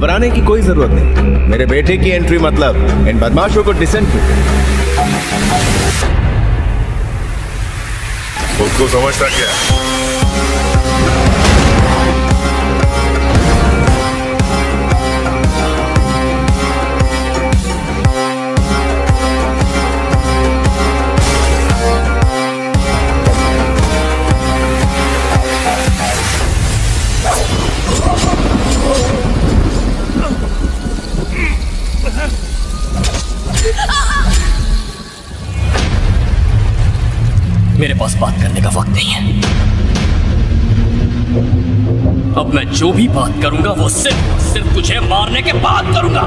घबराने की कोई ज़रूरत नहीं। मेरे बेटे की एंट्री मतलब इन बदमाशों को डिसेंट खुद को समझता क्या मेरे पास बात करने का वक्त नहीं है। अब मैं जो भी बात करूँगा, वो सिर्फ़ सिर्फ़ तुझे मारने के बाद करूँगा।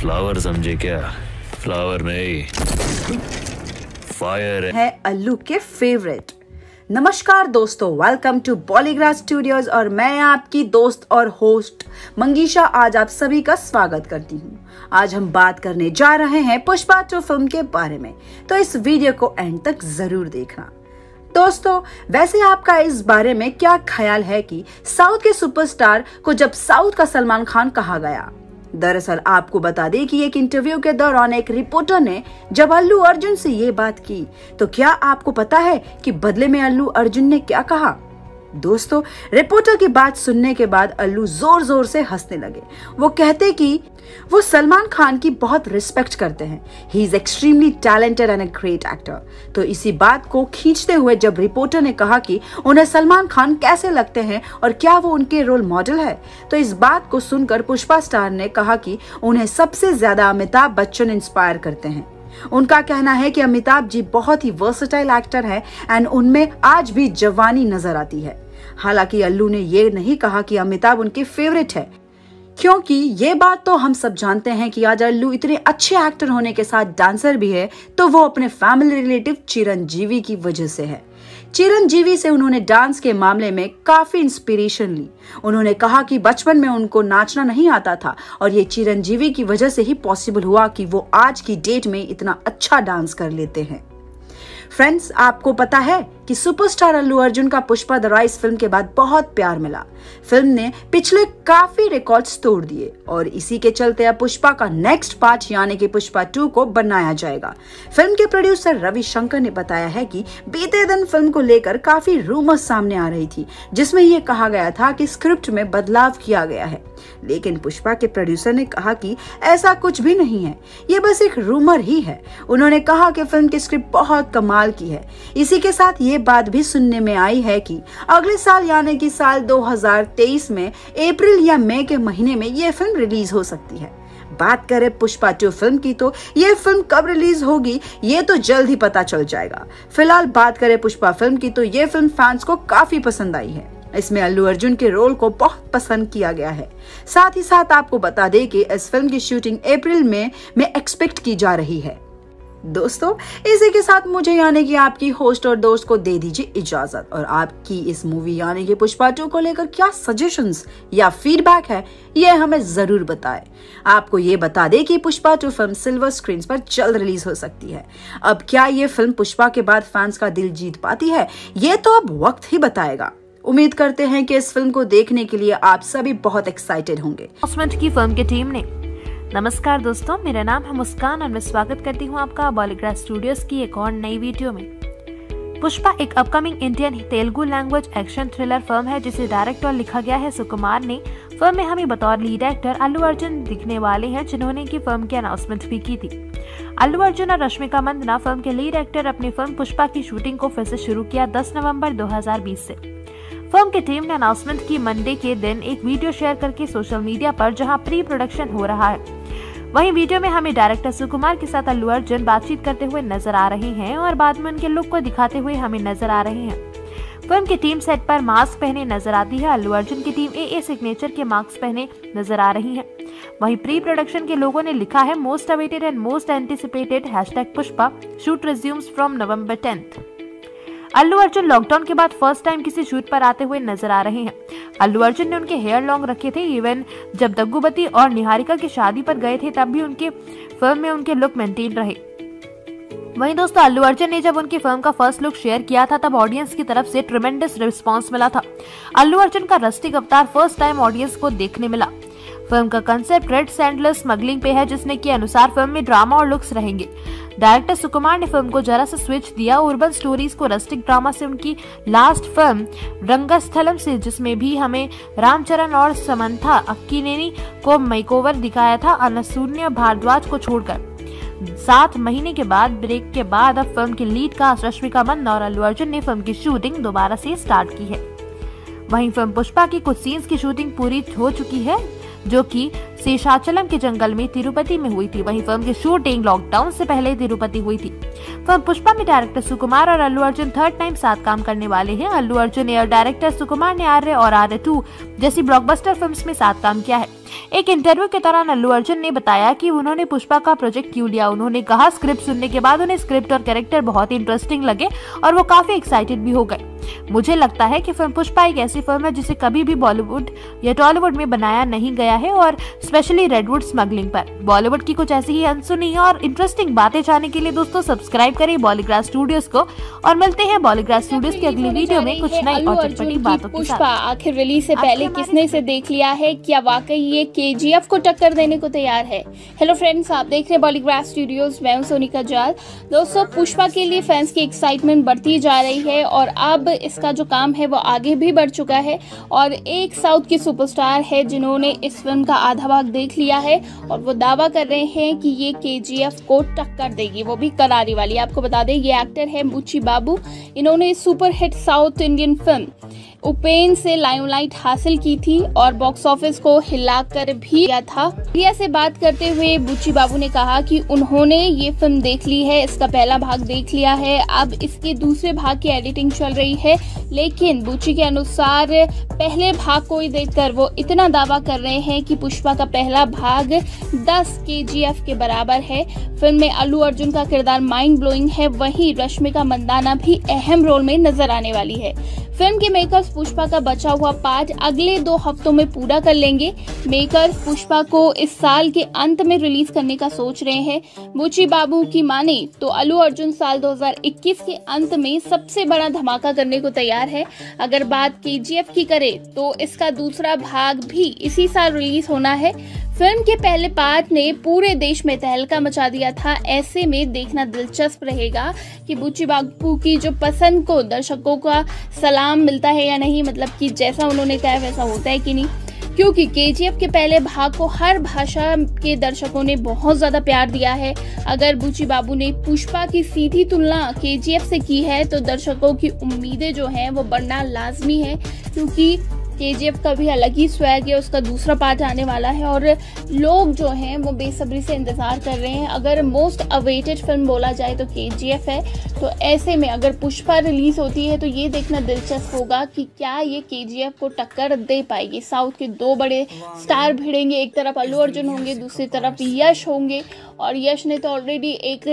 फ्लावर समझे क्या? फ्लावर नहीं फायर है अल्लू के फेवरेट नमस्कार दोस्तों वेलकम टू बॉलीग्रास स्टूडियोज और मैं आपकी दोस्त और होस्ट मंगीशा, आज आप सभी का स्वागत करती हूँ। आज हम बात करने जा रहे हैं पुष्पा टू फ़िल्म के बारे में तो इस वीडियो को एंड तक ज़रूर देखना। दोस्तों, वैसे आपका इस बारे में क्या ख्याल है कि साउथ के सुपरस्टार को जब साउथ का सलमान खान कहा गया दरअसल आपको बता दें कि एक इंटरव्यू के दौरान एक रिपोर्टर ने जब अल्लू अर्जुन से ये बात की तो क्या आपको पता है कि बदले में अल्लू अर्जुन ने क्या कहा? दोस्तों, रिपोर्टर की बात सुनने के बाद अल्लू ज़ोर ज़ोर से हंसने लगे। वो कहते कि वो सलमान खान की बहुत रिस्पेक्ट करते हैं। He is extremely talented and a great actor तो इसी बात को खींचते हुए जब रिपोर्टर ने कहा कि उन्हें सलमान खान कैसे लगते हैं और क्या वो उनके रोल मॉडल है तो इस बात को सुनकर पुष्पा स्टार ने कहा कि उन्हें सबसे ज़्यादा अमिताभ बच्चन इंस्पायर करते हैं। उनका कहना है कि अमिताभ जी बहुत ही वर्सटाइल एक्टर है एंड उनमें आज भी जवानी नज़र आती है। हालाँकि अल्लू ने ये नहीं कहा कि अमिताभ उनके फेवरेट है। क्योंकि ये बात तो हम सब जानते हैं कि आज अल्लू इतने अच्छे एक्टर होने के साथ डांसर भी है तो वो अपने फैमिली रिलेटिव चिरंजीवी की वजह से है। चिरंजीवी से उन्होंने डांस के मामले में काफ़ी इंस्पिरेशन ली। उन्होंने कहा कि बचपन में उनको नाचना नहीं आता था और ये चिरंजीवी की वजह से ही पॉसिबल हुआ कि वो आज की डेट में इतना अच्छा डांस कर लेते हैं। फ्रेंड्स आपको पता है कि सुपरस्टार अल्लू अर्जुन का पुष्पा द राइस फ़िल्म के बाद बहुत प्यार मिला। फ़िल्म ने पिछले काफ़ी रिकॉर्ड्स तोड़ दिए और इसी के चलते अब पुष्पा का नेक्स्ट पार्ट यानी कि पुष्पा टू को बनाया जाएगा। फ़िल्म के प्रोड्यूसर रवि शंकर ने बताया है कि बीते दिन फ़िल्म को लेकर काफ़ी रूमर्स सामने आ रही थी, जिसमें ये कहा गया था कि स्क्रिप्ट में बदलाव किया गया है। लेकिन पुष्पा के प्रोड्यूसर ने कहा कि ऐसा कुछ भी नहीं है, ये बस एक रूमर ही है। उन्होंने कहा कि फ़िल्म की स्क्रिप्ट बहुत कमाल की है। इसी के साथ ये बात भी सुनने में आई है कि अगले साल यानी कि साल 2023 में अप्रैल या मई के महीने में ये फ़िल्म रिलीज़ हो सकती है। बात करें पुष्पा टू फ़िल्म की तो ये फ़िल्म कब रिलीज़ होगी, ये तो जल्द ही पता चल जाएगा। फ़िलहाल बात करें पुष्पा फ़िल्म की तो ये फ़िल्म फैंस को काफ़ी पसंद आई है। इसमें अल्लू अर्जुन के रोल को बहुत पसंद किया गया है। साथ ही साथ आपको बता दें कि इस फ़िल्म की शूटिंग अप्रैल में में एक्सपेक्ट की जा रही है। दोस्तों, इसी के साथ मुझे यानी कि आपकी होस्ट और दोस्त को दे दीजिए इजाज़त। और आपकी इस मूवी यानी कि पुष्पा टू को लेकर क्या सजेशंस या फीडबैक है, ये हमें ज़रूर बताएँ। आपको ये बता दें कि Pushpa two film silver screen पर जल्द रिलीज़ हो सकती है। अब क्या ये फ़िल्म पुष्पा के बाद फैंस का दिल जीत पाती है, ये तो अब वक्त ही बताएगा। उम्मीद करते हैं कि इस फ़िल्म को देखने के लिए आप सभी बहुत एक्साइटेड होंगे। की फ़िल्म की टीम ने नमस्कार दोस्तों, मेरा नाम है मुस्कान और मैं स्वागत करती हूँ आपका बॉलीग्राफ स्टूडियोज की एक और नई वीडियो में। पुष्पा एक upcoming Indian Telugu language action thriller film है, जिसे डायरेक्ट और लिखा गया है सुकुमार ने। फ़िल्म में हमें बतौर लीड एक्टर अल्लू अर्जुन दिखने वाले हैं, जिन्होंने की फ़िल्म की अनाउंसमेंट भी की थी। अल्लू अर्जुन और रश्मिका मंदना फ़िल्म के लीड एक्टर अपनी फ़िल्म पुष्पा की शूटिंग को फिर से शुरू किया 10 नवंबर 2020 से। फ़िल्म की टीम ने अनाउंसमेंट की मंडे के दिन एक वीडियो शेयर करके सोशल मीडिया पर जहाँ प्री प्रोडक्शन हो रहा है। वहीं वीडियो में हमें डायरेक्टर सुकुमार के साथ अल्लू अर्जुन बातचीत करते हुए नज़र आ रहे हैं और बाद में उनके लुक को दिखाते हुए हमें नज़र आ रहे हैं। फ़िल्म की टीम सेट पर मास्क पहने नज़र आती है। अल्लू अर्जुन की टीम ए ए सिग्नेचर के मास्क पहने नज़र आ रही है। वहीं प्री प्रोडक्शन के लोगों ने लिखा है most awaited and most anticipated hashtag Pushpa shoot resumes from November tenth Allu Arjun lockdown के बाद फ़र्स्ट टाइम किसी शूट पर आते हुए नज़र आ रहे हैं। अल्लू अर्जुन ने उनके हेयर लॉन्ग रखे थे इवन जब दग्गुबती और निहारिका की शादी पर गए थे, तब भी उनके फ़िल्म में उनके लुक मेंटेन रहे। वहीं दोस्तों, अल्लू अर्जुन ने जब उनकी फ़िल्म का फ़र्स्ट लुक शेयर किया था, तब ऑडियंस की तरफ़ से ट्रिमेंडस रिस्पांस मिला था। अल्लू अर्जुन का रस्टिक अवतार फ़र्स्ट टाइम ऑडियंस को देखने मिला। फ़िल्म का कंसेप्ट रेड सैंडलर स्मगलिंग पे है, जिसने के अनुसार फ़िल्म में ड्रामा और लुक्स रहेंगे। डायरेक्टर सुकुमार ने फ़िल्म को जरा सा स्विच दिया। उर्बन स्टोरीज को रस्टिक ड्रामा से उनकी लास्ट फ़िल्म रंगस्थलम से, जिसमें भी हमें रामचरण और समंथा अक्कीनेनी को मेकओवर दिखाया था अनसून्य भारद्वाज को छोड़कर। सात महीने के बाद ब्रेक के बाद अब फ़िल्म की लीड कास्ट रश्मिका मंदा और अल्लू अर्जुन ने फ़िल्म की शूटिंग दोबारा से स्टार्ट की है। वहीं फ़िल्म पुष्पा की कुछ सीन्स की शूटिंग पूरी हो चुकी है। जो कि शेषाचलम के जंगल में तिरुपति में हुई थी। वहीं फ़िल्म की शूटिंग लॉकडाउन से पहले तिरुपति हुई थी। फ़िल्म पुष्पा में डायरेक्टर सुकुमार और अल्लू अर्जुन थर्ड टाइम साथ काम करने वाले हैं। अल्लू अर्जुन ने और डायरेक्टर सुकुमार ने आर्य और आर्य टू जैसी ब्लॉकबस्टर फिल्म्स में साथ काम किया है। एक इंटरव्यू के दौरान अल्लू अर्जुन ने बताया कि उन्होंने पुष्पा का प्रोजेक्ट क्यों लिया। उन्होंने कहा स्क्रिप्ट सुनने के बाद उन्हें स्क्रिप्ट और कैरेक्टर बहुत इंटरेस्टिंग लगे और वो काफ़ी एक्साइटेड भी हो गए। मुझे लगता है कि फ़िल्म पुष्पा एक ऐसी फ़िल्म है जिसे कभी भी बॉलीवुड या टॉलीवुड में बनाया नहीं गया है और स्पेशली रेडवुड स्मगलिंग पर। बॉलीवुड की कुछ ऐसी ही अनसुनी और इंटरेस्टिंग बातें जानने के लिए दोस्तों सब्सक्राइब करें बॉलीग्रास स्टूडियोज को और मिलते हैं बॉलीग्रास स्टूडियोज की अगली वीडियो में कुछ नई और चटपटी बातों के पुष्पा आखिर रिलीज़ से पहले किसने इसे देख लिया है? क्या वाकई ये केजीएफ को टक्कर देने को तैयार है? हेलो फ्रेंड्स आप देख रहे हैं बॉलीग्रास स्टूडियोज मैं हूँ सोनिका जाल। दोस्तों पुष्पा के लिए फैंस की एक्साइटमेंट बढ़ती जा रही है और अब इसका जो काम है वो आगे भी बढ़ चुका है और एक साउथ की सुपरस्टार है जिन्होंने इस फ़िल्म का आधा भाग देख लिया है और वो दावा कर रहे हैं कि ये केजीएफ को टक्कर देगी, वो भी करारी वाली। आपको बता दें, ये एक्टर है मुची बाबू। इन्होंने superhit south Indian film Uppena से लाइमलाइट हासिल की थी और बॉक्स ऑफ़िस को हिलाकर भी किया था। मीडिया से बात करते हुए बुच्ची बाबू ने कहा कि उन्होंने ये फ़िल्म देख ली है, इसका पहला भाग देख लिया है। अब इसके दूसरे भाग की एडिटिंग चल रही है, लेकिन बुच्ची के अनुसार पहले भाग को ही देखकर वो इतना दावा कर रहे हैं कि पुष्पा का पहला भाग 10 के के बराबर है। फ़िल्म में अल्लू अर्जुन का किरदार माइंड ब्लोइंग है, वहीं रश्मिका मंदाना भी अहम रोल में नज़र आने वाली है। फ़िल्म के मेकर्स पुष्पा का बचा हुआ पार्ट अगले दो हफ्तों में पूरा कर लेंगे। मेकर्स पुष्पा को इस साल के अंत में रिलीज़ करने का सोच रहे हैं। बुची बाबू की माने तो अल्लू अर्जुन साल 2021 के अंत में सबसे बड़ा धमाका करने को तैयार है। अगर बात के की करे तो इसका दूसरा भाग भी इसी साल रिलीज़ होना है। फ़िल्म के पहले पार्ट ने पूरे देश में तहलका मचा दिया था। ऐसे में देखना दिलचस्प रहेगा कि बुच्ची बाबू की जो पसंद को दर्शकों का सलाम मिलता है या नहीं मतलब कि जैसा उन्होंने कहा है वैसा होता है कि नहीं? क्योंकि के के पहले भाग को हर भाषा के दर्शकों ने बहुत ज़्यादा प्यार दिया है। अगर बुची बाबू ने पुष्पा की सीधी तुलना के से की है तो दर्शकों की उम्मीदें जो हैं, वो बढ़ना लाजमी है, क्योंकि के का भी अलग ही स्वैग है, उसका दूसरा पार्ट आने वाला है और लोग जो हैं, वो बेसब्री से इंतज़ार कर रहे हैं। अगर मोस्ट अवेटेड फ़िल्म बोला जाए तो के है। तो ऐसे में अगर पुष्पा रिलीज़ होती है तो ये देखना दिलचस्प होगा कि क्या ये के को टक्कर दे पाएगी। साउथ के दो बड़े स्टार भिड़ेंगे, एक तरफ़ अल्लू अर्जुन होंगे, दूसरी तरफ़ यश होंगे। और यश ने तो ऑलरेडी एक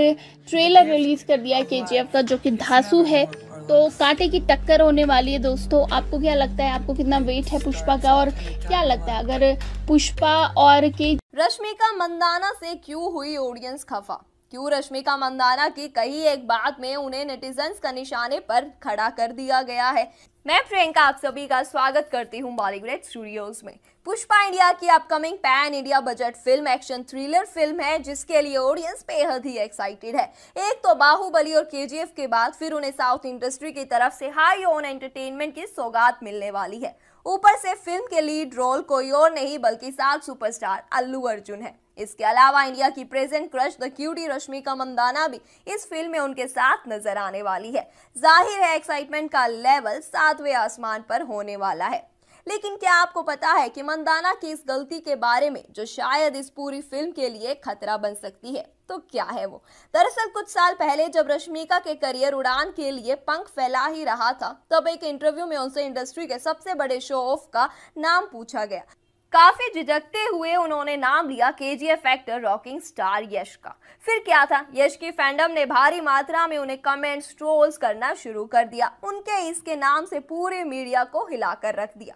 ट्रेलर रिलीज़ कर दिया के का, जो कि धासु है। तो कांटे की टक्कर होने वाली है दोस्तों। आपको क्या लगता है? आपको कितना वेट है पुष्पा का? और क्या लगता है? अगर पुष्पा और के रश्मिका मंदाना से क्यों हुई ऑडियंस खफा? क्यों रश्मिका मंदाना की कही एक बात में उन्हें नेटिजन्स का निशाने पर खड़ा कर दिया गया है? मैं प्रियंका, आप सभी का स्वागत करती हूँ बॉलीवुड स्टूडियोज में। पुष्पा इंडिया की upcoming pan India budget film action thriller film है, जिसके लिए ऑडियंस बेहद ही एक्साइटेड है। एक तो बाहुबली और केजीएफ के बाद फिर उन्हें साउथ इंडस्ट्री की तरफ़ से हाई ऑन एंटरटेनमेंट की सौगात मिलने वाली है। ऊपर से फ़िल्म के लीड रोल कोई और नहीं, बल्कि सात सुपरस्टार अल्लू अर्जुन है। इसके अलावा इंडिया की present crush the cutie Rashmika Mandanna भी इस फ़िल्म में उनके साथ नज़र आने वाली है। ज़ाहिर है, एक्साइटमेंट का लेवल सातवें आसमान पर होने वाला है। लेकिन क्या आपको पता है कि मंदाना की इस गलती के बारे में, जो शायद इस पूरी फ़िल्म के लिए खतरा बन सकती है तो क्या है वो? दरअसल कुछ साल पहले जब रश्मिका के करियर उड़ान के लिए पंख फैला ही रहा था, तब एक इंटरव्यू में उनसे इंडस्ट्री के सबसे बड़े शो ऑफ़ का नाम पूछा गया। काफ़ी झिझकते हुए उन्होंने नाम लिया K G F actor rocking star Yash का। फिर क्या था? यश की फैंडम ने भारी मात्रा में उन्हें कमेंट्स, ट्रोल्स करना शुरू कर दिया। उनके इसके नाम से पूरे मीडिया को हिलाकर रख दिया।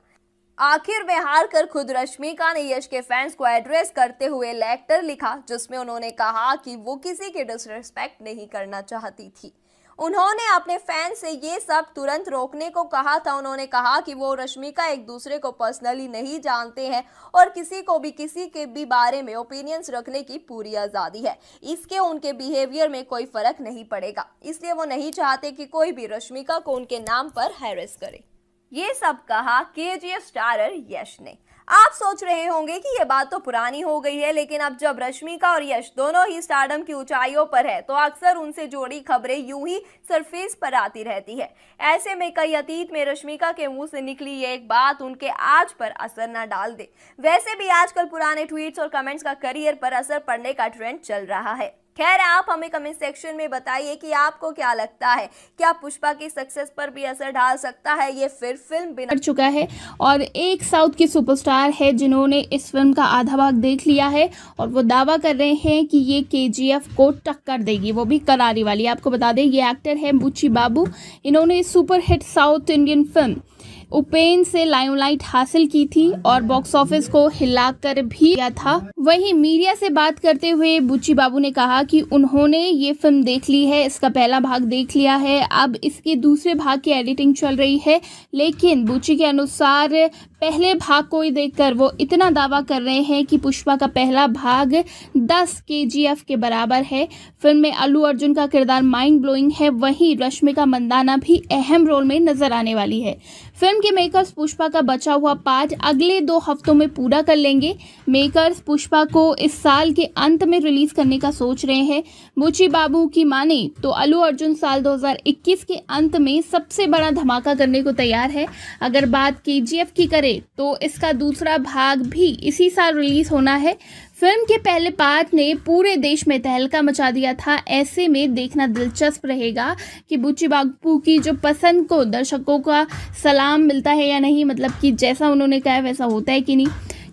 आखिर में हार कर खुद रश्मिका ने यश के फैंस को एड्रेस करते हुए लेटर लिखा, जिसमें उन्होंने कहा कि वो किसी के डिसरिस्पेक्ट नहीं करना चाहती थी। उन्होंने अपने फ़ैन से ये सब तुरंत रोकने को कहा था। उन्होंने कहा कि वो रश्मिका एक दूसरे को पर्सनली नहीं जानते हैं और किसी को भी, किसी के भी बारे में ओपिनियंस रखने की पूरी आज़ादी है। इसके उनके बिहेवियर में कोई फ़र्क नहीं पड़ेगा। इसलिए वो नहीं चाहते कि कोई भी रश्मिका को उनके नाम पर हैरेस करे। ये सब कहा के जी एफ़ स्टारर यश ने। आप सोच रहे होंगे कि ये बात तो पुरानी हो गई है, लेकिन अब जब रश्मिका और यश दोनों ही स्टारडम की ऊंचाइयों पर है तो अक्सर उनसे जोड़ी खबरें यूँ ही सरफेस पर आती रहती है। ऐसे में कई अतीत में रश्मिका के मुँह से निकली ये एक बात उनके आज पर असर न डाल दे। वैसे भी आजकल पुराने ट्वीट्स और कमेंट्स का करियर पर असर पड़ने का ट्रेंड चल रहा है। खैर, आप हमें कमेंट सेक्शन में बताइए कि आपको क्या लगता है। क्या पुष्पा की सक्सेस पर भी असर डाल सकता है? ये फिर फ़िल्म बिना चुका है और एक साउथ की सुपरस्टार है जिन्होंने इस फ़िल्म का आधा भाग देख लिया है और वो दावा कर रहे हैं कि ये के को टक्कर देगी। वो भी करारी वाली। आपको बता दें, ये एक्टर है बुच्ची बाबू। इन्होंने super hit south Indian film Uppena से लाइमलाइट हासिल की थी और बॉक्स ऑफ़िस को हिलाकर भी किया था। वहीं मीडिया से बात करते हुए बुच्ची बाबू ने कहा कि उन्होंने ये फ़िल्म देख ली है, इसका पहला भाग देख लिया है। अब इसके दूसरे भाग की एडिटिंग चल रही है, लेकिन बुच्ची के अनुसार पहले भाग को ही देखकर वो इतना दावा कर रहे हैं कि पुष्पा का पहला भाग 10 के के बराबर है। फ़िल्म में अल्लू अर्जुन का किरदार माइंड ब्लोइंग है, वहीं रश्मिका मंदाना भी अहम रोल में नज़र आने वाली है। फ़िल्म के मेकर्स पुष्पा का बचा हुआ पार्ट अगले दो हफ्तों में पूरा कर लेंगे। मेकर्स पुष्पा को इस साल के अंत में रिलीज़ करने का सोच रहे हैं। मुची बाबू की माने तो अलू अर्जुन साल 2021 के अंत में सबसे बड़ा धमाका करने को तैयार है। अगर बात के की करे तो इसका दूसरा भाग भी इसी साल रिलीज़ होना है। फ़िल्म के पहले पार्ट ने पूरे देश में तहलका मचा दिया था। ऐसे में देखना दिलचस्प रहेगा कि बुच्ची बापू की जो पसंद को दर्शकों का सलाम मिलता है या नहीं मतलब कि जैसा उन्होंने कहा वैसा होता है कि नहीं।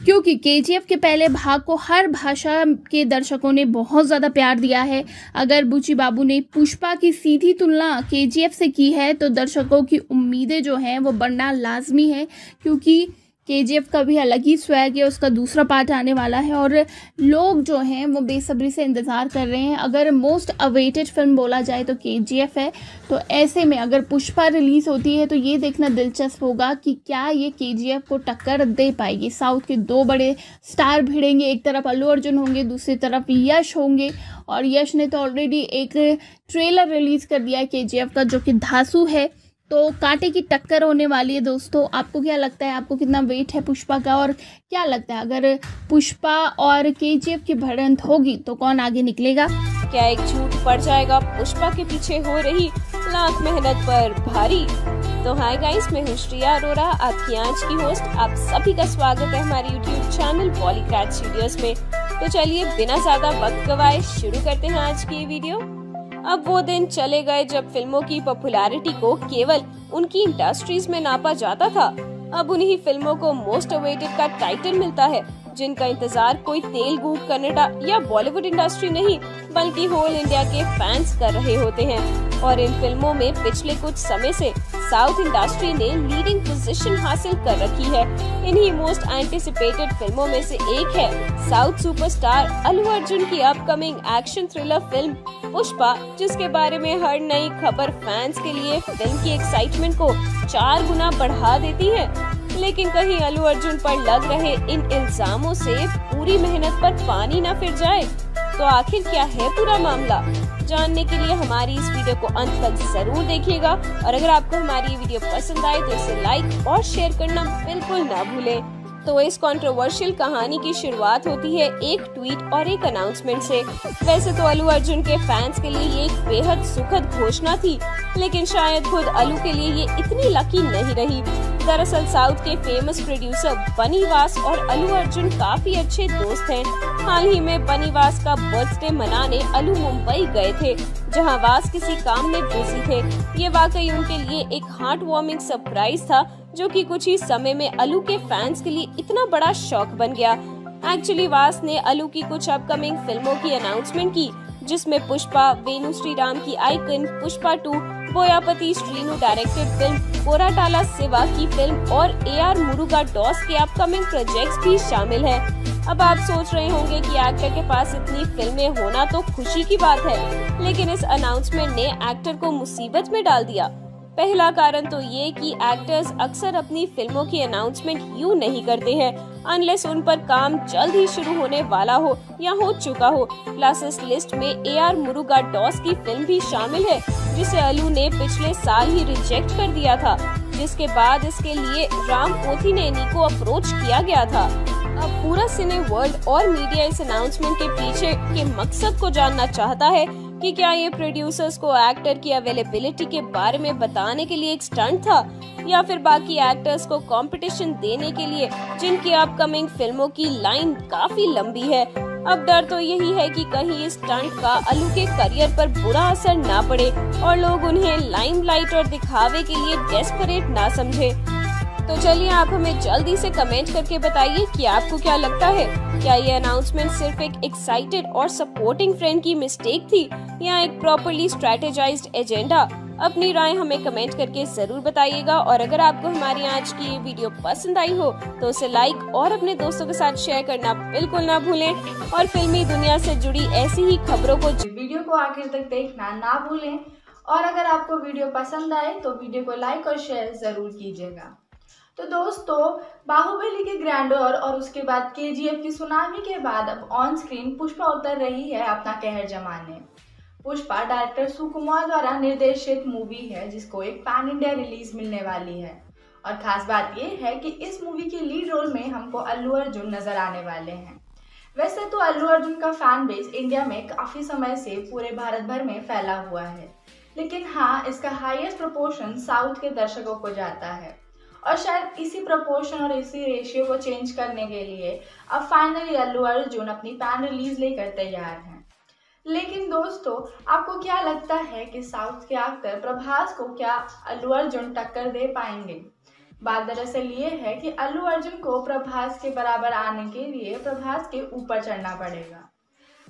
क्योंकि के के पहले भाग को हर भाषा के दर्शकों ने बहुत ज़्यादा प्यार दिया है। अगर बुची बाबू ने पुष्पा की सीधी तुलना के से की है तो दर्शकों की उम्मीदें जो हैं, वो बढ़ना लाजमी है। क्योंकि के का भी अलग ही स्वैग है, उसका दूसरा पार्ट आने वाला है और लोग जो हैं, वो बेसब्री से इंतज़ार कर रहे हैं। अगर मोस्ट अवेटेड फ़िल्म बोला जाए तो के है। तो ऐसे में अगर पुष्पा रिलीज़ होती है तो ये देखना दिलचस्प होगा कि क्या ये के को टक्कर दे पाएगी। साउथ के दो बड़े स्टार भिड़ेंगे, एक तरफ़ अल्लू अर्जुन होंगे, दूसरी तरफ़ यश होंगे। और यश ने तो ऑलरेडी एक ट्रेलर रिलीज़ कर दिया है के का, जो कि धासु है। तो कांटे की टक्कर होने वाली है दोस्तों। आपको क्या लगता है? आपको कितना वेट है पुष्पा का? और क्या लगता है? अगर पुष्पा और के की भिड़ंत होगी तो कौन आगे निकलेगा? क्या एक झूठ पड़ जाएगा? पुष्पा के पीछे हो रही लाख मेहनत पर भारी। तो हाय गाइस मैं हूँ श्रिया अरोरा, आपकी आज की होस्ट आप सभी का स्वागत है हमारे यूट्यूब चैनल बॉलीग्राड स्टूडियोज में। तो चलिए, बिना ज़्यादा वक्त गवाए शुरू करते हैं आज की वीडियो अब वो दिन चले गए जब फ़िल्मों की पॉपुलैरिटी को केवल उनकी इंडस्ट्रीज़ में नापा जाता था। अब उन्हीं फ़िल्मों को मोस्ट अवेटेड का टाइटल मिलता है। जिनका इंतज़ार कोई तेलुगु कन्नडा या बॉलीवुड इंडस्ट्री नहीं, बल्कि होल इंडिया के फैंस कर रहे होते हैं। और इन फ़िल्मों में पिछले कुछ समय से साउथ इंडस्ट्री ने लीडिंग पोजीशन हासिल कर रखी है। इन्हीं मोस्ट एंटिसिपेटेड फ़िल्मों में से एक है साउथ सुपरस्टार अल्लू अर्जुन की upcoming action thriller film Pushpa, जिसके बारे में हर नई खबर फैंस के लिए फ़िल्म की एक्साइटमेंट को चार गुना बढ़ा देती है। लेकिन कहीं अलू अर्जुन पर लग रहे इन इल्जामों से पूरी मेहनत पर पानी न फिर जाए तो आखिर क्या है पूरा मामला? जानने के लिए हमारी इस वीडियो को अंत तक ज़रूर देखिएगा, और अगर आपको हमारी वीडियो पसंद आए तो इसे लाइक और शेयर करना बिल्कुल ना भूलें। तो इस कंट्रोवर्शियल कहानी की शुरुआत होती है एक ट्वीट और एक अनाउंसमेंट से। वैसे तो अल्लू अर्जुन के फैंस के लिए ये एक बेहद सुखद घोषणा थी, लेकिन शायद खुद अल्लू के लिए ये इतनी लकी नहीं रही। दरअसल साउथ के फ़ेमस प्रोड्यूसर बनीवास और अल्लू अर्जुन काफ़ी अच्छे दोस्त हैं। हाल ही में बनीवास का बर्थडे मनाने अल्लू मुंबई गए थे। जहाँ वास किसी काम में बिज़ी थे। ये वाकई उनके लिए एक हार्ट वार्मिंग सरप्राइज़ था, जो कि कुछ ही समय में अलू के फैंस के लिए इतना बड़ा शौक बन गया। एक्चुअली वास ने अलू की कुछ अपकमिंग फ़िल्मों की अनाउंसमेंट की। जिसमें पुष्पा, वेणु श्रीराम की icon Pushpa two, Boyapati Srinu directed film Koratala Siva की फ़िल्म और ए आर मुरुगा डॉस के अपकमिंग प्रोजेक्ट्स भी शामिल है। अब आप सोच रहे होंगे कि एक्टर के पास इतनी फ़िल्में होना तो खुशी की बात है, लेकिन इस अनाउंसमेंट ने एक्टर को मुसीबत में डाल दिया। पहला कारण तो ये कि एक्टर्स अक्सर अपनी फ़िल्मों की अनाउंसमेंट यूँ नहीं करते हैं अनलेस उन पर काम जल्द ही शुरू होने वाला हो या हो चुका हो। प्लस इस लिस्ट में ए आर मुरुगा डॉस की फ़िल्म भी शामिल है, जिसे अलू ने पिछले साल ही रिजेक्ट कर दिया था, जिसके बाद इसके लिए राम पोथी नैनी को अप्रोच किया गया था। अब पूरा सिने वर्ल्ड और मीडिया इस अनाउंसमेंट के पीछे के मकसद को जानना चाहता है कि क्या ये प्रोड्यूसर्स को एक्टर की अवेलेबिलिटी के बारे में बताने के लिए एक स्टंट था? या फिर बाकी एक्टर्स को कंपटीशन देने के लिए जिनकी अपकमिंग फ़िल्मों की लाइन काफ़ी लंबी है? अब डर तो यही है कि कहीं इस स्टंट का अलू के करियर पर बुरा असर ना पड़े और लोग उन्हें लाइमलाइट और दिखावे के लिए डेस्परेट ना समझे। तो चलिए आप हमें जल्दी से कमेंट करके बताइए कि आपको क्या लगता है। क्या ये अनाउंसमेंट सिर्फ़ एक एक्साइटेड और सपोर्टिंग फ्रेंड की मिस्टेक थी या एक प्रॉपरली स्ट्रेटेजाइज्ड एजेंडा अपनी राय हमें कमेंट करके ज़रूर बताइएगा और अगर आपको हमारी आज की ये वीडियो पसंद आई हो तो उसे लाइक और अपने दोस्तों के साथ शेयर करना बिल्कुल ना भूलें। और फिल्मी दुनिया से जुड़ी ऐसी ही खबरों को वीडियो को आखिर तक देखना ना भूलें। और अगर आपको वीडियो पसंद आए तो वीडियो को लाइक और शेयर ज़रूर कीजिएगा। तो दोस्तों, बाहुबली के ग्रैंडोर और उसके बाद के जी की सुनामी के बाद अब ऑन स्क्रीन पुष्पा उतर रही है अपना कहर जमाने। पुष्पा डायरेक्टर सुकुमार द्वारा निर्देशित मूवी है, जिसको एक पैन इंडिया रिलीज़ मिलने वाली है। और खास बात यह है कि इस मूवी के लीड रोल में हमको अल्लू अर्जुन नज़र आने वाले हैं। वैसे तो अल्लू अर्जुन का फ़ैन बेस इंडिया में काफ़ी समय से पूरे भारत भर में फैला हुआ है। लेकिन हाँ इसका हाईएस्ट प्रपोर्शन साउथ के दर्शकों को जाता है। और शायद इसी प्रपोर्शन और इसी रेशियो को चेंज करने के लिए अब फाइनली अल्लू अर्जुन अपनी पैन रिलीज़ लेकर तैयार हैं। लेकिन दोस्तों, आपको क्या लगता है कि साउथ के एक्टर प्रभास को क्या अल्लू अर्जुन टक्कर दे पाएँगे? बात दरअसल ये है कि अल्लू अर्जुन को प्रभास के बराबर आने के लिए प्रभास के ऊपर चढ़ना पड़ेगा।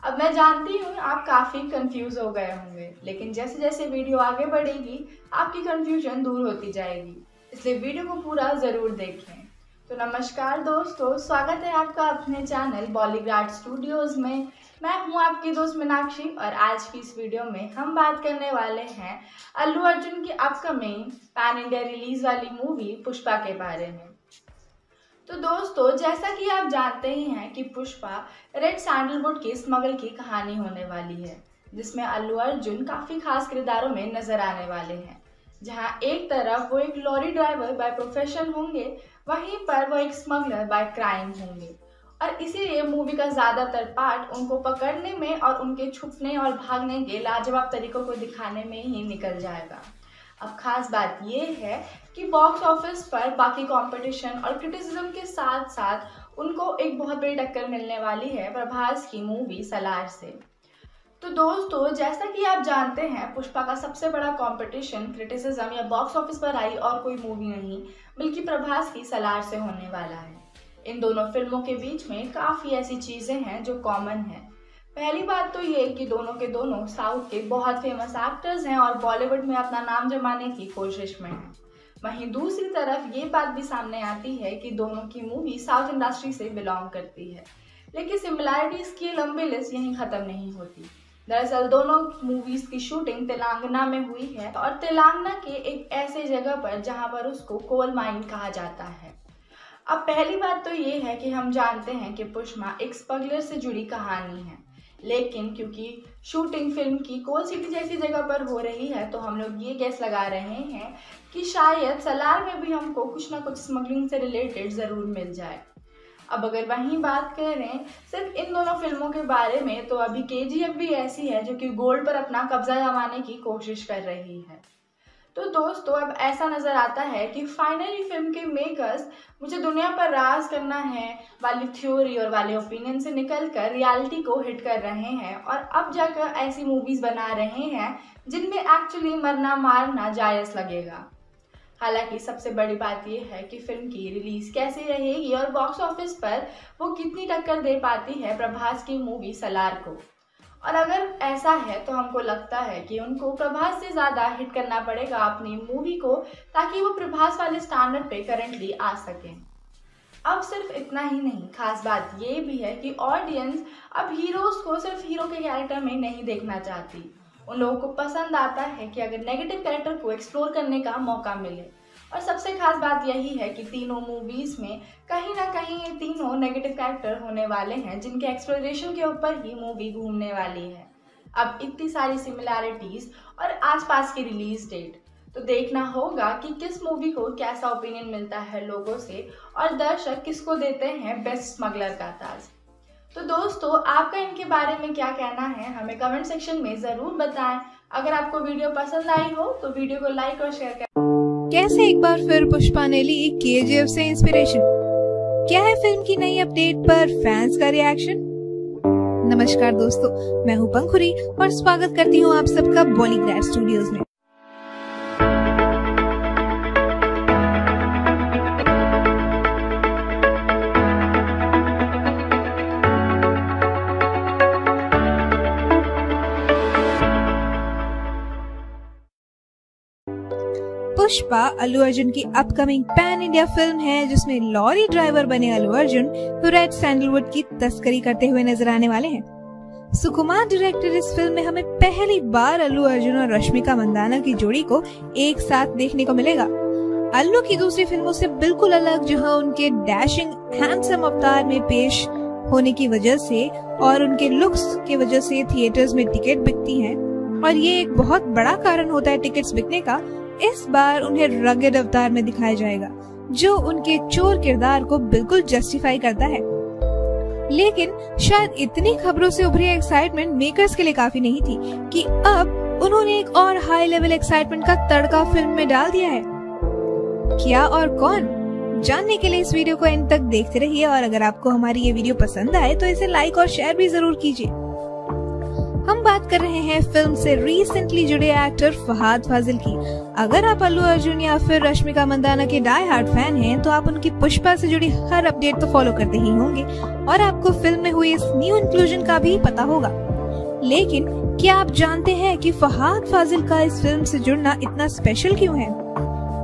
अब मैं जानती हूँ, आप काफ़ी कंफ्यूज हो गए होंगे, लेकिन जैसे जैसे वीडियो आगे बढ़ेगी, आपकी कंफ्यूजन दूर होती जाएगी। इसलिए वीडियो को पूरा ज़रूर देखें। तो नमस्कार दोस्तों, स्वागत है आपका अपने चैनल बॉलीग्राड स्टूडियोज़ में। मैं हूँ आपकी दोस्त मीनाक्षी और आज की इस वीडियो में हम बात करने वाले हैं अल्लू अर्जुन की अपकमिंग पैन इंडिया रिलीज़ वाली मूवी पुष्पा के बारे में। तो दोस्तों, जैसा कि आप जानते ही हैं कि पुष्पा रेड सैंडलवुड की स्मगल की कहानी होने वाली है, जिसमें अल्लू अर्जुन काफ़ी खास किरदारों में नज़र आने वाले हैं। जहाँ एक तरफ़ वो एक लॉरी ड्राइवर बाय प्रोफेशन होंगे, वहीं पर वो एक स्मगलर बाय क्राइम होंगे। और इसीलिए मूवी का ज़्यादातर पार्ट उनको पकड़ने में और उनके छुपने और भागने के लाजवाब तरीकों को दिखाने में ही निकल जाएगा। अब खास बात यह है कि बॉक्स ऑफ़िस पर बाकी कंपटीशन और क्रिटिसिज्म के साथ साथ उनको एक बहुत बड़ी टक्कर मिलने वाली है प्रभास की मूवी सलार से। तो दोस्तों, जैसा कि आप जानते हैं, पुष्पा का सबसे बड़ा कंपटीशन क्रिटिसिज्म या बॉक्स ऑफ़िस पर आई और कोई मूवी नहीं, बल्कि प्रभास की सलार से होने वाला है। इन दोनों फ़िल्मों के बीच में काफ़ी ऐसी चीज़ें हैं जो कॉमन है। पहली बात तो ये कि दोनों के दोनों साउथ के बहुत फ़ेमस एक्टर्स हैं और बॉलीवुड में अपना नाम जमाने की कोशिश में हैं। वहीं दूसरी तरफ़ ये बात भी सामने आती है कि दोनों की मूवी साउथ इंडस्ट्री से बिलोंग करती है। लेकिन सिमिलैरिटीज़ की लंबी लिस्ट यहीं ख़त्म नहीं होती। दरअसल दोनों मूवीज़ की शूटिंग तेलंगाना में हुई है और तेलंगाना के एक ऐसे जगह पर जहाँ पर उसको कोल माइन कहा जाता है। अब पहली बात तो ये है कि हम जानते हैं कि पुष्मा एक स्पगलर से जुड़ी कहानी है। लेकिन क्योंकि शूटिंग फ़िल्म की कोल सिटी जैसी जगह पर हो रही है तो हम लोग ये गैस लगा रहे हैं कि शायद सलार में भी हमको कुछ ना कुछ स्मगलिंग से रिलेटेड ज़रूर मिल जाए। अब अगर वहीं बात करें सिर्फ़ इन दोनों फ़िल्मों के बारे में तो अभी के भी ऐसी है जो कि गोल्ड पर अपना कब्जा जमाने की कोशिश कर रही है। तो दोस्तों, अब ऐसा नज़र आता है कि फाइनली फ़िल्म के मेकर्स मुझे दुनिया पर राज करना है वाली थ्योरी और वाले ओपिनियन से निकलकर रियलिटी को हिट कर रहे हैं और अब जाकर ऐसी मूवीज़ बना रहे हैं जिनमें एक्चुअली मरना मारना जायज़ लगेगा। हालाँकि सबसे बड़ी बात यह है कि फ़िल्म की रिलीज़ कैसे रहेगी और बॉक्स ऑफ़िस पर वो कितनी टक्कर दे पाती है प्रभास की मूवी सलार को। और अगर ऐसा है तो हमको लगता है कि उनको प्रभास से ज़्यादा हिट करना पड़ेगा अपनी मूवी को ताकि वो प्रभास वाले स्टैंडर्ड पे करंटली आ सकें। अब सिर्फ़ इतना ही नहीं, खास बात ये भी है कि ऑडियंस अब हीरोज को सिर्फ़ हीरो के कैरेक्टर में नहीं देखना चाहती। उन लोगों को पसंद आता है कि अगर नेगेटिव कैरेक्टर को एक्सप्लोर करने का मौका मिले। और सबसे खास बात यही है कि तीनों मूवीज़ में कहीं ना कहीं ये तीनों नेगेटिव कैरेक्टर होने वाले हैं, जिनके एक्सप्लोरेशन के ऊपर ही मूवी घूमने वाली है। अब इतनी सारी सिमिलैरिटीज और आसपास की रिलीज़ डेट तो देखना होगा कि किस मूवी को कैसा ओपिनियन मिलता है लोगों से और दर्शक किसको देते हैं बेस्ट स्मगलर का ताज तो दोस्तों, आपका इनके बारे में क्या कहना है, हमें कमेंट सेक्शन में ज़रूर बताएँ। अगर आपको वीडियो पसंद आई हो तो वीडियो को लाइक और शेयर करें कैसे एक बार फिर पुष्पा ने ली के से इंस्पिरेशन क्या है फ़िल्म की नई अपडेट पर फैंस का रिएक्शन नमस्कार दोस्तों, मैं हूँ पंखुरी और स्वागत करती हूँ आप सबका बॉलीग्राड स्टूडियोज में। पुष्पा, अल्लू अर्जुन की अपकमिंग पैन इंडिया फ़िल्म है, जिसमें लॉरी ड्राइवर बने अल्लू अर्जुन रेड सैंडलवुड की तस्करी करते हुए नज़र आने वाले हैं। सुकुमार डायरेक्टर इस फ़िल्म में हमें पहली बार अल्लू अर्जुन और रश्मिका मंदाना की जोड़ी को एक साथ देखने को मिलेगा। अल्लू की दूसरी फ़िल्मों से बिल्कुल अलग, जहाँ उनके डैशिंग हैंडसम अवतार में पेश होने की वजह से और उनके लुक्स की वजह से थिएटर्स में टिकट बिकती हैं। और ये एक बहुत बड़ा कारण होता है टिकट्स बिकने का इस बार उन्हें रगेड अवतार में दिखाया जाएगा, जो उनके चोर किरदार को बिल्कुल जस्टिफाई करता है। लेकिन शायद इतनी खबरों से उभरी एक्साइटमेंट मेकर्स के लिए काफ़ी नहीं थी कि अब उन्होंने एक और हाई लेवल एक्साइटमेंट का तड़का फ़िल्म में डाल दिया है। क्या और कौन? जानने के लिए इस वीडियो को एंड तक देखते रहिए और अगर आपको हमारी ये वीडियो पसंद आए तो इसे लाइक और शेयर भी ज़रूर कीजिए। हम बात कर रहे हैं फ़िल्म से रिसेंटली जुड़े एक्टर फहाद फाजिल की। अगर आप अल्लू अर्जुन या फिर रश्मिका मंदाना के डाई हार्ट फ़ैन हैं तो आप उनकी पुष्पा से जुड़ी हर अपडेट तो फॉलो करते ही होंगे और आपको फ़िल्म में हुई इस न्यू इंक्लूजन का भी पता होगा। लेकिन, क्या आप जानते हैं कि फहाद फाजिल का इस फ़िल्म से जुड़ना इतना स्पेशल क्यों है?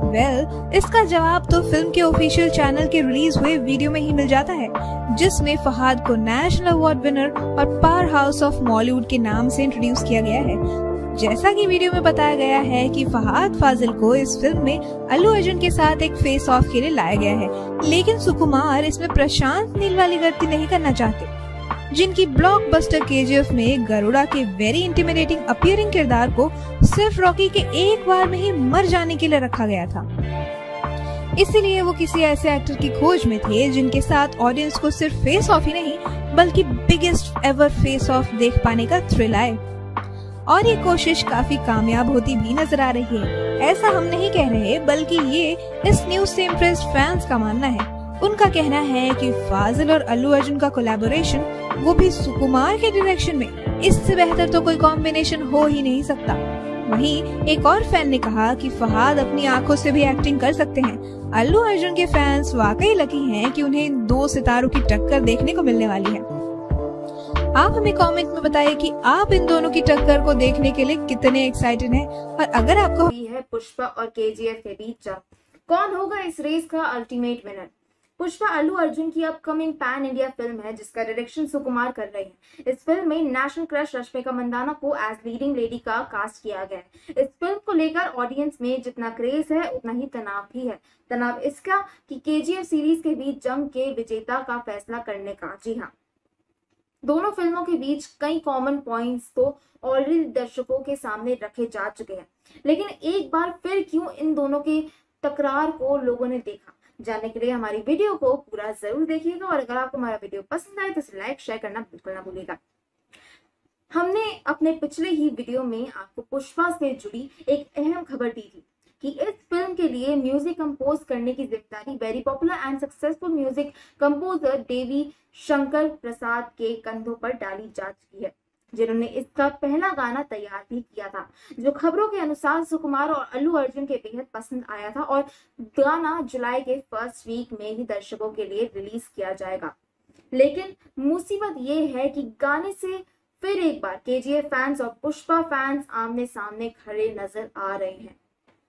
वेल well, इसका जवाब तो फ़िल्म के ऑफिशियल चैनल के रिलीज़ हुए वीडियो में ही मिल जाता है जिसमें फहाद को नेशनल अवार्ड विनर और पावर हाउस ऑफ़ मॉलीवुड के नाम से इंट्रोड्यूस किया गया है। जैसा कि वीडियो में बताया गया है कि फहाद फाजिल को इस फ़िल्म में अल्लू अर्जुन के साथ एक फेस ऑफ़ के लिए लाया गया है लेकिन सुकुमार इसमें प्रशांत नील वाली गलती नहीं करना चाहते जिनकी ब्लॉकबस्टर केजीएफ में गरुड़ा के वेरी इंटिमिडेटिंग अपियरिंग किरदार को सिर्फ़ रॉकी के एक बार में ही मर जाने के लिए रखा गया था। इसीलिए वो किसी ऐसे एक्टर की खोज में थे जिनके साथ ऑडियंस को सिर्फ़ फेस ऑफ़ ही नहीं, बल्कि बिगेस्ट एवर फेस ऑफ़ देख पाने का थ्रिल आए। और ये कोशिश काफ़ी कामयाब होती भी नज़र आ रही है। ऐसा हम नहीं कह रहे, बल्कि ये इस न्यूज़ से इम्प्रेस्ड फैंस का मानना है। उनका कहना है कि फाजिल और अल्लू अर्जुन का कोलैबोरेशन वो भी सुकुमार के डायरेक्शन में। इससे बेहतर तो कोई कॉम्बिनेशन हो ही नहीं सकता। वहीं एक और फ़ैन ने कहा कि फहाद अपनी आँखों से भी एक्टिंग कर सकते हैं। अल्लू अर्जुन के फैंस वाकई लकी हैं कि उन्हें इन दो सितारों की टक्कर देखने को मिलने वाली है। आप हमें कमेंट में बताइए कि आप इन दोनों की टक्कर को देखने के लिए कितने एक्साइटेड हैं? और अगर आपको है पुष्पा और केजीएफ के बीच कौन होगा इस रेस का अल्टीमेट विनर पुष्पा अल्लू अर्जुन की अपकमिंग पैन इंडिया फ़िल्म है, जिसका डायरेक्शन सुकुमार कर रहे हैं। इस फ़िल्म में नेशनल क्रश रश्मिका मंदाना को एज लीडिंग लेडी का कास्ट किया गया है। इस फ़िल्म को लेकर ऑडियंस में जितना क्रेज है, उतना ही तनाव भी है। तनाव इसका कि केजीएफ सीरीज़ के बीच जंग के विजेता का फैसला करने का। जी हाँ। दोनों फ़िल्मों के बीच कई कॉमन पॉइंट्स तो ऑलरेडी दर्शकों के सामने रखे जा चुके हैं। लेकिन एक बार फिर क्यों इन दोनों के तकरार को लोगों ने देखा? जानने के लिए हमारी वीडियो को पूरा ज़रूर देखिएगा और अगर आपको हमारा वीडियो पसंद आए तो इसे लाइक शेयर करना बिल्कुल ना भूलिएगा। हमने अपने पिछले ही वीडियो में आपको पुष्पा से जुड़ी एक अहम खबर दी थी कि इस फ़िल्म के लिए म्यूज़िक कंपोज करने की ज़िम्मेदारी very popular and successful music composer Devi Shankar Prasad के कंधों पर डाली जा चुकी है। जिन्होंने इसका पहला गाना तैयार भी किया था, जो खबरों के अनुसार सुकुमार और अल्लू अर्जुन के बेहद पसंद आया था और गाना जुलाई के फ़र्स्ट वीक में ही दर्शकों के लिए रिलीज़ किया जाएगा। लेकिन मुसीबत ये है कि गाने से फिर एक बार के फैंस और पुष्पा फैंस आमने सामने खड़े नज़र आ रहे हैं।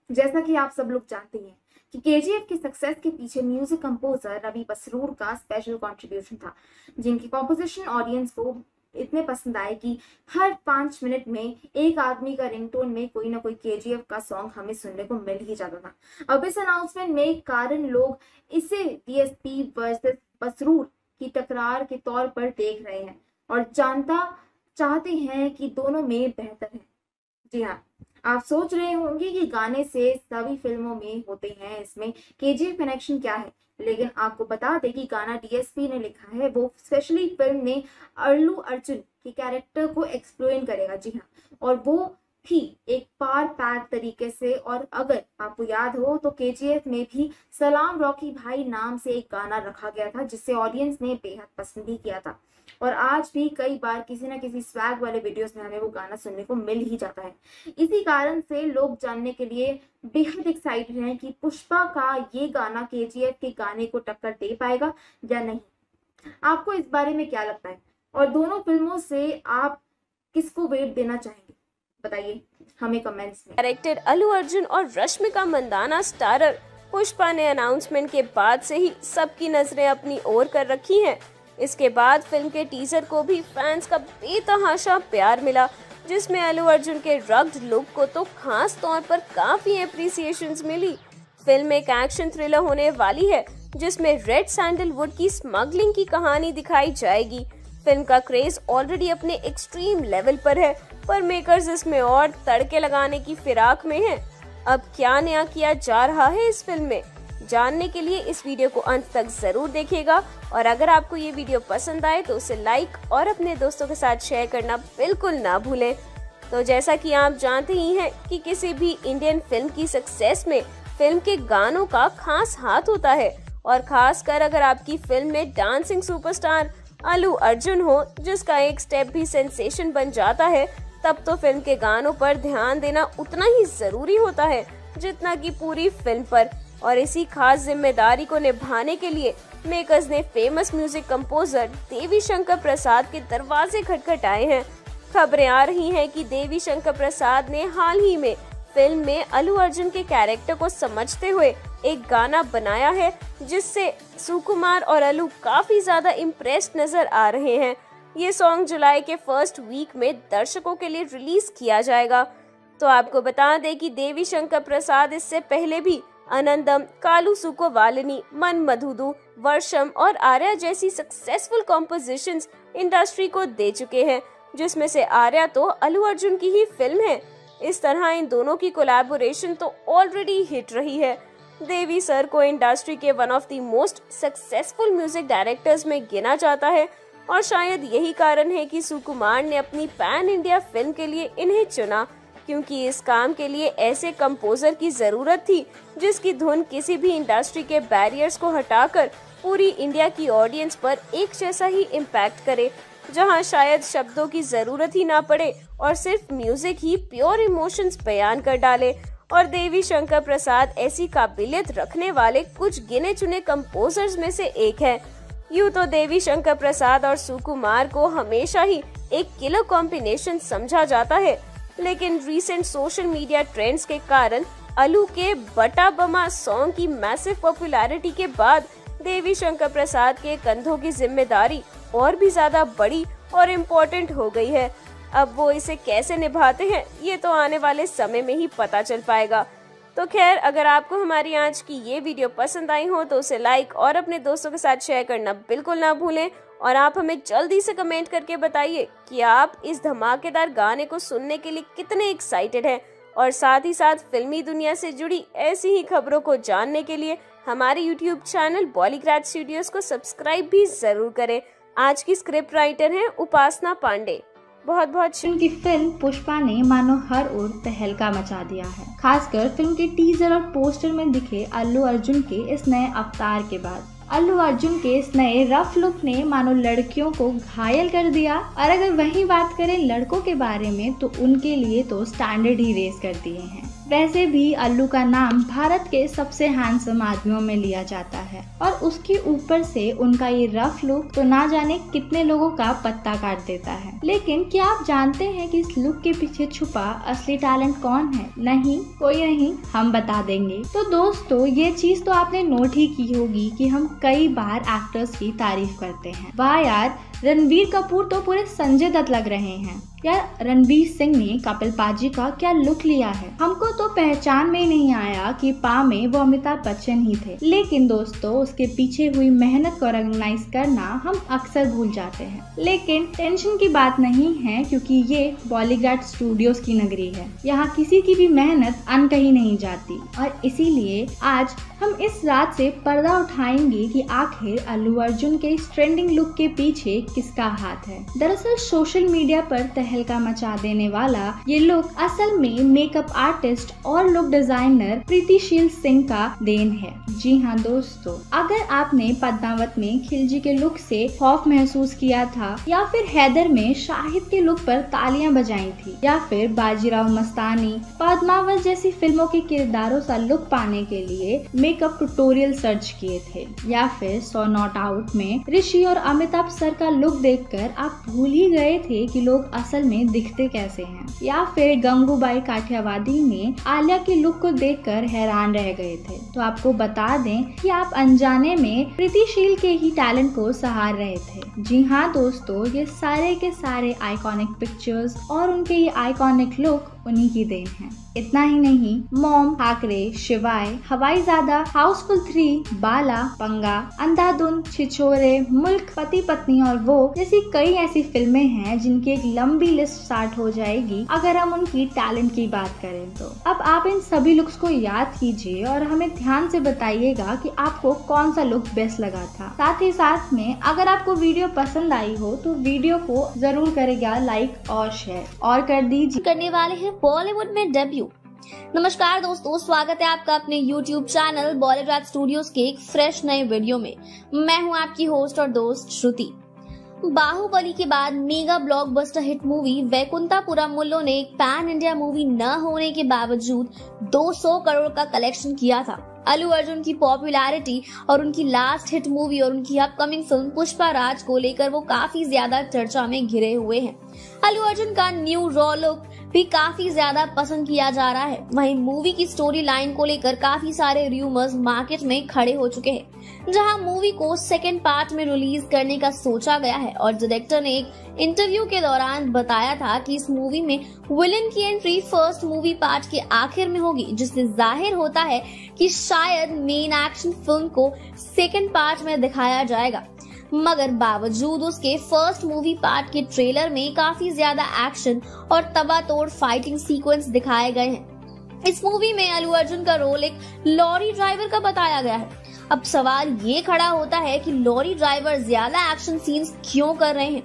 जैसा कि आप सब लोग जानते हैं कि के के सक्सेस के पीछे म्यूज़िक कंपोजर रवि बसरूर का स्पेशल कंट्रीब्यूशन था, जिनकी कॉम्पोजिशन ऑडियंस को इतने पसंद आए कि हर पाँच मिनट में एक आदमी का रिंगटोन में कोई ना कोई के का सॉन्ग हमें सुनने को मिल ही जाता था। अब इस अनाउंसमेंट में कारण लोग इसे डीएसपी वर्सेस बसरूर की तकरार के तौर पर देख रहे हैं और जानता, चाहते हैं कि दोनों में बेहतर है। जी हाँ आप सोच रहे होंगे कि गाने से सभी फ़िल्मों में होते हैं, इसमें के कनेक्शन क्या है? लेकिन आपको बता दें कि गाना डीएसपी ने लिखा है, वो स्पेशली फ़िल्म में अल्लू अर्जुन के कैरेक्टर को एक्सप्लोन करेगा। जी हाँ और वो भी एक पार पैक तरीके से, और अगर आपको याद हो तो के में भी सलाम रॉकी भाई नाम से एक गाना रखा गया था, जिसे ऑडियंस ने बेहद पसंद ही किया था। और आज भी कई बार किसी ना किसी स्वैग वाले वीडियोस में हमें वो गाना सुनने को मिल ही जाता है। इसी कारण से लोग जानने के लिए बेहद एक्साइटेड हैं कि पुष्पा का ये गाना केजीएफ के गाने को टक्कर दे पाएगा या नहीं। आपको इस बारे में क्या लगता है? और दोनों फ़िल्मों से आप किसको वेट देना चाहेंगे? बताइए, हमें कमेंट्स में। डायरेक्टर अलू अर्जुन और रश्मिका मंदाना स्टारर पुष्पा ने अनाउंसमेंट के बाद से ही सबकी नज़रें अपनी ओर कर रखी हैं। इसके बाद फ़िल्म के टीजर को भी फैंस का बेतहाशा प्यार मिला, जिसमें अल्लू अर्जुन के रग्ड लुक को तो खास तौर पर काफ़ी अप्रिसिएशन मिली। फ़िल्म एक एक्शन थ्रिलर होने वाली है, जिसमें रेड सैंडलवुड की स्मगलिंग की कहानी दिखाई जाएगी। फ़िल्म का क्रेज ऑलरेडी अपने एक्सट्रीम लेवल पर है, पर मेकर्स इसमें और तड़के लगाने की फिराक में हैं। अब क्या नया किया जा रहा है इस फ़िल्म में? जानने के लिए इस वीडियो को अंत तक ज़रूर देखिएगा। और अगर आपको ये वीडियो पसंद आए तो उसे लाइक और अपने दोस्तों के साथ शेयर करना बिल्कुल ना भूलें। तो जैसा कि आप जानते ही हैं कि किसी भी इंडियन फ़िल्म की सक्सेस में फ़िल्म के गानों का खास हाथ होता है। और खास कर अगर आपकी फ़िल्म में डांसिंग सुपरस्टार अल्लू अर्जुन हो, जिसका एक स्टेप भी सेंसेशन बन जाता है, तब तो फ़िल्म के गानों पर ध्यान देना उतना ही ज़रूरी होता है, जितना कि पूरी फ़िल्म पर। और इसी खास ज़िम्मेदारी को निभाने के लिए मेकर्स ने famous music composer Devi Shankar Prasad के दरवाजे खटखटाए हैं। खबरें आ रही हैं कि देवी शंकर प्रसाद ने हाल ही में फ़िल्म में अल्लू अर्जुन के कैरेक्टर को समझते हुए एक गाना बनाया है, जिससे सुकुमार और अलू काफ़ी ज़्यादा इम्प्रेस्ड नज़र आ रहे हैं। ये सॉन्ग जुलाई के फ़र्स्ट वीक में दर्शकों के लिए रिलीज़ किया जाएगा। तो आपको बता दें कि देवी शंकर प्रसाद इससे पहले भी अनंदम कालू सुको वालिनी, मन मधुदू, वर्षम और आर्या जैसी सक्सेसफुल कॉम्पोजिशंस इंडस्ट्री को दे चुके हैं, जिसमें से आर्या तो अलू अर्जुन की ही फ़िल्म है। इस तरह इन दोनों की कोलैबोरेशन तो ऑलरेडी हिट रही है। देवी सर को इंडस्ट्री के one of the most successful music directors में गिना जाता है, और शायद यही कारण है कि सुकुमार ने अपनी पैन इंडिया फ़िल्म के लिए इन्हें चुना। क्योंकि इस काम के लिए ऐसे कंपोजर की ज़रूरत थी, जिसकी धुन किसी भी इंडस्ट्री के बैरियर्स को हटाकर पूरी इंडिया की ऑडियंस पर एक जैसा ही इम्पैक्ट करे, जहाँ शायद शब्दों की ज़रूरत ही ना पड़े और सिर्फ़ म्यूज़िक ही प्योर इमोशंस बयान कर डाले। और देवी शंकर प्रसाद ऐसी काबिलियत रखने वाले कुछ गिने चुने कंपोजर्स में से एक है। यूँ तो देवी शंकर प्रसाद और सुकुमार को हमेशा ही एक किलो कॉम्बिनेशन समझा जाता है लेकिन रीसेंट सोशल मीडिया ट्रेंड्स के कारण अलू के बटा बमा सॉन्ग की मैसिव पॉपुलैरिटी के बाद देवी शंकर प्रसाद के कंधों की ज़िम्मेदारी और भी ज़्यादा बड़ी और इम्पोर्टेंट हो गई है। अब वो इसे कैसे निभाते हैं, ये तो आने वाले समय में ही पता चल पाएगा। तो खैर, अगर आपको हमारी आज की ये वीडियो पसंद आई हो तो उसे लाइक और अपने दोस्तों के साथ शेयर करना बिल्कुल ना भूलें। और आप हमें जल्दी से कमेंट करके बताइए कि आप इस धमाकेदार गाने को सुनने के लिए कितने एक्साइटेड हैं और साथ ही साथ फिल्मी दुनिया से जुड़ी ऐसी ही खबरों को जानने के लिए हमारे यूट्यूब चैनल बॉलीग्राज स्टूडियोज को सब्सक्राइब भी ज़रूर करें। आज की स्क्रिप्ट राइटर हैं उपासना पांडे। बहुत बहुत की फ़िल्म पुष्पा ने मानो हर ओर तहलका मचा दिया है। खासकर फ़िल्म के टीजर और पोस्टर में दिखे अल्लू अर्जुन के इस नए अवतार के बाद। अल्लू अर्जुन के इस नए रफ लुक ने मानो लड़कियों को घायल कर दिया। और अगर वही बात करें लड़कों के बारे में तो उनके लिए तो स्टैंडर्ड ही रेस कर दिए हैं। वैसे भी अल्लू का नाम भारत के सबसे हैंडसम आदमियों में लिया जाता है और उसके ऊपर से उनका ये रफ लुक तो ना जाने कितने लोगों का पत्ता काट देता है। लेकिन क्या आप जानते हैं कि इस लुक के पीछे छुपा असली टैलेंट कौन है? नहीं, कोई नहीं, हम बता देंगे। तो दोस्तों, ये चीज़ तो आपने नोट ही की होगी कि हम कई बार एक्टर्स की तारीफ़ करते हैं। वाह यार रणबीर कपूर तो पूरे संजय दत्त लग रहे हैं। यार रणबीर सिंह ने कपिल पाजी का क्या लुक लिया है? हमको तो पहचान में नहीं आया कि पा में वो अमिताभ बच्चन ही थे। लेकिन दोस्तों, उसके पीछे हुई मेहनत को रिकॉग्नाइज करना हम अक्सर भूल जाते हैं। लेकिन टेंशन की बात नहीं है क्योंकि ये बॉलीग्राड स्टूडियोज की नगरी है। यहाँ किसी की भी मेहनत अनकही नहीं जाती। और इसीलिए आज हम इस रात से पर्दा उठाएँगे कि आखिर अल्लू अर्जुन के इस ट्रेंडिंग लुक के पीछे किसका हाथ है? दरअसल सोशल मीडिया पर तहलका मचा देने वाला ये लुक असल में मेकअप आर्टिस्ट और लुक डिज़ाइनर प्रीतिशील सिंह का देन है। जी हाँ दोस्तों, अगर आपने पद्मावत में खिलजी के लुक से खौफ महसूस किया था, या फिर हैदर में शाहिद के लुक पर तालियाँ बजाई थी, या फिर बाजीराव मस्तानी पद्मावत जैसी फ़िल्मों के किरदारों सा लुक पाने के लिए मेकअप ट्यूटोरियल सर्च किए थे, या फिर सो नॉट आउट में ऋषि और अमिताभ सर का लुक देखकर आप भूल ही गए थे कि लोग असल में दिखते कैसे हैं। या फिर गंगूबाई काठियावादी में आलिया के लुक को देखकर हैरान रह गए थे। तो आपको बता दें कि आप अनजाने में प्रीतिशील के ही टैलेंट को सहार रहे थे। जी हाँ दोस्तों, ये सारे के सारे आइकॉनिक पिक्चर्स और उनके ये आइकॉनिक लुक उन्हीं की देन है। इतना ही नहीं, मोम ठाकरे शिवाय हवाई ज़्यादा हाउसफुल थ्री, बाला, पंगा, अंधाधुन, छिछोरे, मुल्क, पति पत्नी और वो जैसी कई ऐसी फ़िल्में हैं जिनकी एक लंबी लिस्ट स्टार्ट हो जाएगी अगर हम उनकी टैलेंट की बात करें तो। अब आप इन सभी लुक्स को याद कीजिए और हमें ध्यान से बताइएगा कि आपको कौन सा लुक बेस्ट लगा था। साथ ही साथ में अगर आपको वीडियो पसंद आई हो तो वीडियो को ज़रूर करेगा लाइक और शेयर और कर दीजिए। करने वाले हैं बॉलीवुड में डेब्यू नमस्कार दोस्तों, स्वागत है आपका अपने YouTube चैनल बॉलीवुड स्टूडियोज के एक फ्रेश नए वीडियो में। मैं हूँ आपकी होस्ट और दोस्त श्रुति। बाहुबली के बाद mega blockbuster hit movie Vaikunthapurramuloo ने एक पैन इंडिया मूवी न होने के बावजूद 200 करोड़ का कलेक्शन किया था। अल्लू अर्जुन की पॉपुलैरिटी और उनकी लास्ट हिट मूवी और उनकी अपकमिंग फ़िल्म पुष्पा राज को लेकर वो काफ़ी ज़्यादा चर्चा में घिरे हुए हैं। अल्लू अर्जुन का न्यू रॉ लुक भी काफ़ी ज़्यादा पसंद किया जा रहा है। वहीं मूवी की स्टोरी लाइन को लेकर काफ़ी सारे र्यूमर्स मार्केट में खड़े हो चुके हैं, जहाँ मूवी को सेकेंड पार्ट में रिलीज़ करने का सोचा गया है और डायरेक्टर ने एक इंटरव्यू के दौरान बताया था कि इस मूवी में विलन की एंट्री फ़र्स्ट मूवी पार्ट के आखिर में होगी, जिससे ज़ाहिर होता है कि शायद मेन एक्शन फ़िल्म को सेकेंड पार्ट में दिखाया जाएगा। मगर बावजूद उसके फ़र्स्ट मूवी पार्ट के ट्रेलर में काफ़ी ज़्यादा एक्शन और तबातोड़ फाइटिंग सीक्वेंस दिखाए गए हैं। इस मूवी में अलू अर्जुन का रोल एक लॉरी ड्राइवर का बताया गया है। अब सवाल ये खड़ा होता है कि लॉरी ड्राइवर ज़्यादा एक्शन सीन्स क्यों कर रहे हैं?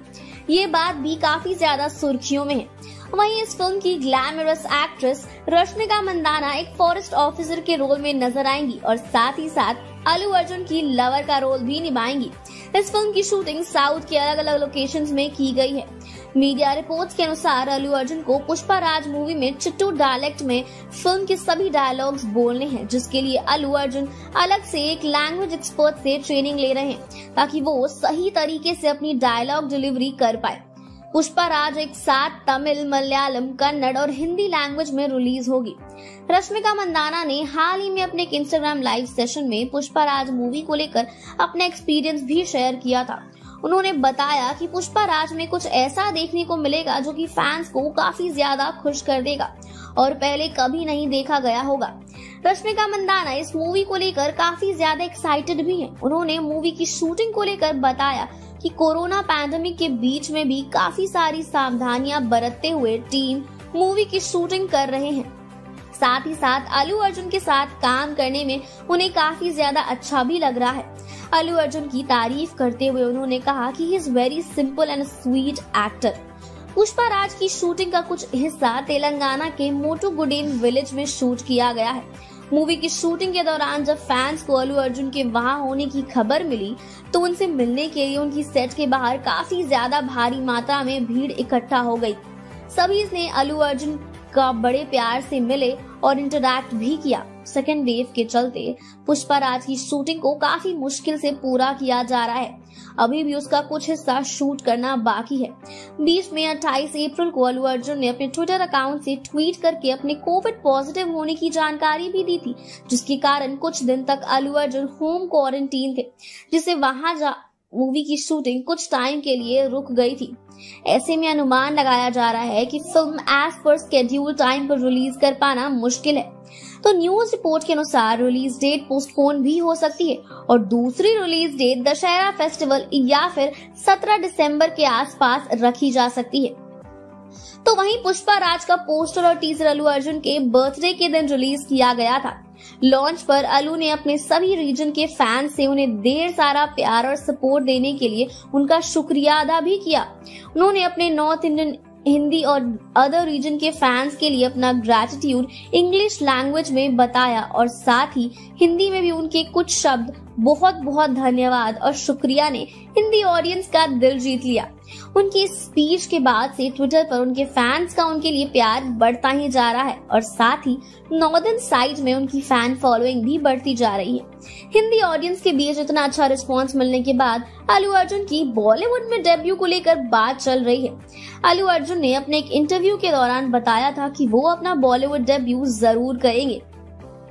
ये बात भी काफ़ी ज़्यादा सुर्खियों में है। वहीं इस फ़िल्म की ग्लैमरस एक्ट्रेस रश्मिका मंदाना एक फॉरेस्ट ऑफिसर के रोल में नज़र आएँगी और साथ ही साथ अलू अर्जुन की लवर का रोल भी निभाएँगी। इस फ़िल्म की शूटिंग साउथ के अलग अलग लोकेशंस में की गई है। मीडिया रिपोर्ट्स के अनुसार अल्लू अर्जुन को पुष्पा राज मूवी में चिट्टू डायलेक्ट में फ़िल्म के सभी डायलॉग्स बोलने हैं, जिसके लिए अल्लू अर्जुन अलग से एक लैंग्वेज एक्सपर्ट से ट्रेनिंग ले रहे हैं, ताकि वो सही तरीके से अपनी डायलॉग डिलीवरी कर पाए। पुष्पा राज एक साथ तमिल, मलयालम, कन्नड़ और हिंदी लैंग्वेज में रिलीज़ होगी। रश्मिका मंदाना ने हाल ही में अपने इंस्टाग्राम लाइव सेशन में पुष्पा राज मूवी को लेकर अपना एक्सपीरियंस भी शेयर किया था। उन्होंने बताया कि पुष्पा राज में कुछ ऐसा देखने को मिलेगा जो कि फैंस को काफ़ी ज़्यादा खुश कर देगा और पहले कभी नहीं देखा गया होगा। रश्मिका मंदाना इस मूवी को लेकर काफ़ी ज़्यादा एक्साइटेड भी हैं। उन्होंने मूवी की शूटिंग को लेकर बताया कि कोरोना पैंडेमिक के बीच में भी काफ़ी सारी सावधानियाँ बरतते हुए टीम मूवी की शूटिंग कर रहे हैं। साथ ही साथ अल्लू अर्जुन के साथ काम करने में उन्हें काफ़ी ज़्यादा अच्छा भी लग रहा है। अल्लू अर्जुन की तारीफ़ करते हुए उन्होंने कहा कि he is very simple and sweet actor Pushpa Raj की शूटिंग का कुछ हिस्सा तेलंगाना के मोटुगुडेन विलेज में शूट किया गया है। मूवी की शूटिंग के दौरान जब फैंस को अलू अर्जुन के वहाँ होने की खबर मिली तो उनसे मिलने के लिए उनकी सेट के बाहर काफ़ी ज़्यादा भारी मात्रा में भीड़ इकट्ठा हो गई। सभी ने अलू अर्जुन का बड़े प्यार से मिले और इंटरैक्ट भी किया। सेकेंड वेव के चलते पुष्पा राज की शूटिंग को काफ़ी मुश्किल से पूरा किया जा रहा है। अभी भी उसका कुछ हिस्सा शूट करना बाकी है। बीच में 28 अप्रैल को अल्लू अर्जुन ने अपने ट्विटर अकाउंट से ट्वीट करके अपने कोविड पॉजिटिव होने की जानकारी भी दी थी, जिसके कारण कुछ दिन तक अल्लू अर्जुन होम क्वारंटीन थे जिसे वहाँ जा मूवी की शूटिंग कुछ टाइम के लिए रुक गई थी। ऐसे में अनुमान लगाया जा रहा है कि film as per schedule time पर रिलीज़ कर पाना मुश्किल है। तो न्यूज़ रिपोर्ट के अनुसार रिलीज़ डेट पोस्टपोन भी हो सकती है और दूसरी रिलीज़ डेट दशहरा फेस्टिवल या फिर 17 दिसंबर के आसपास रखी जा सकती है। तो वहीं पुष्पा राज का पोस्टर और टीजर अल्लू अर्जुन के बर्थडे के दिन रिलीज़ किया गया था। लॉन्च पर अलू ने अपने सभी रीजन के फैंस से उन्हें ढेर सारा प्यार और सपोर्ट देने के लिए उनका शुक्रिया अदा भी किया। उन्होंने अपने नॉर्थ इंडियन हिंदी और अदर रीजन के फैंस के लिए अपना ग्रेटिट्यूड इंग्लिश लैंग्वेज में बताया और साथ ही हिंदी में भी उनके कुछ शब्द बहुत बहुत धन्यवाद और शुक्रिया ने हिंदी ऑडियंस का दिल जीत लिया। उनकी स्पीच के बाद से ट्विटर पर उनके फैंस का उनके लिए प्यार बढ़ता ही जा रहा है और साथ ही नॉर्दर्न साइड में उनकी फ़ैन फॉलोइंग भी बढ़ती जा रही है। हिंदी ऑडियंस के बीच इतना अच्छा रिस्पांस मिलने के बाद अल्लू अर्जुन की बॉलीवुड में डेब्यू को लेकर बात चल रही है। अल्लू अर्जुन ने अपने एक इंटरव्यू के दौरान बताया था कि वो अपना बॉलीवुड डेब्यू ज़रूर करेंगे।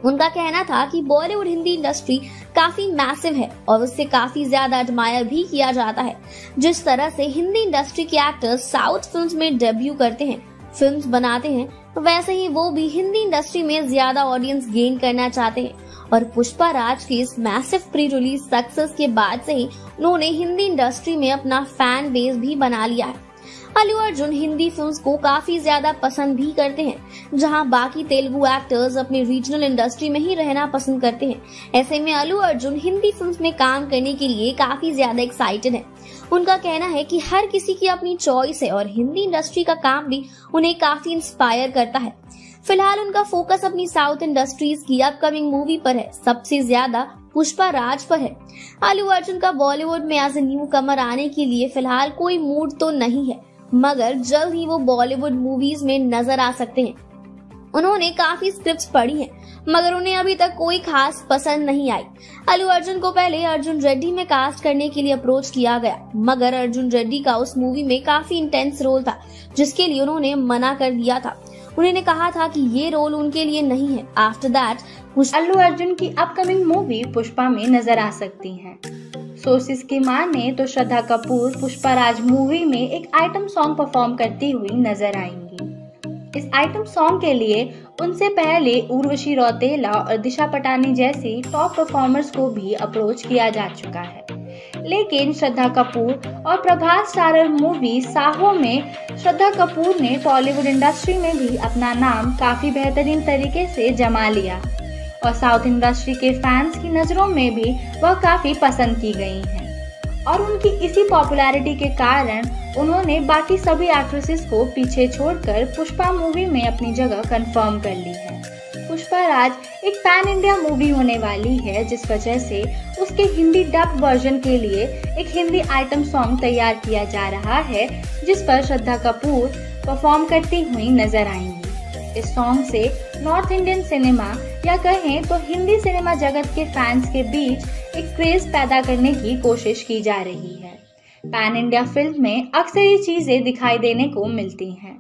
उनका कहना था कि बॉलीवुड हिंदी इंडस्ट्री काफ़ी मैसिव है और उससे काफ़ी ज़्यादा एडमायर भी किया जाता है। जिस तरह से हिंदी इंडस्ट्री के एक्टर्स साउथ फिल्म्स में डेब्यू करते हैं फिल्म्स बनाते हैं तो वैसे ही वो भी हिंदी इंडस्ट्री में ज़्यादा ऑडियंस गेन करना चाहते हैं। और पुष्पा राज की इस मैसिव प्री रिलीज़ सक्सेस के बाद से ही उन्होंने हिंदी इंडस्ट्री में अपना फ़ैन बेस भी बना लिया है। अल्लू अर्जुन हिंदी फिल्म्स को काफ़ी ज़्यादा पसंद भी करते हैं, जहाँ बाकी तेलुगु एक्टर्स अपने रीजनल इंडस्ट्री में ही रहना पसंद करते हैं। ऐसे में अल्लू अर्जुन हिंदी फिल्म्स में काम करने के लिए काफ़ी ज़्यादा एक्साइटेड है। उनका कहना है कि हर किसी की अपनी चॉइस है और हिंदी इंडस्ट्री का काम भी उन्हें काफ़ी इंस्पायर करता है। फ़िलहाल उनका फोकस अपनी साउथ इंडस्ट्रीज़ की अपकमिंग मूवी पर है। सबसे ज़्यादा पुष्पा राज पर है। अल्लू अर्जुन का बॉलीवुड में एज ए न्यू कमर आने के लिए फ़िलहाल कोई मूड तो नहीं है। मगर जल्द ही वो बॉलीवुड मूवीज़ में नज़र आ सकते हैं। उन्होंने काफ़ी स्क्रिप्ट्स पढ़ी हैं, मगर उन्हें अभी तक कोई खास पसंद नहीं आई। अल्लू अर्जुन को पहले अर्जुन रेड्डी में कास्ट करने के लिए अप्रोच किया गया, मगर अर्जुन रेड्डी का उस मूवी में काफ़ी इंटेंस रोल था, जिसके लिए उन्होंने मना कर दिया था। उन्होंने कहा था कि ये रोल उनके लिए नहीं है। आफ्टर दैट अल्लू अर्जुन की अपकमिंग मूवी पुष्पा में नज़र आ सकती हैं। सोर्सेस की माने तो श्रद्धा कपूर, पुष्पा राज मूवी में एक आइटम सॉन्ग परफॉर्म करती हुई नज़र आएँगी। इस आइटम सॉन्ग के लिए उनसे पहले उर्वशी रौतेला और दिशा पटानी जैसी टॉप परफॉर्मर्स को भी अप्रोच किया जा चुका है। लेकिन श्रद्धा कपूर और प्रभास स्टारर मूवी साहो में श्रद्धा कपूर ने टॉलीवुड इंडस्ट्री में भी अपना नाम काफ़ी बेहतरीन तरीके से जमा लिया। और साउथ इंडस्ट्री के फैंस की नज़रों में भी वह काफ़ी पसंद की गई हैं। और उनकी इसी पॉपुलैरिटी के कारण उन्होंने बाकी सभी एक्ट्रेसेस को पीछे छोड़कर पुष्पा मूवी में अपनी जगह कंफर्म कर ली है। पुष्पा राज एक पैन इंडिया मूवी होने वाली है, जिस वजह से उसके हिंदी डब वर्जन के लिए एक हिंदी आइटम सॉन्ग तैयार किया जा रहा है, जिस पर श्रद्धा कपूर परफॉर्म करती हुई नज़र आएँगी। इस सॉन्ग से नॉर्थ इंडियन सिनेमा या कहें तो हिंदी सिनेमा जगत के फैंस के बीच एक क्रेज पैदा करने की कोशिश की जा रही है। पैन इंडिया फ़िल्म में अक्सर ये चीज़ें दिखाई देने को मिलती हैं।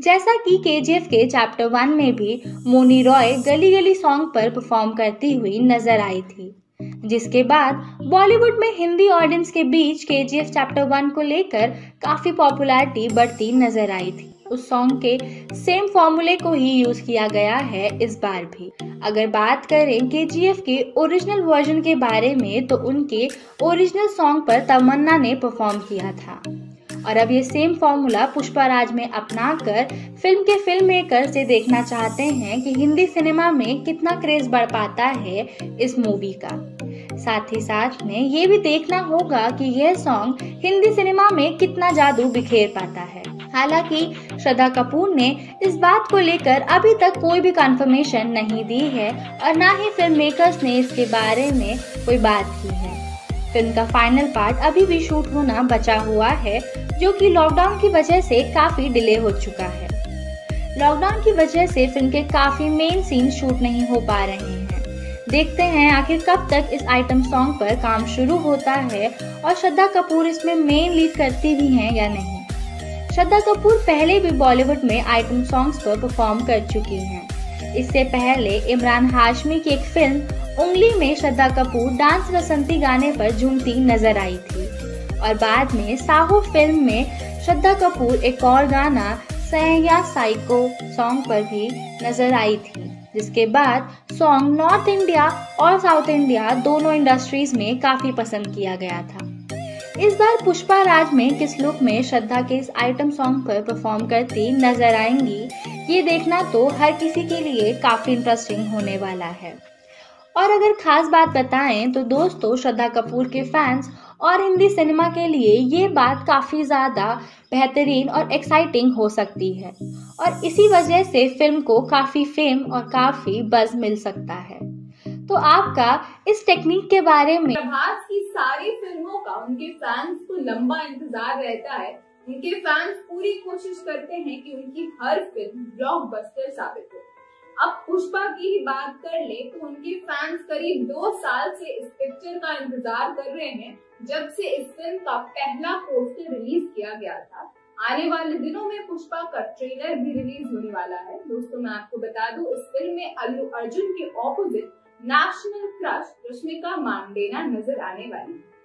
जैसा कि के के चैप्टर वन में भी मोनी रॉय गली गली सॉन्ग पर परफॉर्म करती हुई नज़र आई थी। जिसके बाद बॉलीवुड में हिंदी ऑडियंस के बीच के जी एफ़ चैप्टर वन को लेकर काफ़ी पॉपुलैरिटी बढ़ती नज़र आई थी। उस सॉन्ग के सेम फॉर्मूले को ही यूज़ किया गया है इस बार भी। अगर बात करें के जी एफ़ के ओरिजिनल वर्जन के बारे में तो उनके ओरिजिनल सॉन्ग पर तमन्ना ने परफॉर्म किया था। और अब ये सेम फॉर्मूला पुष्पा राज में अपना कर फ़िल्म के फ़िल्म मेकर से देखना चाहते हैं कि हिंदी सिनेमा में कितना क्रेज बढ़ पाता है इस मूवी का। साथ ही साथ में ये भी देखना होगा कि यह सॉन्ग हिंदी सिनेमा में कितना जादू बिखेर पाता है। हालाँकि श्रद्धा कपूर ने इस बात को लेकर अभी तक कोई भी कंफर्मेशन नहीं दी है और ना ही फ़िल्म मेकर्स ने इसके बारे में कोई बात की है। फ़िल्म का फाइनल पार्ट अभी भी शूट होना बचा हुआ है, जो कि लॉकडाउन की वजह से काफ़ी डिले हो चुका है। लॉकडाउन की वजह से फ़िल्म के काफ़ी मेन सीन शूट नहीं हो पा रहे हैं। देखते हैं आखिर कब तक इस आइटम सॉन्ग पर काम शुरू होता है और श्रद्धा कपूर इसमें मेन लीड करती भी हैं या नहीं। श्रद्धा कपूर पहले भी बॉलीवुड में आइटम सॉन्ग्स पर परफॉर्म कर चुकी हैं। इससे पहले इमरान हाशमी की एक फ़िल्म उंगली में श्रद्धा कपूर डांस बसंती गाने पर झूमती नज़र आई थी। और बाद में साहू फ़िल्म में श्रद्धा कपूर एक और गाना सैया साइको सॉन्ग पर भी नज़र आई थी, जिसके बाद सॉन्ग नॉर्थ इंडिया और साउथ इंडिया दोनों इंडस्ट्रीज़ में काफ़ी पसंद किया गया था। इस बार पुष्पा राज में किस लुक में श्रद्धा के इस आइटम सॉन्ग पर परफॉर्म करती नज़र आएँगी, ये देखना तो हर किसी के लिए काफ़ी इंटरेस्टिंग होने वाला है। और अगर खास बात बताएँ तो दोस्तों, श्रद्धा कपूर के फैंस और हिंदी सिनेमा के लिए ये बात काफ़ी ज़्यादा बेहतरीन और एक्साइटिंग हो सकती है। और इसी वजह से फ़िल्म को काफ़ी फेम और काफ़ी बज मिल सकता है। तो आपका इस टेक्निक के बारे में प्रभास की सारी फ़िल्मों का उनके फैंस को लंबा इंतज़ार रहता है। उनके फैंस पूरी कोशिश करते हैं कि उनकी हर फ़िल्म ब्लॉकबस्टर साबित हो। अब पुष्पा की ही बात कर ले तो उनके फैंस करीब दो साल से इस पिक्चर का इंतज़ार कर रहे हैं, जब से इस फ़िल्म का पहला पोस्टर रिलीज़ किया गया था। आने वाले दिनों में पुष्पा का ट्रेलर भी रिलीज़ होने वाला है। दोस्तों, मैं आपको बता दूँ, इस फ़िल्म में अल्लू अर्जुन के opposite national crush Rashmika Mandanna नज़र आने वाली है।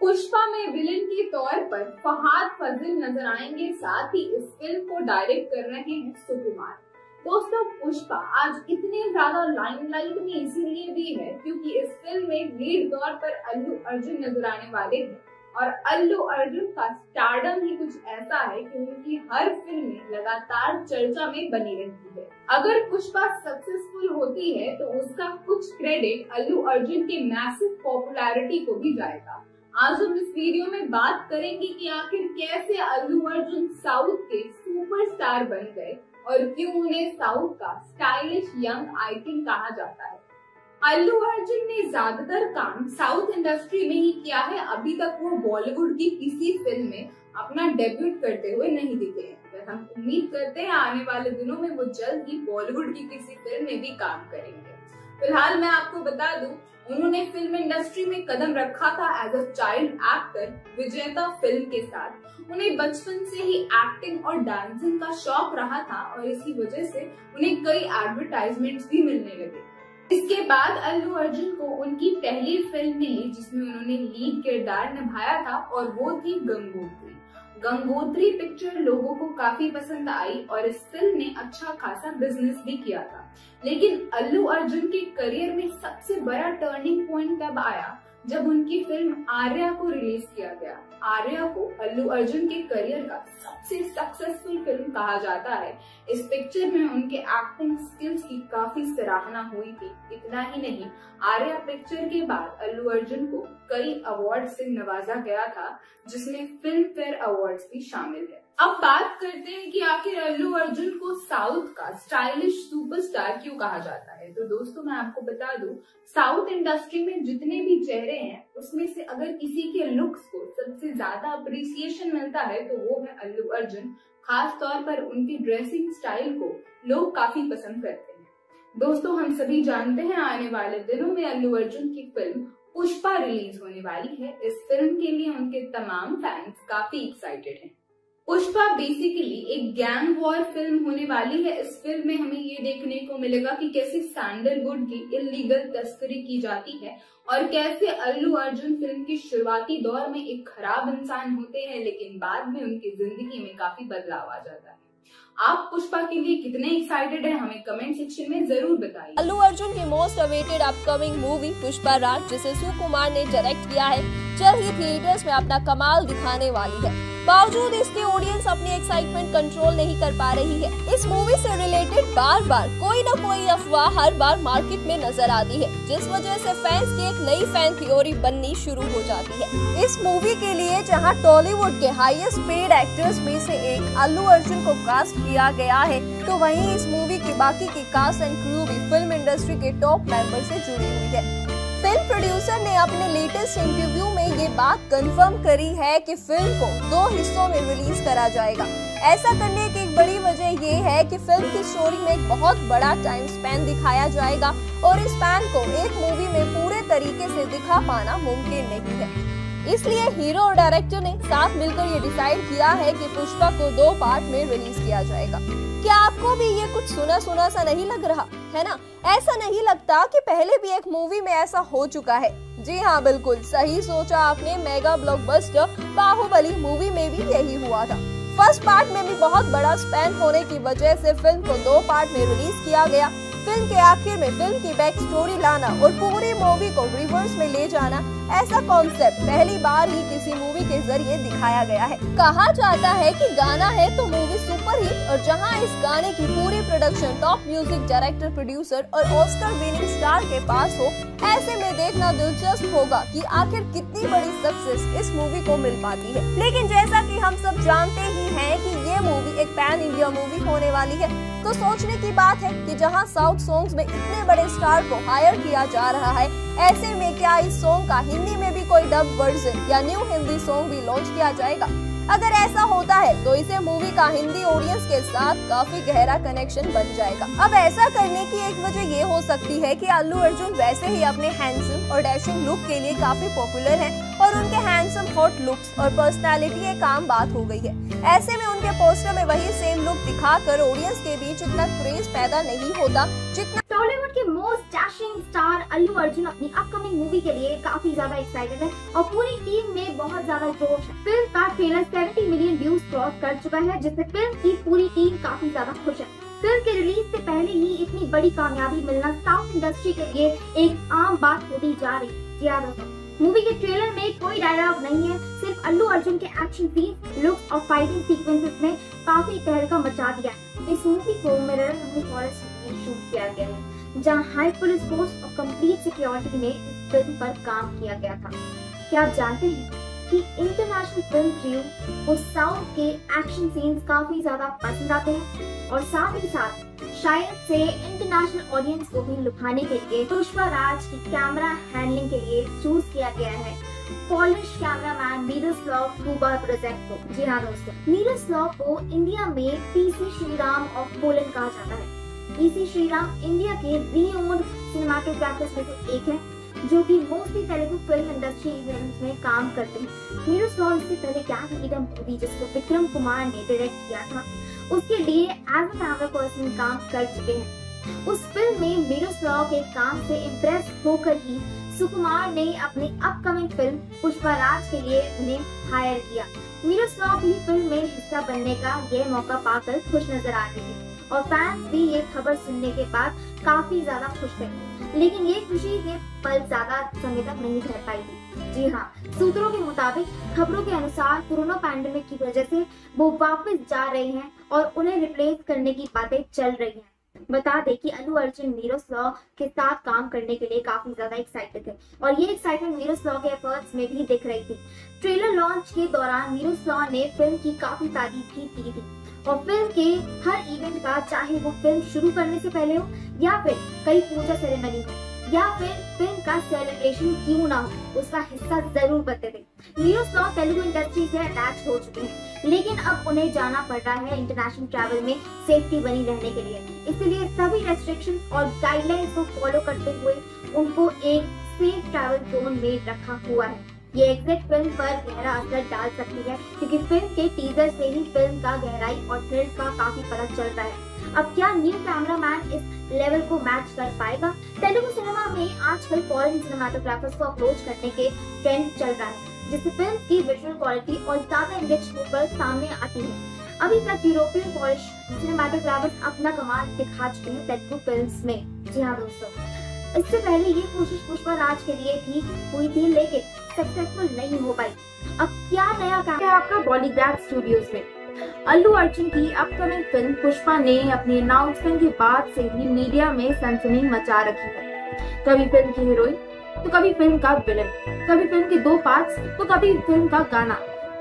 पुष्पा में विलन के तौर पर फहाद फजिल नज़र आएँगे, साथ ही इस फ़िल्म को डायरेक्ट कर रहे हैं सुकुमार। दोस्तों पुष्पा आज इतने ज़्यादा लाइमलाइट में इसीलिए भी है क्योंकि इस फ़िल्म में लीड तौर पर अल्लू अर्जुन नज़र आने वाले हैं। और अल्लू अर्जुन का स्टारडम ही कुछ ऐसा है कि उनकी हर फ़िल्म में लगातार चर्चा में बनी रहती है। अगर पुष्पा सक्सेसफुल होती है तो उसका कुछ क्रेडिट अल्लू अर्जुन के मैसिव पॉपुलैरिटी को भी जाएगा। आज हम इस वीडियो में बात करेंगे कि आखिर कैसे अल्लू अर्जुन साउथ के सुपरस्टार बन गए। और क्यों उन्हें साउथ का स्टाइलिश यंग आइकन कहा जाता है। अल्लू अर्जुन ने ज़्यादातर काम साउथ इंडस्ट्री में ही किया है। अभी तक वो बॉलीवुड की किसी फ़िल्म में अपना डेब्यूट करते हुए नहीं दिखे हैं। हम उम्मीद करते हैं आने वाले दिनों में वो जल्द ही बॉलीवुड की किसी फ़िल्म में भी काम करेंगे। फ़िलहाल मैं आपको बता दूँ उन्होंने फ़िल्म इंडस्ट्री में कदम रखा था as a child actor Vijetha film के साथ। उन्हें बचपन से ही एक्टिंग और डांसिंग का शौक रहा था और इसी वजह से उन्हें कई एडवर्टाइजमेंट्स भी मिलने लगे। इसके बाद अल्लू अर्जुन को उनकी पहली फ़िल्म मिली जिसमें उन्होंने लीड किरदार निभाया था और वो थी गंगोत्री। गंगोत्री पिक्चर लोगों को काफ़ी पसंद आई और इस फ़िल्म ने अच्छा खासा बिज़नेस भी किया था। लेकिन अल्लू अर्जुन के करियर में सबसे बड़ा टर्निंग पॉइंट तब आया? जब उनकी फ़िल्म आर्या को रिलीज़ किया गया, आर्या को अल्लू अर्जुन के करियर का सबसे सक्सेसफुल फ़िल्म कहा जाता है। इस पिक्चर में उनके एक्टिंग स्किल्स की काफ़ी सराहना हुई थी। इतना ही नहीं, आर्या पिक्चर के बाद अल्लू अर्जुन को कई अवार्ड से नवाजा गया था, जिसमें फ़िल्म फेयर अवार्ड भी शामिल है। अब बात करते हैं कि आखिर अल्लू अर्जुन को साउथ का स्टाइलिश सुपरस्टार क्यों कहा जाता है? तो दोस्तों, मैं आपको बता दूँ, साउथ इंडस्ट्री में जितने भी चेहरे हैं, उसमें से अगर किसी के लुक्स को सबसे ज़्यादा अप्रिसिएशन मिलता है तो वो है अल्लू अर्जुन। खास तौर पर उनकी ड्रेसिंग स्टाइल को लोग काफ़ी पसंद करते हैं। दोस्तों, हम सभी जानते हैं, आने वाले दिनों में अल्लू अर्जुन की फ़िल्म पुष्पा रिलीज़ होने वाली है। इस फ़िल्म के लिए उनके तमाम फैंस काफ़ी एक्साइटेड हैं। पुष्पा बेसिकली एक गैंग वॉर फ़िल्म होने वाली है। इस फ़िल्म में हमें ये देखने को मिलेगा कि कैसे सैंडलवुड की इलीगल तस्करी की जाती है और कैसे अल्लू अर्जुन फ़िल्म की शुरुआती दौर में एक खराब इंसान होते हैं, लेकिन बाद में उनकी ज़िंदगी में काफ़ी बदलाव आ जाता है। आप पुष्पा के लिए कितने एक्साइटेड हैं, हमें कमेंट सेक्शन में ज़रूर बताइए। अल्लू अर्जुन की most awaited upcoming movie Pushpa Raj, जिसे सुकुमार ने डायरेक्ट किया है। जल्द ही थिएटर्स में अपना कमाल दिखाने वाली है। बावजूद इसके ऑडियंस अपनी एक्साइटमेंट कंट्रोल नहीं कर पा रही है। इस मूवी से रिलेटेड बार बार कोई न कोई अफवाह हर बार मार्केट में नज़र आती है, जिस वजह से फैंस की एक नई फ़ैन थ्योरी बननी शुरू हो जाती है। इस मूवी के लिए जहाँ टॉलीवुड के हाईएस्ट पेड एक्टर्स में से एक अल्लू अर्जुन को कास्ट किया गया है तो वहीं इस मूवी के बाकी की कास्ट एंड क्रू भी फ़िल्म इंडस्ट्री के टॉप मेंबर से जुड़ी हुई है। फ़िल्म प्रोड्यूसर ने अपने लेटेस्ट इंटरव्यू में ये बात कंफर्म करी है कि फ़िल्म को दो हिस्सों में रिलीज़ करा जाएगा। ऐसा करने की एक बड़ी वजह ये है कि फ़िल्म की स्टोरी में एक बहुत बड़ा टाइम स्पैन दिखाया जाएगा और इस स्पैन को एक मूवी में पूरे तरीके से दिखा पाना मुमकिन नहीं है। इसलिए हीरो और डायरेक्टर ने साथ मिलकर ये डिसाइड किया है कि पुष्पा को दो पार्ट में रिलीज़ किया जाएगा। क्या आपको भी ये कुछ सुना सुना सा नहीं लग रहा? है ना? ऐसा नहीं लगता कि पहले भी एक मूवी में ऐसा हो चुका है। जी हाँ बिल्कुल, सही सोचा आपने मेगा ब्लॉकबस्टर बाहुबली मूवी में भी यही हुआ था। फ़र्स्ट पार्ट में भी बहुत बड़ा स्पैन होने की वजह से फ़िल्म को दो पार्ट में रिलीज़ किया गया। फ़िल्म के आखिर में फ़िल्म की बैक स्टोरी लाना और पूरी मूवी को रिवर्स में ले जाना ऐसा कॉन्सेप्ट पहली बार ही किसी मूवी के ज़रिए दिखाया गया है। कहा जाता है कि गाना है तो मूवी सुपर हिट और जहाँ इस गाने की पूरी production top music director producer और ऑस्कर विनिंग स्टार के पास हो, ऐसे में देखना दिलचस्प होगा कि आखिर कितनी बड़ी सक्सेस इस मूवी को मिल पाती है। लेकिन जैसा कि हम सब जानते ही हैं कि ये मूवी एक पैन इंडिया मूवी होने वाली है तो सोचने की बात है कि जहाँ साउथ सॉन्ग्स में इतने बड़े स्टार को हायर किया जा रहा है, ऐसे में क्या इस सॉन्ग का हिंदी में भी कोई डब वर्जन या न्यू हिंदी सॉन्ग भी लॉन्च किया जाएगा। अगर ऐसा होता है तो इसे मूवी का हिंदी ऑडियंस के साथ काफ़ी गहरा कनेक्शन बन जाएगा। अब ऐसा करने की एक वजह ये हो सकती है कि अल्लू अर्जुन वैसे ही अपने हैंडसम और डैशिंग लुक के लिए काफ़ी पॉपुलर हैं और उनके हैंडसम हॉट लुक्स और पर्सनालिटी एक आम बात हो गई है। ऐसे में उनके पोस्टर में वही सेम लुक दिखाकर ऑडियंस के बीच इतना क्रेज पैदा नहीं होता जितना टॉलीवुड के most dashing star Allu Arjun अपनी अपकमिंग मूवी के लिए काफ़ी ज़्यादा एक्साइटेड है और पूरी टीम में बहुत ज़्यादा जोश है। फ़िल्म का ट्रेलर 70 मिलियन व्यूज़ क्रॉस कर चुका है, जिससे फ़िल्म की पूरी टीम काफ़ी ज़्यादा खुश है। फ़िल्म के रिलीज़ से पहले ही इतनी बड़ी कामयाबी मिलना साउथ इंडस्ट्री के लिए एक आम बात होती जा रही है। जी हाँ मूवी के ट्रेलर में कोई डायलॉग नहीं है, सिर्फ़ अल्लू अर्जुन के एक्शन सीन लुक्स और फाइटिंग सीक्वेंसेस ने काफ़ी तहलका मचा दिया इस मूवी को मिरर फॉरेस्ट में शूट किया गया है, जहाँ हाई पुलिस फोर्स और कंप्लीट सिक्योरिटी में इस फ़िल्म पर काम किया गया था। क्या आप जानते हैं कि इंटरनेशनल फ़िल्म क्रू को साउथ के एक्शन सीन्स काफ़ी ज़्यादा पसंद आते हैं और साथ ही साथ शायद से इंटरनेशनल ऑडियंस को भी लुभाने के लिए पुष्पा राज की कैमरा हैंडलिंग के लिए चूज़ किया गया है। पॉलिश कैमरामैन नीरज लॉ कुबा प्रोजेक्ट को। जी हाँ दोस्तों नीरज लॉ को इंडिया में पीसी श्रीराम ऑफ़ पोलैंड कहा जाता है। पीसी श्रीराम इंडिया के रीओन्ड सिनेमाटोग्राफर्स में से एक है। जो कि mostly Telugu film industry events में काम करते हैं। लॉ इससे पहले गैंग ईडम मूवी जिसको विक्रम कुमार ने डायरेक्ट किया था, उसके लिए एज अ कैमरा पर्सन काम कर चुके हैं। उस फ़िल्म में मीरस लॉ के काम से इम्प्रेस होकर ही सुकुमार ने अपनी अपकमिंग फ़िल्म पुष्पा राज के लिए उन्हें हायर किया। मीरस लॉ भी फ़िल्म में हिस्सा बनने का यह मौका पाकर खुश नज़र आ रहे थे और फैंस भी ये खबर सुनने के बाद काफ़ी ज़्यादा खुश थे लेकिन ये खुशी के पल ज़्यादा समय तक नहीं रह पाई। थी जी हाँ सूत्रों के मुताबिक खबरों के अनुसार कोरोना पैंडेमिक की वजह से वो वापस जा रहे हैं और उन्हें रिप्लेस करने की बातें चल रही हैं। बता दें कि अल्लू अर्जुन मीरो लॉ के साथ काम करने के लिए काफ़ी ज़्यादा एक्साइटेड थे और ये एक्साइटमेंट मीरो लॉ के एफर्ट्स में भी दिख रही थी। ट्रेलर लॉन्च के दौरान मीरो लॉ ने फ़िल्म की काफ़ी तारीफ़ भी की थी। और फ़िल्म के हर इवेंट का, चाहे वो फ़िल्म शुरू करने से पहले हो, या फिर कई पूजा सेरेमनी हो, या फिर फ़िल्म का सेलिब्रेशन क्यों ना हो, उसका हिस्सा ज़रूर बनते थे नीरो स्लॉ तेलुगु इंडस्ट्री से अटैच हो चुके हैं, लेकिन अब उन्हें जाना पड़ रहा है इंटरनेशनल ट्रैवल में सेफ्टी बनी रहने के लिए। इसलिए सभी रेस्ट्रिक्शन और गाइडलाइंस को फॉलो करते हुए उनको एक सेफ़ ट्रैवल जोन में रखा हुआ है। ये एग्जैक्ट फ़िल्म पर गहरा असर डाल सकती है, क्योंकि फ़िल्म के टीजर से ही फ़िल्म का गहराई और थ्रिल का काफ़ी पता चल रहा है। अब क्या न्यू कैमरामैन इस लेवल को मैच कर पाएगा? तेलुगु सिनेमा में आजकल फॉरेन सिनेमाटोग्राफर्स को अप्रोच करने के ट्रेंड चल रहा है, जिससे फ़िल्म की विजुअल क्वालिटी और ज़्यादा एंगेज होकर सामने आती है। अभी तक यूरोपियन पॉलिश सिनेमाटोग्राफर अपना कमाल दिखा चुके हैं तेलुगु फ़िल्म में। जी हाँ दोस्तों। इससे पहले ये कोशिश पुष्पा राज के लिए भी हुई थी, लेकिन सक्सेसफुल नहीं हो पाई। अब क्या नया काम है आपका बॉलीग्राफ स्टूडियोज में? अल्लू अर्जुन की अपकमिंग फ़िल्म पुष्पा ने अपनी अनाउंसमेंट के बाद से ही मीडिया में सनसनी मचा रखी है। कभी फ़िल्म की हीरोइन तो कभी फ़िल्म का विलन कभी फ़िल्म के दो पार्ट्स तो कभी फ़िल्म का गाना।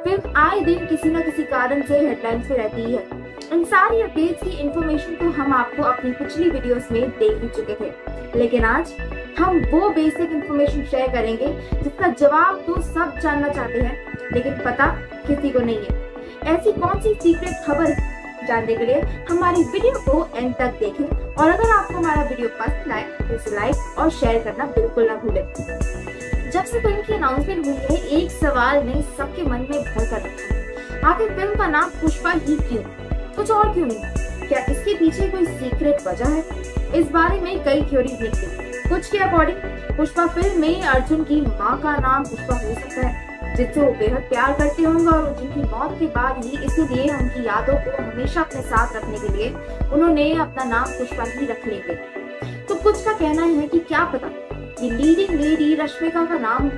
फ़िल्म आए दिन किसी न किसी कारण से हेडलाइंस पे रहती है। इन सारी अपडेट्स की इंफॉर्मेशन तो हम आपको अपनी पिछली वीडियोस में देख ही चुके थे। लेकिन आज हम वो बेसिक इंफॉर्मेशन शेयर करेंगे जिसका जवाब तो सब जानना चाहते हैं, लेकिन पता किसी को नहीं है। ऐसी कौन सी सीक्रेट खबर जानने के लिए हमारी वीडियो को एंड तक देखें और अगर आपको हमारा वीडियो पसंद आए तो इसे लाइक और शेयर करना बिल्कुल ना भूलें। जब से फ़िल्म की अनाउंसमेंट हुई है, एक सवाल ने सबके मन में भर कर रखा है। आखिर फ़िल्म का नाम पुष्पा ही क्यों? कुछ और क्यों नहीं? क्या इसके पीछे कोई सीक्रेट वजह है? इस बारे में कई थ्योरीज निकली कुछ के अकॉर्डिंग पुष्पा फ़िल्म में अर्जुन की माँ का नाम पुष्पा हो सकता है, जिससे वो बेहद प्यार करते होंगे और जिनकी मौत के बाद ही इसीलिए उनकी यादों को हमेशा अपने साथ रखने के लिए उन्होंने अपना नाम पुष्पा ही रख लेंगे। तो कुछ का कहना है कि क्या पता ये लीडिंग लेडी रश्मिका का नाम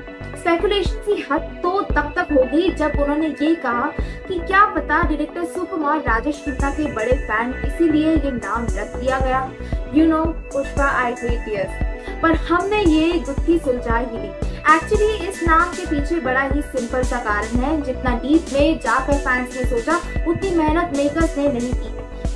स्पेकुलेशन की हद तो तब तक होगी जब उन्होंने ये कहा कि क्या पता डायरेक्टर सुकुमार राजेश खन्ना के बड़े फ़ैन इसीलिए ये नाम रख दिया गया। You know Pushpa I hate पर हमने ये गुत्थी सुलझा ही ली एक्चुअली इस नाम के पीछे बड़ा ही सिंपल सा कारण है। जितना डीप में जाकर फैंस ने सोचा, उतनी मेहनत मेकर्स ने नहीं की।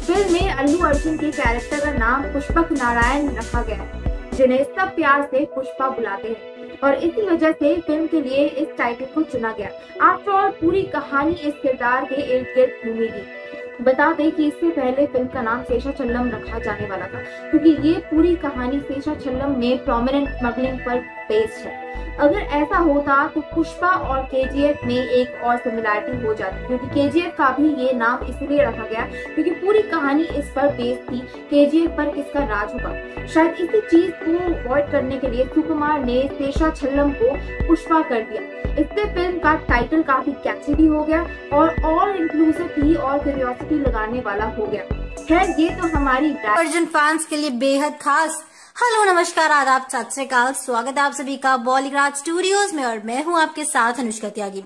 फ़िल्म में अल्लू अर्जुन के कैरेक्टर का नाम पुष्पक नारायण रखा गया जिन्हें सब प्यार से पुष्पा बुलाते हैं। और इसी वजह से फ़िल्म के लिए इस टाइटल को चुना गया। आफ्टर ऑल पूरी कहानी इस किरदार के इर्द गिर्द घूमेगी बता दें कि इससे पहले फ़िल्म का नाम शेषा चल्लम रखा जाने वाला था, क्योंकि ये पूरी कहानी शेषा चल्लम में प्रोमिनेंट स्मगलिंग पर बेस्ड है। अगर ऐसा होता तो पुष्पा और केजीएफ में एक और सिमिलरिटी हो जाती, क्योंकि केजीएफ का भी ये नाम इसलिए रखा गया क्योंकि पूरी कहानी इस पर बेस्ड थी, केजीएफ पर किसका राज होगा। शायद इसी चीज़ को अवॉइड करने के लिए सुकुमार ने शेषा छल्लम को पुष्पा कर दिया। इससे फ़िल्म का टाइटल काफ़ी कैची भी हो गया और और इंक्लूसिव भी और क्यूरियोसिटी लगाने वाला हो गया। खैर, ये तो हमारी फैंस के लिए बेहद खास हेलो, नमस्कार, आदाब, सत श्रीकाल, स्वागत है आप सभी का बॉलीग्राज स्टूडियोज में और मैं हूँ आपके साथ अनुष्का त्यागी।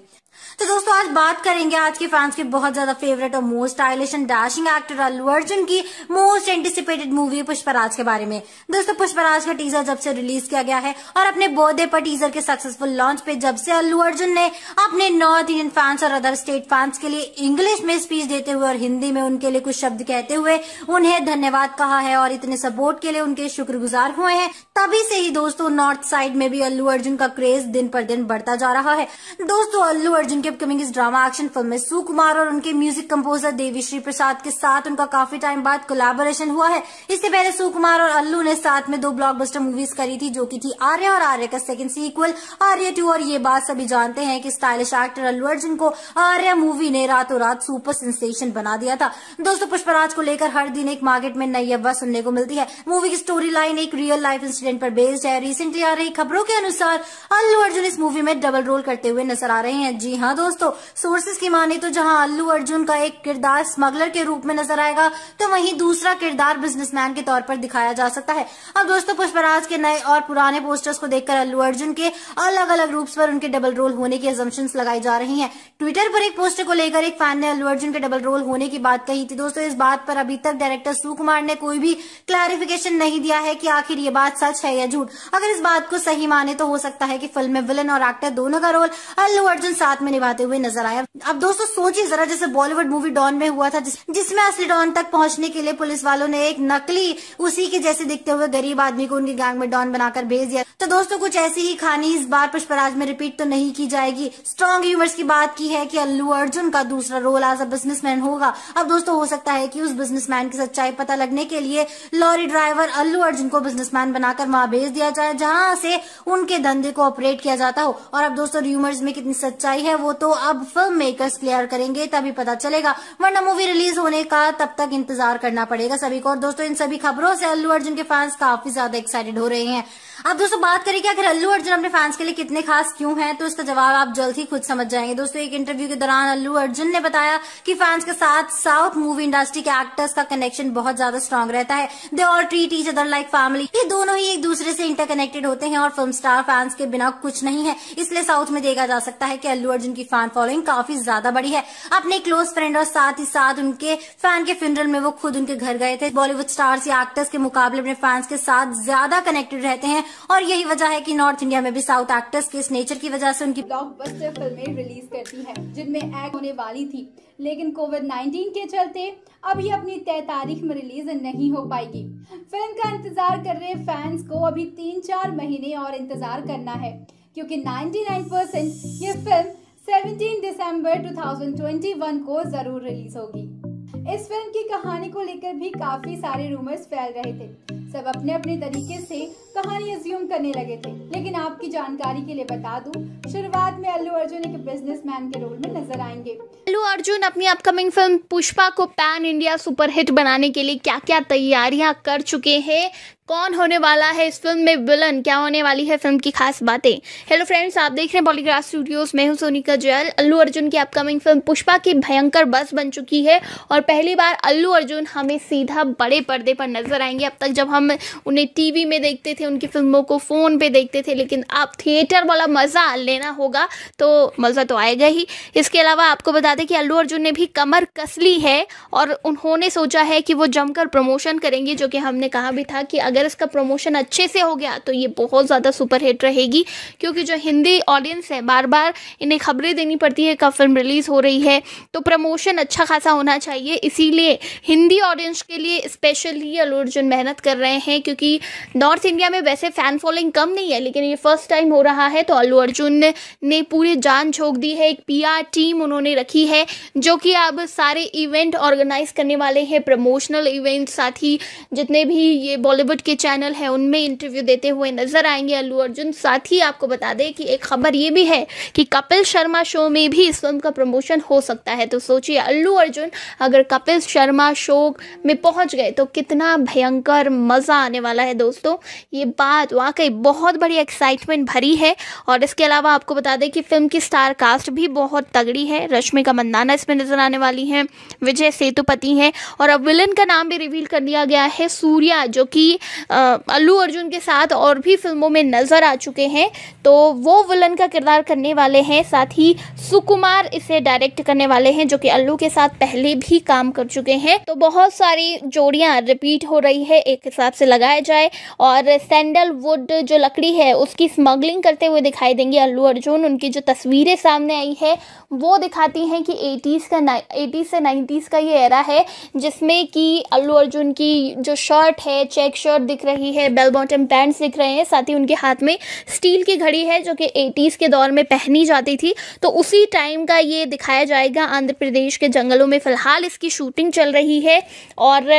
तो दोस्तों, आज बात करेंगे आज के फैंस के बहुत ज़्यादा फेवरेट और most stylish and dashing actor Allu Arjun की मोस्ट एंटिसिपेटेड मूवी पुष्पराज के बारे में। दोस्तों पुष्पराज का टीजर जब से रिलीज़ किया गया है और अपने बर्थडे पर टीजर के सक्सेसफुल लॉन्च पे जब से अल्लू अर्जुन ने अपने नॉर्थ इंडियन फैंस और अदर स्टेट फैंस के लिए इंग्लिश में स्पीच देते हुए और हिंदी में उनके लिए कुछ शब्द कहते हुए उन्हें धन्यवाद कहा है और इतने सपोर्ट के लिए उनके शुक्रगुजार हुए हैं। तभी से ही दोस्तों नॉर्थ साइड में भी अल्लू अर्जुन का क्रेज दिन पर दिन बढ़ता जा रहा है। दोस्तों अल्लू अर्जुन की अपकमिंग इस ड्रामा एक्शन फ़िल्म में सुकुमार और उनके म्यूज़िक कंपोजर देवीश्री प्रसाद के साथ उनका काफ़ी टाइम बाद कोलैबोरेशन हुआ है। इससे पहले सुकुमार और अल्लू ने साथ में दो ब्लॉकबस्टर मूवीज़ करी थी, जो की थी आर्य और आर्य का सेकंड सीक्वल आर्य टू और ये बात सभी जानते हैं कि स्टाइलिश एक्टर अल्लू अर्जुन को आर्य मूवी ने रातों रात सुपर सेंसेशन बना दिया था। दोस्तों, पुष्पराज को लेकर हर दिन एक मार्केट में नई अफवाह सुनने को मिलती है। मूवी की स्टोरी लाइन एक रियल लाइफ इंसिडेंट पर बेस्ड है। रिसेंटली आ रही खबरों के अनुसार अल्लू अर्जुन इस मूवी में डबल रोल करते हुए नज़र आ रहे हैं। जी हाँ दोस्तों सोर्सेज की माने तो जहाँ अल्लू अर्जुन का एक किरदार स्मगलर के रूप में नज़र आएगा तो वहीं दूसरा किरदार बिजनेसमैन के तौर पर दिखाया जा सकता है। अब दोस्तों, पुष्पराज के नए और पुराने पोस्टर्स को देखकर अल्लू अर्जुन के अलग अलग रूप पर उनके डबल रोल होने की एजम्पन लगाई जा रही है। ट्विटर पर एक पोस्टर को लेकर एक फ़ैन ने अल्लू अर्जुन के डबल रोल होने की बात कही थी। दोस्तों, इस बात पर अभी तक डायरेक्टर सुकुमार ने कोई भी क्लैरिफिकेशन नहीं दिया है कि आखिर ये बात सच है या झूठ। अगर इस बात को सही माने तो हो सकता है कि फ़िल्म में विलन और एक्टर दोनों का रोल अल्लू अर्जुन साथ में निभाते हुए नज़र आया। अब दोस्तों सोचिए जरा जैसे बॉलीवुड मूवी डॉन में हुआ था जिस, जिसमें असली डॉन तक पहुँचने के लिए पुलिस वालों ने एक नकली उसी के जैसे दिखते हुए गरीब आदमी को उनकी गैंग में डॉन बनाकर भेज दिया। तो दोस्तों कुछ ऐसी ही कहानी इस बार पुष्पराज में रिपीट तो नहीं की जाएगी। स्ट्रॉन्ग ह्यूमर्स की बात की है कि अल्लू अर्जुन का दूसरा रोल एज अ बिजनेसमैन होगा। अब दोस्तों हो सकता है की उस बिजनेसमैन की सच्चाई पता लगने के लिए लॉरी ड्राइवर अल्लू अर्जुन को बिजनेसमैन बनाकर वहाँ भेज दिया जाए जहाँ से उनके धंधे को ऑपरेट किया जाता हो। और अब दोस्तों र्यूमर्स में कितनी सच्चाई है वो तो अब फ़िल्म मेकर्स क्लियर करेंगे, तभी पता चलेगा। वरना मूवी रिलीज़ होने का तब तक इंतज़ार करना पड़ेगा सभी को। और दोस्तों, इन सभी खबरों से अल्लू अर्जुन के फैंस काफ़ी ज़्यादा एक्साइटेड हो रहे हैं। अब दोस्तों, बात करें कि अगर अल्लू अर्जुन अपने फैंस के लिए कितने खास क्यों हैं तो इसका जवाब आप जल्द ही खुद समझ जाएँगे। दोस्तों, एक इंटरव्यू के दौरान अल्लू अर्जुन ने बताया कि फैंस के साथ साउथ मूवी इंडस्ट्री के एक्टर्स का कनेक्शन बहुत ज़्यादा स्ट्रांग रहता है। They all treat each other like family ये दोनों ही एक दूसरे से इंटरकनेक्टेड होते हैं और फ़िल्म स्टार फैंस के बिना कुछ नहीं है। इसलिए साउथ में देखा जा सकता है कि अल्लू अर्जुन की फ़ैन फॉलोइंग काफ़ी ज़्यादा बड़ी है। अपने क्लोज फ्रेंड और साथ ही साथ उनके फ़ैन के फ्यूनरल में वो खुद उनके घर गए थे। बॉलीवुड स्टार्स या एक्टर्स के मुकाबले अपने फैंस के साथ ज़्यादा कनेक्टेड रहते हैं। और यही वजह है कि नॉर्थ इंडिया में भी साउथ एक्टर्स के इस नेचर की वजह से उनकी ब्लॉकबस्टर फ़िल्में रिलीज़ करती है, जिनमें एक्ट होने वाली थी। लेकिन कोविड 19 के चलते अभी अपनी तय तारीख में रिलीज़ नहीं हो पाएगी। फ़िल्म का इंतज़ार कर रहे फैंस को अभी तीन चार महीने और इंतज़ार करना है, क्योंकि 99 परसेंट ये फ़िल्म 17 दिसंबर 2021 को ज़रूर रिलीज़ होगी। इस फ़िल्म की कहानी को लेकर भी काफ़ी सारे रूमर्स फैल रहे थे। सब अपने अपने तरीके से कहानी अज्यूम करने लगे थे। लेकिन आपकी जानकारी के लिए बता दूँ, शुरुआत में अल्लू अर्जुन एक बिजनेसमैन के रोल में नज़र आएँगे। अल्लू अर्जुन, अपनी अपकमिंग फ़िल्म पुष्पा को पैन इंडिया सुपरहिट बनाने के लिए क्या क्या तैयारियाँ कर चुके हैं? कौन होने वाला है इस फ़िल्म में विलन क्या होने वाली है फ़िल्म की खास बातें? हेलो फ्रेंड्स आप देख रहे हैं बॉलीग्राफ स्टूडियोज में हूँ सोनिका जैल। अल्लू अर्जुन की अपकमिंग फ़िल्म पुष्पा की भयंकर बस बन चुकी है और पहली बार अल्लू अर्जुन हमें सीधा बड़े पर्दे पर नज़र आएँगे। अब तक जब हम उन्हें टीवी में देखते थे, उनकी फ़िल्मों को फ़ोन पे देखते थे, लेकिन अब थिएटर वाला मज़ा लेना होगा तो मज़ा तो आएगा ही। इसके अलावा आपको बता दें कि अल्लू अर्जुन ने भी कमर कस ली है और उन्होंने सोचा है कि वो जमकर प्रमोशन करेंगे, जो कि हमने कहा भी था कि अगर अगर इसका प्रमोशन अच्छे से हो गया तो ये बहुत ज़्यादा सुपर हिट रहेगी, क्योंकि जो हिंदी ऑडियंस है बार बार इन्हें खबरें देनी पड़ती है, कब फ़िल्म रिलीज़ हो रही है तो प्रमोशन अच्छा खासा होना चाहिए। इसीलिए हिंदी ऑडियंस के लिए स्पेशली अल्लू अर्जुन मेहनत कर रहे हैं, क्योंकि नॉर्थ इंडिया में वैसे फ़ैन फॉलोइंग कम नहीं है, लेकिन ये फ़र्स्ट टाइम हो रहा है तो अल्लू अर्जुन ने पूरी जान झोंक दी है, एक पीआर टीम उन्होंने रखी है, जो कि अब सारे इवेंट ऑर्गेनाइज करने वाले हैं प्रमोशनल इवेंट साथ ही जितने भी ये बॉलीवुड के चैनल है, उनमें इंटरव्यू देते हुए नज़र आएँगे अल्लू अर्जुन। साथ ही आपको बता दें कि एक खबर ये भी है कि कपिल शर्मा शो में भी इस फ़िल्म का प्रमोशन हो सकता है। तो सोचिए, अल्लू अर्जुन, अगर कपिल शर्मा शो में पहुँच गए तो कितना भयंकर मज़ा आने वाला है दोस्तों। ये बात वाकई बहुत बड़ी एक्साइटमेंट भरी है। और इसके अलावा आपको बता दें कि फ़िल्म की स्टार कास्ट भी बहुत तगड़ी है। रश्मिका मंदाना इसमें नज़र आने वाली हैं, विजय सेतुपति हैं, और अब विलन का नाम भी रिवील कर दिया गया है सूर्या, जो कि अल्लू अर्जुन के साथ और भी फ़िल्मों में नज़र आ चुके हैं तो वो विलन का किरदार करने वाले हैं, साथ ही सुकुमार इसे डायरेक्ट करने वाले हैं, जो कि अल्लू के साथ पहले भी काम कर चुके हैं। तो बहुत सारी जोड़ियाँ रिपीट हो रही है, एक हिसाब से लगाया जाए, और सैंडलवुड जो लकड़ी है, उसकी स्मगलिंग करते हुए दिखाई देंगे अल्लू अर्जुन। उनकी जो तस्वीरें सामने आई है, वो दिखाती हैं कि एटीज़ का एटीज़ से नाइन्टीज़ का ये एरा है, जिसमें कि अल्लू अर्जुन की जो शर्ट है चेक शर्ट दिख रही है बेल बॉटम पैंट्स दिख रहे हैं, साथ ही उनके हाथ में स्टील की घड़ी है जो कि एटीज़ के दौर में पहनी जाती थी। तो उसी टाइम का ये दिखाया जाएगा आंध्र प्रदेश के जंगलों में फ़िलहाल इसकी शूटिंग चल रही है और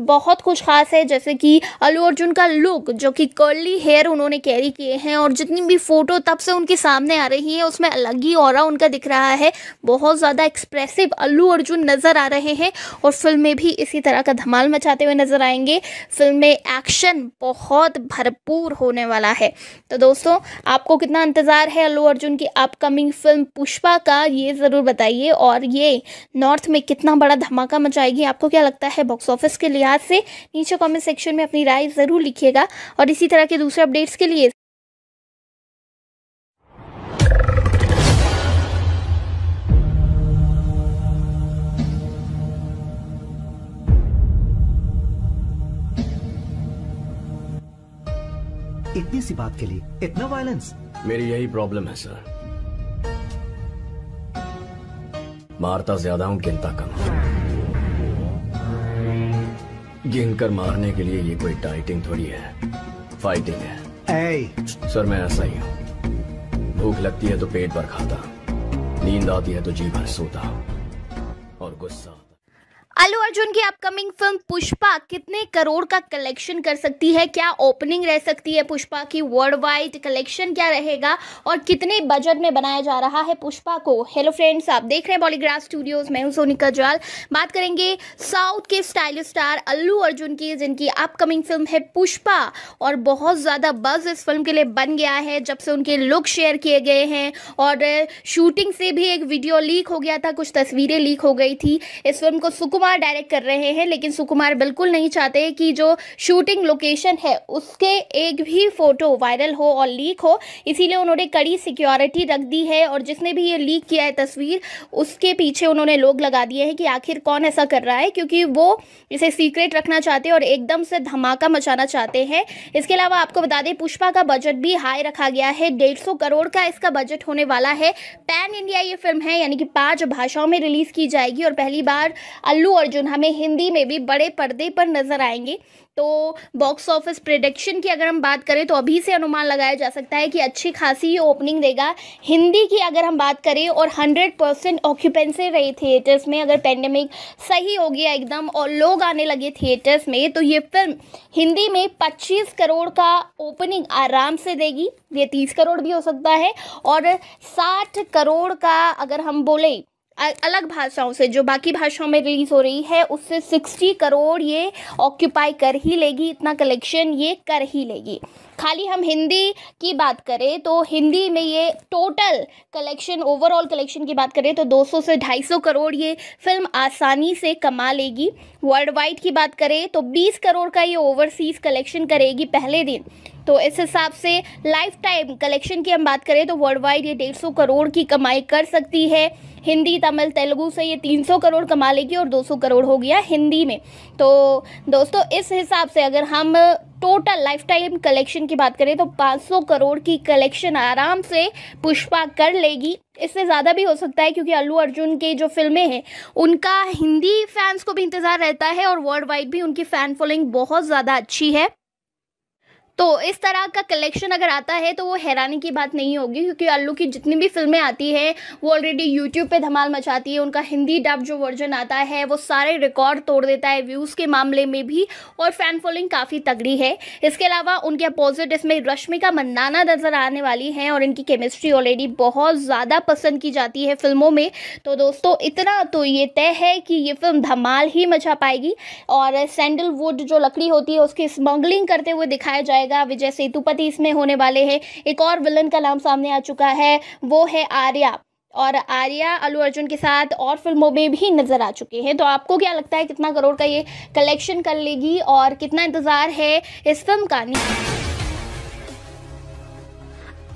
बहुत कुछ खास है, जैसे कि अल्लू अर्जुन का लुक जो कि कर्ली हेयर उन्होंने कैरी किए हैं और जितनी भी फ़ोटो तब से उनके सामने आ रही है, उसमें अलग ही और उनका दिख रहा है। बहुत ज़्यादा एक्सप्रेसिव अल्लू अर्जुन नज़र आ रहे हैं और फ़िल्म में भी इसी तरह का धमाल मचाते हुए नज़र आएँगे। फ़िल्म में एक्शन बहुत भरपूर होने वाला है। तो दोस्तों, आपको कितना इंतज़ार है अल्लू अर्जुन की अपकमिंग फ़िल्म पुष्पा का, ये ज़रूर बताइए। और ये नॉर्थ में कितना बड़ा धमाका मचाएगी, आपको क्या लगता है? बॉक्स ऑफ़िस के लिहाज से नीचे कमेंट सेक्शन में अपनी राय ज़रूर लिखिएगा। और इसी तरह के दूसरे अपडेट्स के लिए इतनी सी बात के लिए इतना वायलेंस मेरी यही प्रॉब्लम है सर मारता ज़्यादा हूँ गिनता कम गिनकर मारने के लिए ये कोई डाइटिंग थोड़ी है। फाइटिंग है। Hey. सर मैं ऐसा ही हूँ। भूख लगती है तो पेट भर खाता नींद आती है तो जी भर सोता और गुस्सा। अल्लू अर्जुन की अपकमिंग फ़िल्म पुष्पा कितने करोड़ का कलेक्शन कर सकती है? क्या ओपनिंग रह सकती है पुष्पा की? वर्ल्ड वाइड कलेक्शन क्या रहेगा? और कितने बजट में बनाया जा रहा है पुष्पा को? हेलो फ्रेंड्स आप देख रहे हैं बॉलीग्राफ स्टूडियोज मैं हूँ सोनिका जाल। बात करेंगे साउथ के स्टाइलिश स्टार अल्लू अर्जुन की, जिनकी अपकमिंग फ़िल्म है पुष्पा। और बहुत ज़्यादा बज इस फ़िल्म के लिए बन गया है, जब से उनके लुक शेयर किए गए हैं। और शूटिंग से भी एक वीडियो लीक हो गया था, कुछ तस्वीरें लीक हो गई थी। इस फ़िल्म को सुकुमार सुकुमार डायरेक्ट कर रहे हैं, लेकिन सुकुमार बिल्कुल नहीं चाहते कि जो शूटिंग लोकेशन है, उसके एक भी फ़ोटो वायरल हो और लीक हो। इसीलिए उन्होंने कड़ी सिक्योरिटी रख दी है और जिसने भी ये लीक किया है तस्वीर, उसके पीछे उन्होंने लोग लगा दिए हैं कि आखिर कौन ऐसा कर रहा है, क्योंकि वो इसे सीक्रेट रखना चाहते हैं और एकदम से धमाका मचाना चाहते हैं। इसके अलावा आपको बता दें, पुष्पा का बजट भी हाई रखा गया है, डेढ़ करोड़ का इसका बजट होने वाला है। पैन इंडिया ये फ़िल्म है, यानी कि पाँच भाषाओं में रिलीज़ की जाएगी और पहली बार अल्लू अर्जुन, हमें हिंदी में भी बड़े पर्दे पर नज़र आएँगे। तो बॉक्स ऑफ़िस प्रोडक्शन की अगर हम बात करें तो अभी से अनुमान लगाया जा सकता है कि अच्छी खासी ओपनिंग देगा। हिंदी की अगर हम बात करें, और 100 परसेंट ऑक्यूपेंसी रही थिएटर्स में, अगर पेंडेमिक सही हो गया एकदम, और लोग आने लगे थिएटर्स में तो ये फ़िल्म हिंदी में 25 करोड़ का ओपनिंग आराम से देगी। ये 30 करोड़ भी हो सकता है, और 60 करोड़ का अगर हम बोले अलग भाषाओं से, जो बाकी भाषाओं में रिलीज़ हो रही है, उससे सिक्सटी करोड़ ये ऑक्यूपाई कर ही लेगी, इतना कलेक्शन ये कर ही लेगी। खाली हम हिंदी की बात करें तो हिंदी में ये टोटल कलेक्शन ओवरऑल कलेक्शन की बात करें तो 200 से 250 करोड़ ये फ़िल्म आसानी से कमा लेगी। वर्ल्ड वाइड की बात करें तो 20 करोड़ का ये ओवरसीज कलेक्शन करेगी पहले दिन। तो इस हिसाब से लाइफ टाइम कलेक्शन की हम बात करें तो वर्ल्ड वाइड ये डेढ़ करोड़ की कमाई कर सकती है। हिंदी, तमिल, तेलुगु से ये 300 करोड़ कमा लेगी और 200 करोड़ हो गया हिंदी में। तो दोस्तों, इस हिसाब से अगर हम टोटल लाइफ टाइम कलेक्शन की बात करें तो 500 करोड़ की कलेक्शन आराम से पुष्पा कर लेगी। इससे ज़्यादा भी हो सकता है क्योंकि अल्लू अर्जुन के जो फ़िल्में हैं, उनका हिंदी फैंस को भी इंतज़ार रहता है और वर्ल्ड वाइड भी उनकी फ़ैन फॉलोइंग बहुत ज़्यादा अच्छी है। तो इस तरह का कलेक्शन अगर आता है तो वो हैरानी की बात नहीं होगी, क्योंकि अल्लू की जितनी भी फ़िल्में आती हैं, वो ऑलरेडी यूट्यूब पे धमाल मचाती है, उनका हिंदी डब जो वर्जन आता है, वो सारे रिकॉर्ड तोड़ देता है व्यूज़ के मामले में भी, और फ़ैन फॉलोइंग काफ़ी तगड़ी है। इसके अलावा उनके अपोजिट इसमें रश्मिका मंदाना नज़र आने वाली हैं, और इनकी केमिस्ट्री ऑलरेडी बहुत ज़्यादा पसंद की जाती है फ़िल्मों में। तो दोस्तों, इतना तो ये तय है कि ये फ़िल्म धमाल ही मचा पाएगी, और सैंडलवुड जो लकड़ी होती है, उसकी स्मगलिंग करते हुए दिखाया जाएगा। जाएगा विजय सेतुपति इसमें होने वाले हैं। एक और विलन का नाम सामने आ चुका है, वो है आर्या। और आर्या अलू अर्जुन के साथ और फ़िल्मों में भी नज़र आ चुके हैं। तो आपको क्या लगता है, कितना करोड़ का ये कलेक्शन कर लेगी और कितना इंतज़ार है इस फ़िल्म का?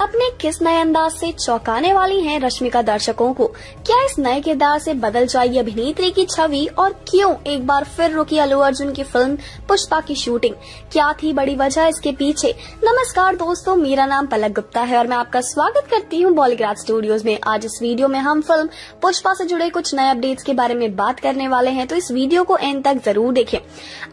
अपने किस नए अंदाज से चौंकाने वाली हैं रश्मिका दर्शकों को? क्या इस नए किरदार से बदल जाएगी अभिनेत्री की छवि? और क्यों एक बार फिर रुकी अल्लू अर्जुन की फ़िल्म पुष्पा की शूटिंग? क्या थी बड़ी वजह इसके पीछे? नमस्कार दोस्तों, मेरा नाम पलक गुप्ता है और मैं आपका स्वागत करती हूँ बॉलीग्राफ स्टूडियोज में। आज इस वीडियो में हम फ़िल्म पुष्पा ऐसी जुड़े कुछ नए अपडेट्स के बारे में बात करने वाले हैं तो इस वीडियो को एंड तक ज़रूर देखे।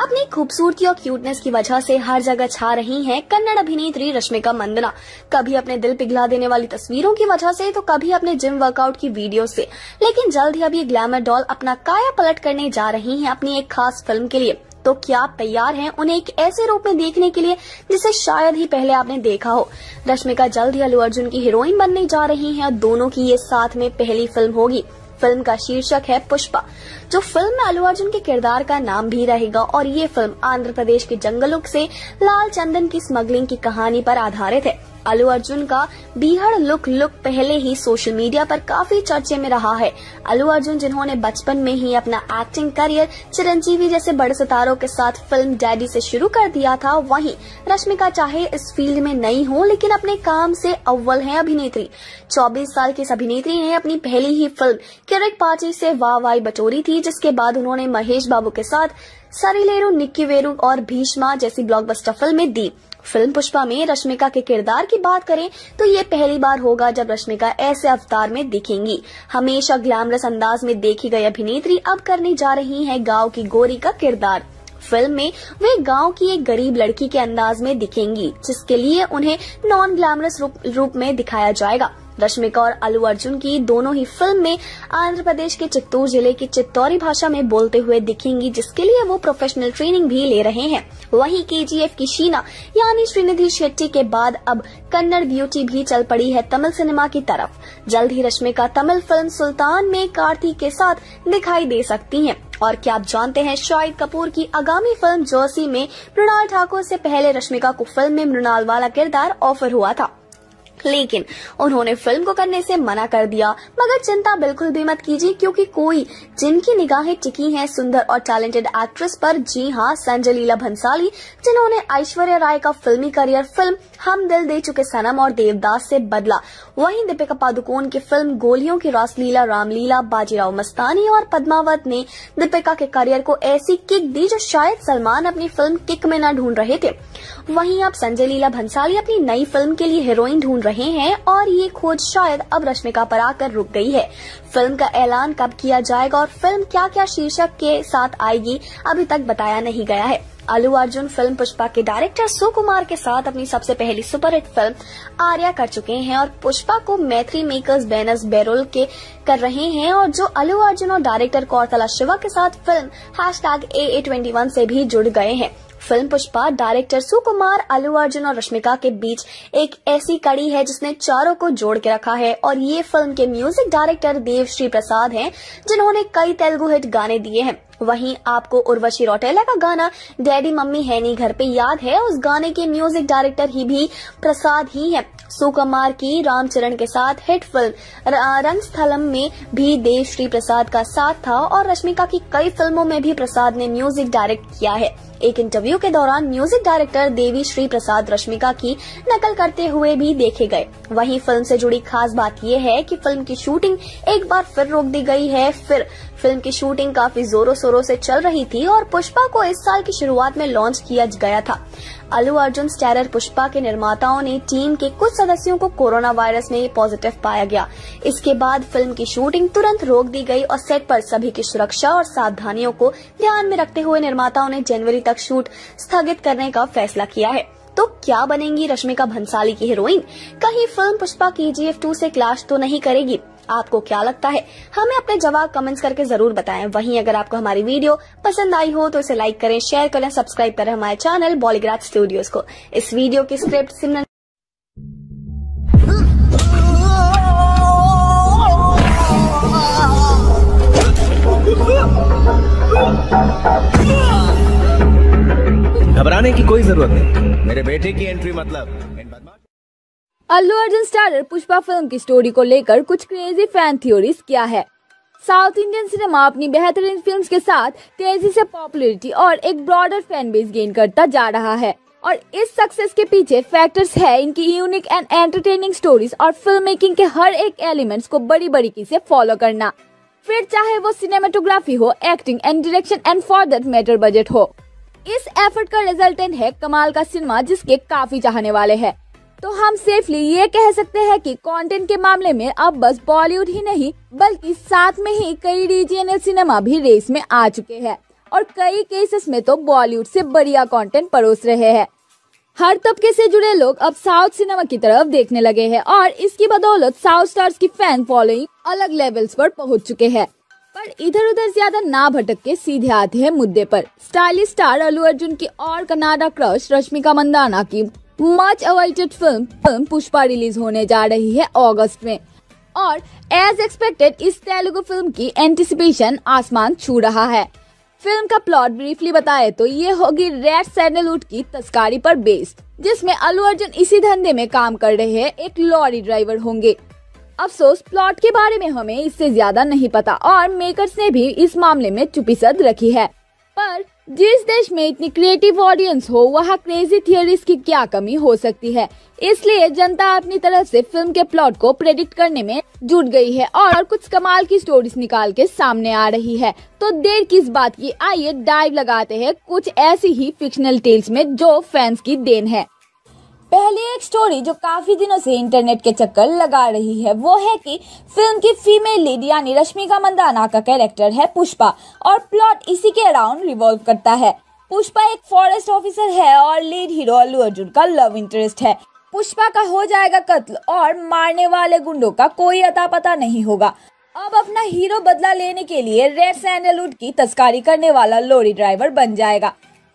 अपनी खूबसूरती और क्यूटनेस की वजह ऐसी हर जगह छा रही है कन्नड़ अभिनेत्री रश्मिका मंदना। कभी अपने दिल पिघला देने वाली तस्वीरों की वजह से तो कभी अपने जिम वर्कआउट की वीडियो से। लेकिन जल्द ही अब ये ग्लैमर डॉल अपना काया पलट करने जा रही हैं अपनी एक खास फ़िल्म के लिए। तो क्या आप तैयार हैं उन्हें एक ऐसे रूप में देखने के लिए जिसे शायद ही पहले आपने देखा हो? रश्मिका जल्द ही अल्लू अर्जुन की हीरोइन बनने जा रही हैं और दोनों की ये साथ में पहली फ़िल्म होगी। फ़िल्म का शीर्षक है पुष्पा, जो फ़िल्म में अल्लू अर्जुन के किरदार का नाम भी रहेगा और ये फ़िल्म आंध्र प्रदेश के जंगलों से लाल चंदन की स्मगलिंग की कहानी पर आधारित है। अल्लू अर्जुन का बीहड़ लुक लुक पहले ही सोशल मीडिया पर काफ़ी चर्चे में रहा है। अल्लू अर्जुन, जिन्होंने बचपन में ही अपना एक्टिंग करियर चिरंजीवी जैसे बड़े सितारों के साथ फ़िल्म डैडी से शुरू कर दिया था, वहीं रश्मिका चाहे इस फ़ील्ड में नहीं हो, लेकिन अपने काम से अव्वल है अभिनेत्री। 24 साल की इस अभिनेत्री ने अपनी पहली ही फ़िल्म किरिक पार्टी से वाह वाई बटोरी थी, जिसके बाद उन्होंने महेश बाबू के साथ सरीलेरू, निक्की वेरू और भीष्मा जैसी ब्लॉकबस्टर फ़िल्में दी। फ़िल्म पुष्पा में रश्मिका के किरदार की बात करें तो ये पहली बार होगा जब रश्मिका ऐसे अवतार में दिखेंगी। हमेशा ग्लैमरस अंदाज में देखी गई अभिनेत्री अब करने जा रही है गाँव की गोरी का किरदार। फ़िल्म में वे गाँव की एक गरीब लड़की के अंदाज में दिखेंगी जिसके लिए उन्हें नॉन ग्लैमरस रूप, में दिखाया जाएगा। रश्मिका और अल्लू अर्जुन की दोनों ही फ़िल्म में आंध्र प्रदेश के चित्तूर ज़िले की चित्तौरी भाषा में बोलते हुए दिखेंगी, जिसके लिए वो प्रोफेशनल ट्रेनिंग भी ले रहे हैं। वहीं केजीएफ की शीना, यानी श्रीनिधि शेट्टी के बाद अब कन्नड़ ब्यूटी भी चल पड़ी है तमिल सिनेमा की तरफ़। जल्द ही रश्मिका तमिल फ़िल्म सुल्तान में कार्तिक के साथ दिखाई दे सकती हैं। और क्या आप जानते हैं, शाहिद कपूर की आगामी फ़िल्म जोसी में मृणाल ठाकुर से पहले रश्मिका को फ़िल्म में मृणाल वाला किरदार ऑफ़र हुआ था। लेकिन उन्होंने फ़िल्म को करने से मना कर दिया। मगर चिंता बिल्कुल भी मत कीजिए, क्योंकि कोई जिनकी निगाहें टिकी हैं सुंदर और टैलेंटेड एक्ट्रेस पर, जी हाँ संजय लीला भंसाली, जिन्होंने ऐश्वर्या राय का फिल्मी करियर फ़िल्म हम दिल दे चुके सनम और देवदास से बदला। वहीं दीपिका पादुकोण की फ़िल्म गोलियों की रासलीला रामलीला, बाजीराव मस्तानी और पद्मावत ने दीपिका के करियर को ऐसी किक दी जो शायद सलमान अपनी फ़िल्म किक में न ढूंढ रहे थे। वहीं अब संजय लीला भंसाली अपनी नई फ़िल्म के लिए हीरोइन ढूंढ रहे हैं और ये खोज शायद अब रश्मिका पर आकर रुक गई है। फ़िल्म का ऐलान कब किया जाएगा और फ़िल्म क्या क्या शीर्षक के साथ आएगी, अभी तक बताया नहीं गया है। अल्लू अर्जुन फ़िल्म पुष्पा के डायरेक्टर सुकुमार के साथ अपनी सबसे पहली सुपरहिट फ़िल्म आर्या कर चुके हैं और पुष्पा को मैत्री मेकर्स बैनर्स बेरोल के कर रहे हैं और जो अल्लू अर्जुन और डायरेक्टर कौरतला शिवा के साथ film hashtag A twenty one से भी जुड़ गए हैं। फ़िल्म पुष्पा, डायरेक्टर सुकुमार अल्लू अर्जुन और रश्मिका के बीच एक ऐसी कड़ी है जिसने चारों को जोड़ के रखा है और ये फ़िल्म के म्यूज़िक डायरेक्टर देव श्री प्रसाद हैं, जिन्होंने कई तेलुगु हिट गाने दिए हैं। वहीं आपको उर्वशी रौटेला का गाना डैडी मम्मी है नहीं घर पे याद है। उस गाने के म्यूज़िक डायरेक्टर ही भी प्रसाद ही है। सुकुमार की रामचरण के साथ हिट फ़िल्म रंगस्थलम में भी देव श्री प्रसाद का साथ था और रश्मिका की कई फ़िल्मों में भी प्रसाद ने म्यूज़िक डायरेक्ट किया है। एक इंटरव्यू के दौरान म्यूज़िक डायरेक्टर देवी श्री प्रसाद रश्मिका की नकल करते हुए भी देखे गए। वहीं फ़िल्म से जुड़ी खास बात यह है कि फ़िल्म की शूटिंग एक बार फिर रोक दी गई है। फिर फ़िल्म की शूटिंग काफ़ी जोरों शोरों से चल रही थी और पुष्पा को इस साल की शुरुआत में लॉन्च किया गया था। अल्लू अर्जुन स्टारर पुष्पा के निर्माताओं ने टीम के कुछ सदस्यों को कोरोना वायरस में पॉजिटिव पाया गया। इसके बाद फ़िल्म की शूटिंग तुरंत रोक दी गई और सेट पर सभी की सुरक्षा और सावधानियों को ध्यान में रखते हुए निर्माताओं ने जनवरी तक शूट स्थगित करने का फैसला किया है। तो क्या बनेंगी रश्मिका भंसाली की हीरोइन? कहीं फ़िल्म पुष्पा की जी एफ़ टू से क्लैश तो नहीं करेगी। आपको क्या लगता है? हमें अपने जवाब कमेंट्स करके ज़रूर बताएँ। वहीं अगर आपको हमारी वीडियो पसंद आई हो तो इसे लाइक करें शेयर करें सब्सक्राइब करें हमारे चैनल बॉलीग्राफ स्टूडियोज को। इस वीडियो की स्क्रिप्ट सिमरन घबराने की कोई ज़रूरत नहीं। मेरे बेटे की एंट्री मतलब अल्लू अर्जुन स्टारर पुष्पा फ़िल्म की स्टोरी को लेकर कुछ क्रेजी फ़ैन थ्योरीज क्या है। साउथ इंडियन सिनेमा अपनी बेहतरीन फिल्म्स के साथ तेज़ी से पॉपुलैरिटी और एक ब्रॉडर फ़ैन बेस गेन करता जा रहा है। और इस सक्सेस के पीछे फैक्टर्स है इनकी यूनिक एंड एंटरटेनिंग स्टोरीज और फ़िल्म मेकिंग के हर एक एलिमेंट्स को बड़ी बड़ी से फॉलो करना। फिर चाहे वो सिनेमाटोग्राफी हो acting and direction and for that matter budget हो। इस एफर्ट का रिजल्टेंट है कमाल का सिनेमा जिसके काफ़ी चाहने वाले हैं। तो हम सेफली ये कह सकते हैं कि कंटेंट के मामले में अब बस बॉलीवुड ही नहीं, बल्कि साथ में ही कई रीजनल सिनेमा भी रेस में आ चुके हैं। और कई केसेस में तो बॉलीवुड से बढ़िया कंटेंट परोस रहे हैं। हर तबके से जुड़े लोग अब साउथ सिनेमा की तरफ़ देखने लगे हैं और इसकी बदौलत साउथ स्टार्स की फ़ैन फॉलोइंग अलग लेवल्स पर पहुँच चुके हैं। पर इधर उधर ज़्यादा ना भटक के सीधे आते हैं मुद्दे पर। स्टाइलिश स्टार अल्लू अर्जुन की और कनाडा क्रश रश्मिका मंदाना की much awaited film film Pushpa release होने जा रही है अगस्त में। और एज एक्सपेक्टेड इस तेलुगु फ़िल्म की एंटिसिपेशन आसमान छू रहा है। फ़िल्म का प्लॉट ब्रीफली बताए तो ये होगी रेड सैंडलवुड की तस्कारी पर बेस्ड जिसमें अल्लू अर्जुन इसी धंधे में काम कर रहे हैं, एक लॉरी ड्राइवर होंगे। अफसोस प्लॉट के बारे में हमें इससे ज़्यादा नहीं पता और मेकर्स ने भी इस मामले में चुपी सद रखी है। पर जिस देश में इतनी क्रिएटिव ऑडियंस हो, वहाँ क्रेजी थियोरीज की क्या कमी हो सकती है? इसलिए जनता अपनी तरफ़ से फ़िल्म के प्लॉट को प्रेडिक्ट करने में जुट गई है और कुछ कमाल की स्टोरीज निकाल के सामने आ रही है। तो देर किस बात की? आइए डाइव लगाते हैं कुछ ऐसी ही फिक्शनल टेल्स में जो फैंस की देन है। पहली एक स्टोरी जो काफ़ी दिनों से इंटरनेट के चक्कर लगा रही है, वो है कि फ़िल्म की फीमेल लीड यानी रश्मिका मंदाना का कैरेक्टर है पुष्पा और प्लॉट इसी के अराउंड रिवॉल्व करता है। पुष्पा एक फॉरेस्ट ऑफिसर है और लीड हीरो अल्लू अर्जुन का लव इंटरेस्ट है। पुष्पा का हो जाएगा कत्ल और मारने वाले गुंडों का कोई अता पता नहीं होगा। अब अपना हीरो बदला लेने के लिए रेड सैंडलवुड की तस्कारी करने वाला लोरी ड्राइवर बन जाएगा।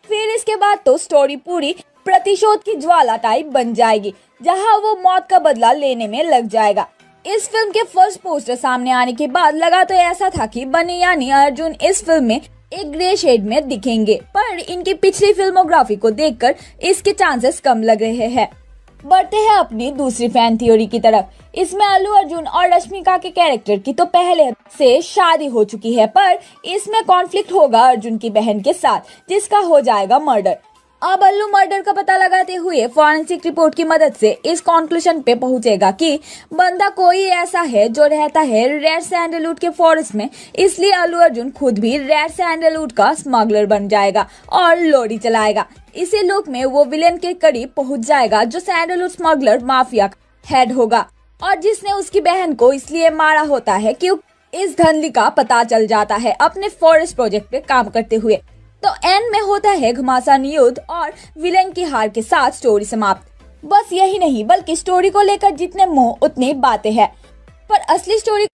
फिर इसके बाद तो स्टोरी पूरी प्रतिशोध की ज्वाला टाइप बन जाएगी, जहाँ वो मौत का बदला लेने में लग जाएगा। इस फ़िल्म के फ़र्स्ट पोस्टर सामने आने के बाद लगा तो ऐसा था कि बनी यानी अर्जुन इस फ़िल्म में एक ग्रे शेड में दिखेंगे, पर इनकी पिछली फिल्मोग्राफी को देखकर इसके चांसेस कम लग रहे हैं। बढ़ते हैं अपनी दूसरी फ़ैन थ्योरी की तरफ़। इसमें अल्लू अर्जुन और रश्मिका के कैरेक्टर की तो पहले से शादी हो चुकी है, पर इसमें कॉन्फ्लिक्ट होगा अर्जुन की बहन के साथ, जिसका हो जाएगा मर्डर अब अल्लू मर्डर का पता लगाते हुए फॉरेंसिक रिपोर्ट की मदद से इस कंक्लूजन पे पहुंचेगा कि बंदा कोई ऐसा है जो रहता है रेड सैंडलवुड के फॉरेस्ट में, इसलिए अल्लू अर्जुन खुद भी रेड सैंडलवुड का स्मगलर बन जाएगा और लोरी चलाएगा। इसी लुक में वो विलेन के करीब पहुँच जाएगा जो सैंडलवुड स्मगलर माफिया हेड होगा और जिसने उसकी बहन को इसलिए मारा होता है कि इस धनली का पता चल जाता है अपने फॉरेस्ट प्रोजेक्ट पे काम करते हुए। तो एंड में होता है घमासान युद्ध और विलेन की हार के साथ स्टोरी समाप्त। बस यही नहीं, बल्कि स्टोरी को लेकर जितने मोह, उतनी बातें हैं। पर असली स्टोरी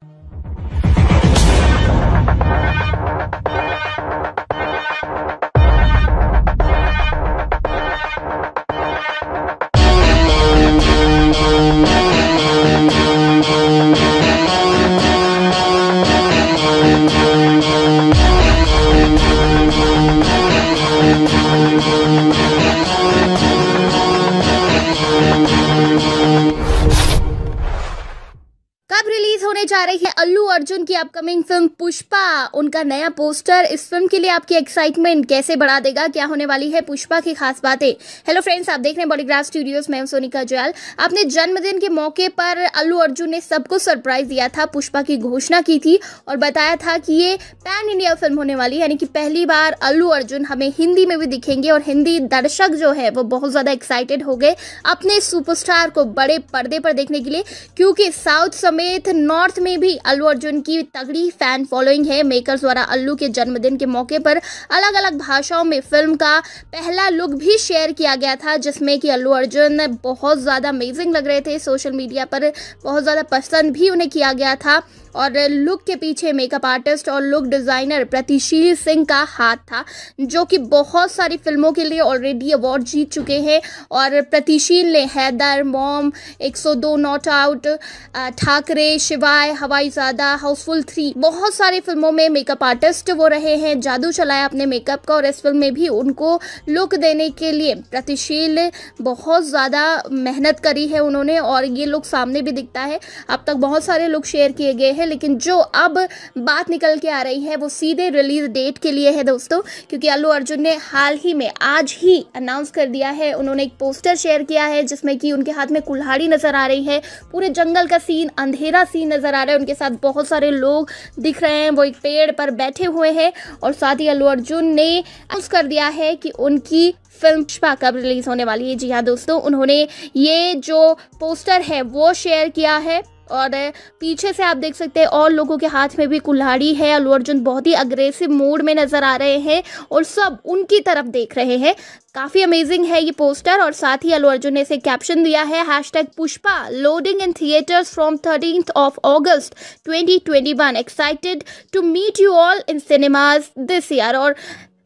उनका नया पोस्टर इस फ़िल्म के लिए आपकी एक्साइटमेंट कैसे बढ़ा देगा? क्या होने वाली है पुष्पा की खास बातें? हेलो फ्रेंड्स आप देख रहे हैं बॉलीग्राफ स्टूडियोज में सोनिका जयाल। अपने जन्मदिन के मौके पर अल्लू अर्जुन ने सबको सरप्राइज़ दिया था, पुष्पा की घोषणा की थी और बताया था कि ये पैन इंडिया फ़िल्म होने वाली यानी कि पहली बार अल्लू अर्जुन हमें हिंदी में भी दिखेंगे और हिंदी दर्शक जो है वो बहुत ज़्यादा एक्साइटेड हो गए अपने सुपरस्टार को बड़े पर्दे पर देखने के लिए, क्योंकि साउथ समेत नॉर्थ में भी अल्लू अर्जुन की तगड़ी फ़ैन फॉलोइंग है मेकर्स द्वारा अल्लू के जन्मदिन के मौके पर अलग अलग भाषाओं में फ़िल्म का पहला लुक भी शेयर किया गया था, जिसमें कि अल्लू अर्जुन बहुत ज़्यादा अमेजिंग लग रहे थे। सोशल मीडिया पर बहुत ज़्यादा पसंद भी उन्हें किया गया था। और लुक के पीछे मेकअप आर्टिस्ट और लुक डिज़ाइनर प्रतिशील सिंह का हाथ था, जो कि बहुत सारी फ़िल्मों के लिए ऑलरेडी अवार्ड जीत चुके हैं। और प्रतिशील ने Haider, Mom 102 not out Thackeray, Shivaay, Hawaizaada, Housefull three, बहुत सारी फ़िल्मों में मेकअप आर्टिस्ट वो रहे हैं। जादू चलाया अपने मेकअप का और इस फ़िल्म में भी उनको लुक देने के लिए प्रतिशील बहुत ज़्यादा मेहनत करी है उन्होंने और ये लुक सामने भी दिखता है। अब तक बहुत सारे लुक शेयर किए गए हैं। है, लेकिन जो अब बात निकल के आ रही है, वो सीधे रिलीज़ डेट के लिए है दोस्तों, क्योंकि अल्लू अर्जुन ने हाल ही में आज ही अनाउंस कर दिया है। उन्होंने एक पोस्टर शेयर किया है, जिसमें कि उनके हाथ में कुल्हाड़ी नज़र आ रही है। पूरे जंगल का सीन अंधेरा सीन नज़र आ रहा है। उनके साथ बहुत सारे लोग दिख रहे हैं, वो एक पेड़ पर बैठे हुए हैं और साथ ही अल्लू अर्जुन ने अनाउंस कर दिया है कि उनकी फ़िल्म पुष्पा कब रिलीज़ होने वाली है। जी हाँ दोस्तों, उन्होंने ये जो पोस्टर है, वो शेयर किया है। और पीछे से आप देख सकते हैं, और लोगों के हाथ में भी कुल्हाड़ी है अल्लू अर्जुन बहुत ही अग्रेसिव मूड में नज़र आ रहे हैं, और सब उनकी तरफ़ देख रहे हैं। काफ़ी अमेजिंग है ये पोस्टर और साथ ही अल्लू अर्जुन ने इसे कैप्शन दिया है hashtag Pushpa loading in theatres from thirteen of August 2021 excited to meet you all in cinemas this year और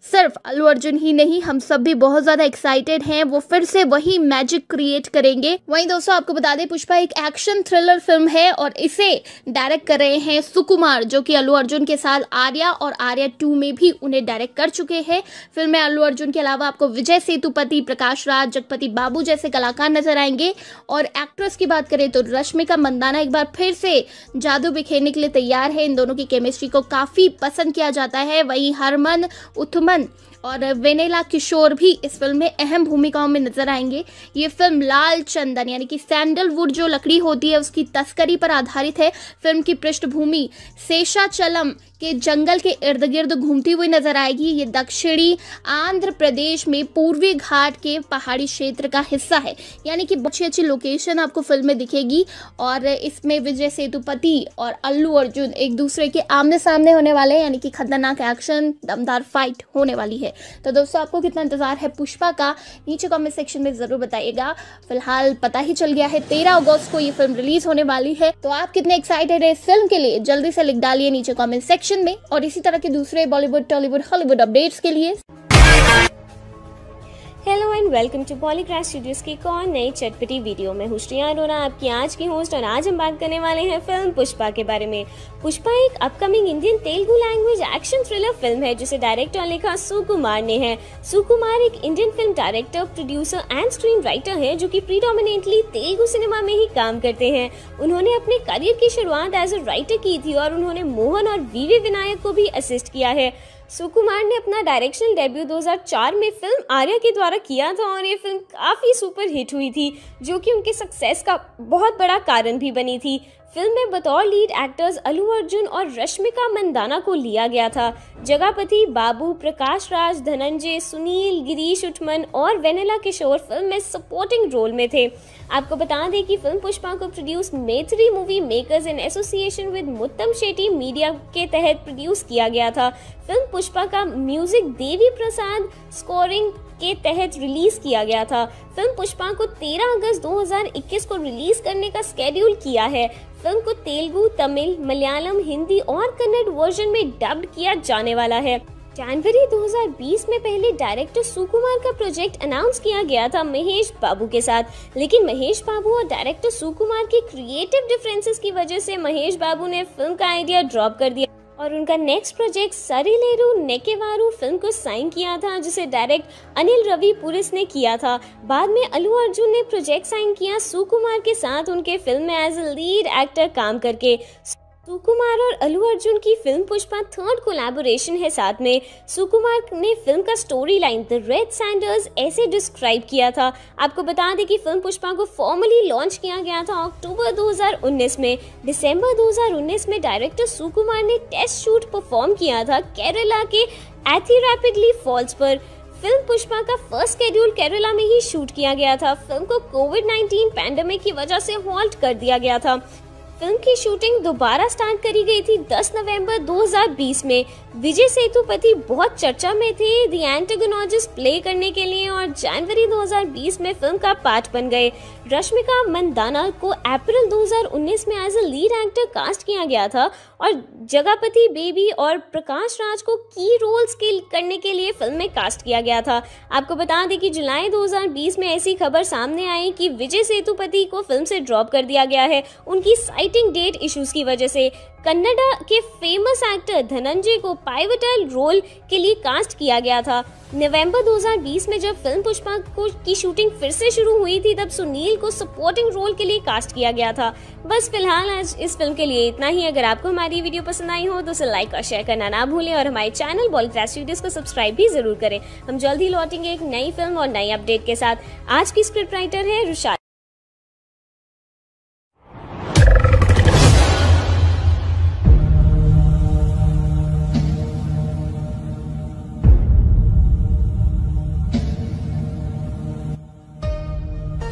सिर्फ़ अल्लू अर्जुन ही नहीं, हम सब भी बहुत ज़्यादा एक्साइटेड हैं। वो फिर से वही मैजिक क्रिएट करेंगे। वहीं दोस्तों, आपको बता दें, पुष्पा एक एक्शन थ्रिलर फ़िल्म है और इसे डायरेक्ट कर रहे हैं सुकुमार, जो कि अल्लू अर्जुन के साथ आर्या और आर्या टू में भी उन्हें डायरेक्ट कर चुके हैं। फ़िल्म में अल्लू अर्जुन के अलावा आपको विजय सेतुपति, प्रकाश राज, जगपति बाबू जैसे कलाकार नज़र आएँगे। और एक्ट्रेस की बात करें तो रश्मिका मंदाना एक बार फिर से जादू बिखेरने के लिए तैयार है। इन दोनों की केमिस्ट्री को काफ़ी पसंद किया जाता है। वहीं हरमन उथमन और वेनेला किशोर भी इस फ़िल्म में अहम भूमिकाओं में नज़र आएँगे। ये फ़िल्म लाल चंदन, यानी कि सैंडलवुड जो लकड़ी होती है, उसकी तस्करी पर आधारित है। फ़िल्म की पृष्ठभूमि शेषाचलम के जंगल के इर्द गिर्द घूमती हुई नज़र आएगी। ये दक्षिणी आंध्र प्रदेश में पूर्वी घाट के पहाड़ी क्षेत्र का हिस्सा है। यानी कि अच्छी अच्छी लोकेशन आपको फ़िल्म में दिखेगी। और इसमें विजय सेतुपति और अल्लू अर्जुन एक दूसरे के आमने सामने होने वाले हैं। यानी कि खतरनाक एक्शन दमदार फाइट होने वाली है। तो दोस्तों, आपको कितना इंतज़ार है पुष्पा का? नीचे कॉमेंट सेक्शन में ज़रूर बताइएगा। फ़िलहाल पता ही चल गया है, तेरह अगस्त को ये फ़िल्म रिलीज़ होने वाली है। तो आप कितने एक्साइटेड है इस फ़िल्म के लिए? जल्दी से लिख डालिए नीचे कॉमेंट सेक्शन में और इसी तरह के दूसरे बॉलीवुड टॉलीवुड हॉलीवुड अपडेट्स के लिए hello and welcome to Polygraph studios की एक और नई चटपटी वीडियो। में हूँ श्रेया अरोरा आपकी आज की होस्ट और आज हम बात करने वाले हैं फ़िल्म पुष्पा के बारे में। पुष्पा एक upcoming Indian Telugu language action thriller film है, जिसे डायरेक्टर और लिखा सुकुमार ने है। सुकुमार एक Indian film director producer and screen writer है, जो की प्रीडोमिनेटली तेलुगु सिनेमा में ही काम करते हैं। उन्होंने अपने करियर की शुरुआत एज अ राइटर की थी और उन्होंने मोहन और वीवी विनायक को भी असिस्ट किया है। सुकुमार ने अपना डायरेक्शनल डेब्यू 2004 में फ़िल्म आर्या के द्वारा किया था और ये फ़िल्म काफ़ी सुपर हिट हुई थी, जो कि उनके सक्सेस का बहुत बड़ा कारण भी बनी थी। फ़िल्म में बतौर लीड एक्टर्स अल्लू अर्जुन और रश्मिका मंदाना को लिया गया था। जगापति बाबू प्रकाश राज, धनंजय, सुनील, गिरीश उठमन और वेनेला किशोर फ़िल्म में सपोर्टिंग रोल में थे। आपको बता दें कि फ़िल्म पुष्पा को produce Mythri movie makers in association with Muttam Shetty media के तहत प्रोड्यूस किया गया था। फ़िल्म पुष्पा का म्यूज़िक देवी प्रसाद स्कोरिंग के तहत रिलीज़ किया गया था। फ़िल्म पुष्पा को 13 अगस्त 2021 को रिलीज़ करने का स्केड्यूल किया है। फ़िल्म को तेलुगु, तमिल, मलयालम, हिंदी और कन्नड़ वर्जन में डब्ड किया जाने वाला है। जनवरी 2020 में पहले डायरेक्टर सुकुमार का प्रोजेक्ट अनाउंस किया गया था महेश बाबू के साथ। लेकिन महेश बाबू और डायरेक्टर सुकुमार के क्रिएटिव डिफरेंसेस की वजह से महेश बाबू ने फ़िल्म का आइडिया ड्रॉप कर दिया। और उनका next project Sarileru Nekevvaru film को साइन किया था, जिसे डायरेक्ट अनिल रवि पुरिस ने किया था। बाद में अलू अर्जुन ने प्रोजेक्ट साइन किया सुकुमार के साथ उनके फ़िल्म में एज ए लीड एक्टर काम करके। सुकुमार और अलू अर्जुन की फ़िल्म पुष्पा थर्ड कोलैबोरेशन है साथ में। सुकुमार ने फ़िल्म का story line the red sanders ऐसे डिस्क्राइब किया था। आपको बता दें कि फ़िल्म पुष्पा को फॉर्मली लॉन्च किया गया था अक्टूबर 2019 में। दिसंबर 2019 में डायरेक्टर सुकुमार ने टेस्ट शूट परफॉर्म किया था केरला के एथी रैपिडली फॉल्स पर। फ़िल्म पुष्पा का फ़र्स्ट शेड्यूल केरला में ही शूट किया गया था। फ़िल्म को कोविड 19 पैंडेमिक की वजह से हॉल्ट कर दिया गया था। फ़िल्म की शूटिंग दोबारा स्टार्ट करी गई थी 10 नवंबर 2020 में। विजय सेतुपति बहुत चर्चा में थे दी एंटेगोनोजिस्ट प्ले करने के लिए और जनवरी 2020 में फ़िल्म का पार्ट बन गए। रश्मिका मंदाना को अप्रैल 2019 में as a lead actor cast किया गया था और जगापति बेबी और प्रकाश राज को की रोल्स के करने के लिए फ़िल्म में कास्ट किया गया था। आपको बता दें कि जुलाई 2020 में ऐसी खबर सामने आई कि विजय सेतुपति को फ़िल्म से ड्रॉप कर दिया गया है। उनकी साइटिंग डेट इश्यूज़ की वजह से। कन्नडा के फ़ेमस एक्टर धनंजय को पाइवटल रोल के लिए कास्ट किया गया था। नवंबर 2020 में जब फ़िल्म पुष्पा को, की शूटिंग फिर से शुरू हुई थी, तब सुनील को सपोर्टिंग रोल के लिए कास्ट किया गया था। बस फ़िलहाल आज इस फ़िल्म के लिए इतना ही। अगर आपको हमारी वीडियो पसंद आई हो तो उसे लाइक और शेयर करना ना भूलें और हमारे चैनल बॉलीग्राफ स्टूडियोज को सब्सक्राइब भी ज़रूर करें। हम जल्द ही लौटेंगे एक नई फ़िल्म और नई अपडेट के साथ। आज की स्क्रिप्ट राइटर है रुशाद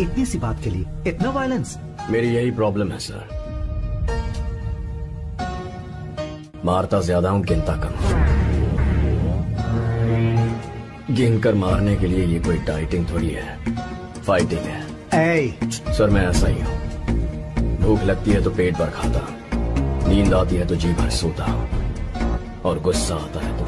इतनी सी बात के लिए इतना वायलेंस मेरी यही प्रॉब्लम है सर मारता ज़्यादा हूँ गिनता कम गिन कर मारने के लिए ये कोई डाइटिंग थोड़ी है। फाइटिंग है। ए, सर मैं ऐसा ही हूँ। भूख लगती है तो पेट भर खाता नींद आती है तो जी भर सोता और गुस्सा आता है तो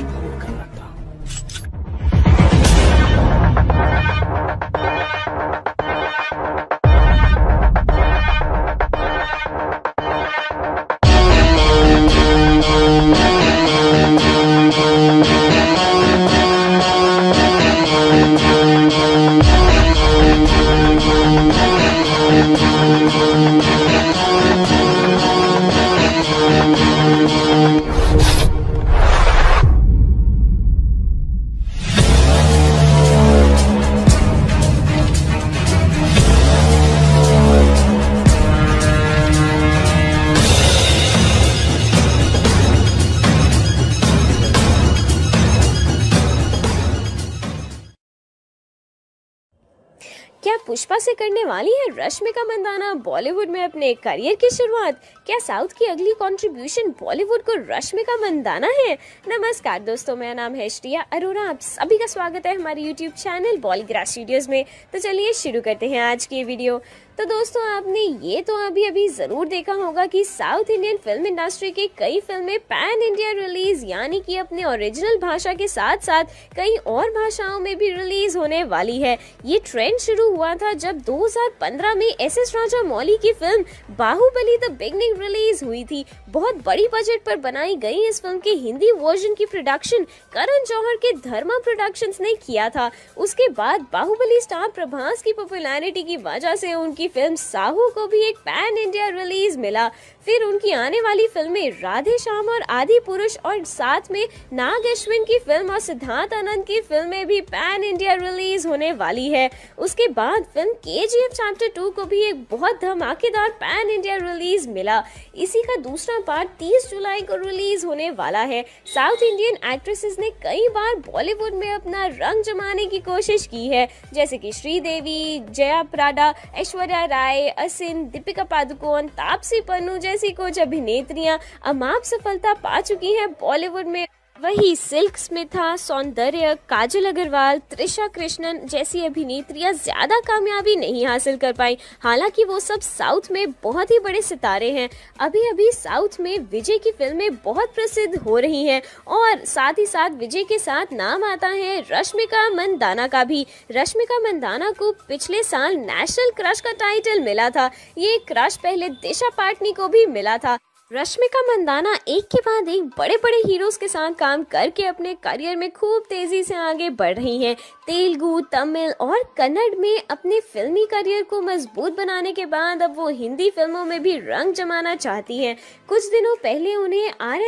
वाली है रश्मिका मंदाना बॉलीवुड में अपने करियर की शुरुआत। क्या साउथ की अगली कंट्रीब्यूशन बॉलीवुड को रश्मिका मंदाना है? नमस्कार दोस्तों, मेरा नाम है श्रिया अरोरा। आप सभी का स्वागत है हमारे यूट्यूब चैनल बॉलीग्रास स्टूडियोज में। तो चलिए शुरू करते हैं आज की वीडियो तो दोस्तों, आपने ये तो अभी अभी ज़रूर देखा होगा कि साउथ इंडियन फ़िल्म इंडस्ट्री की कई फ़िल्में पैन इंडिया रिलीज़, यानी कि अपने ओरिजिनल भाषा के साथ साथ कई और भाषाओं में भी रिलीज़ होने वाली है। ये ट्रेंड शुरू हुआ था जब 2015 में एस एस राजा मौली की film Baahubali the beginning release हुई थी। बहुत बड़ी बजट पर बनाई गई इस फ़िल्म के हिंदी वर्जन की प्रोडक्शन करण जौहर के धर्मा प्रोडक्शंस ने किया था। उसके बाद बाहुबली स्टार प्रभास की पॉपुलैरिटी की वजह से उनकी फ़िल्म साहू को भी एक पैन इंडिया रिलीज़ मिला। फिर उनकी आने वाली फ़िल्में राधे श्याम और आदि पुरुष और साथ में नाग अश्विन की फ़िल्म और सिद्धार्थ आनंद की फ़िल्में भी पैन इंडिया रिलीज़ होने वाली है। उसके बाद फ़िल्म के चैप्टर टू को भी एक बहुत धमाकेदार पैन इंडिया रिलीज़ मिला। इसी का दूसरा पार्ट 30 जुलाई को रिलीज़ होने वाला है। साउथ इंडियन एक्ट्रेसेस ने कई बार बॉलीवुड में अपना रंग जमाने की कोशिश की है। जैसे कि श्रीदेवी, जया प्राडा, ऐश्वर्या राय, असिन, दीपिका पादुकोण, तापसी पन्नू जैसी कुछ अभिनेत्रियाँ अमाप सफलता पा चुकी हैं बॉलीवुड में वही सिल्क स्मिथा, सौंदर्य, काजल अग्रवाल, त्रिशा कृष्णन जैसी अभिनेत्रियाँ ज़्यादा कामयाबी नहीं हासिल कर पाई। हालाँकि वो सब साउथ में बहुत ही बड़े सितारे हैं। अभी अभी साउथ में विजय की फ़िल्में बहुत प्रसिद्ध हो रही हैं और साथ ही साथ विजय के साथ नाम आता है रश्मिका मंदाना का भी। रश्मिका मंदाना को पिछले साल नेशनल क्रश का टाइटल मिला था। ये क्रश पहले दिशा पाटनी को भी मिला था। रश्मिका मंदाना एक के बाद एक बड़े बड़े हीरोज के साथ काम करके अपने करियर में खूब तेज़ी से आगे बढ़ रही हैं। तेलुगु, तमिल और कन्नड़ में अपने फिल्मी करियर को मज़बूत बनाने के बाद अब वो हिंदी फ़िल्मों में भी रंग जमाना चाहती हैं। कुछ दिनों पहले उन्हें आर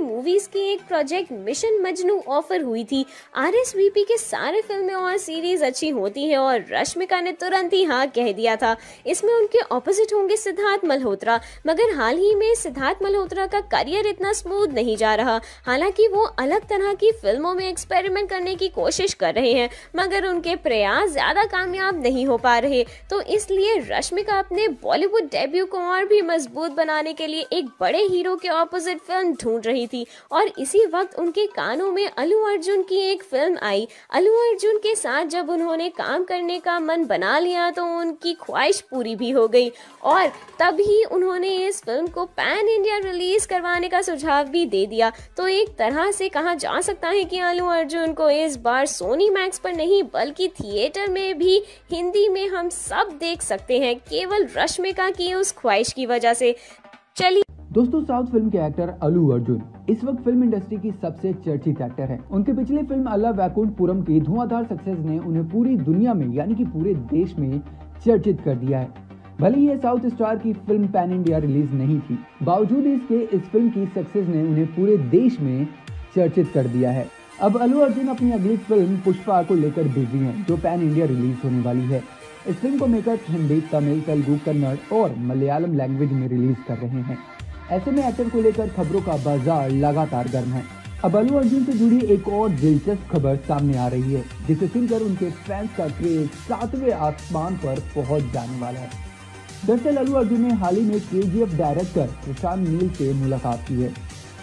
मूवीज़ की एक प्रोजेक्ट मिशन मजनू ऑफ़र हुई थी। आर एस के सारे फ़िल्में और सीरीज़ अच्छी होती है और रश्मिका ने तुरंत ही हाँ कह दिया था। इसमें उनके ऑपोजिट होंगे सिद्धार्थ मल्होत्रा। मगर हाल ही में सिद्धार्थ मल्होत्रा का करियर इतना स्मूथ नहीं जा रहा। हालाँकि वो अलग तरह की फ़िल्मों में एक्सपेरिमेंट करने की कोशिश कर रहे हैं, मगर उनके प्रयास ज़्यादा कामयाब नहीं हो पा रहे। तो इसलिए रश्मिका अपने बॉलीवुड डेब्यू को और भी मज़बूत बनाने के लिए एक बड़े हीरो के ऑपोजिट फ़िल्म ढूंढ रही थी। और इसी वक्त उनके कानों में अलू अर्जुन की एक फ़िल्म आई। अलू अर्जुन के साथ जब उन्होंने काम करने का मन बना लिया तो उनकी ख्वाहिश पूरी भी हो गई। और तभी उन्होंने इस फ़िल्म को पैन इंडिया रिलीज़ करवाने का सुझाव भी दे दिया। तो एक तरह से कहा जा सकता है कि अल्लू अर्जुन को इस बार सोनी मैक्स पर नहीं, बल्कि थिएटर में भी हिंदी में हम सब देख सकते हैं, केवल रश्मिका की उस ख्वाहिश की वजह से। चलिए। दोस्तों साउथ फ़िल्म के एक्टर अलू अर्जुन इस वक्त फ़िल्म इंडस्ट्री की सबसे चर्चित एक्टर हैं। उनके पिछले फ़िल्म अल्लाह वैकुंठपुरम की धुआंधार सक्सेस ने उन्हें पूरी दुनिया में, यानी कि पूरे देश में चर्चित कर दिया है। भले ये साउथ स्टार की फ़िल्म पैन इंडिया रिलीज़ नहीं थी, बावजूद इसके इस फ़िल्म की सक्सेस ने उन्हें पूरे देश में चर्चित कर दिया है। अब अल्लू अर्जुन अपनी अगली फ़िल्म पुष्पा को लेकर बिज़ी हैं, जो पैन इंडिया रिलीज़ होने वाली है। इस फ़िल्म को मेकर्स हिंदी तमिल, तेलुगु, कन्नड़ और मलयालम लैंग्वेज में रिलीज़ कर रहे हैं। ऐसे में एक्टर को लेकर खबरों का बाज़ार लगातार गर्म है। अब अल्लू अर्जुन से जुड़ी एक और दिलचस्प खबर सामने आ रही है, जिसे सुनकर उनके फैंस का क्रेज सातवें आसमान पर पहुँच जाने वाला है। दरअसल अल्लू अर्जुन ने हाल ही में केजीएफ डायरेक्टर प्रशांत नील से मुलाकात की है।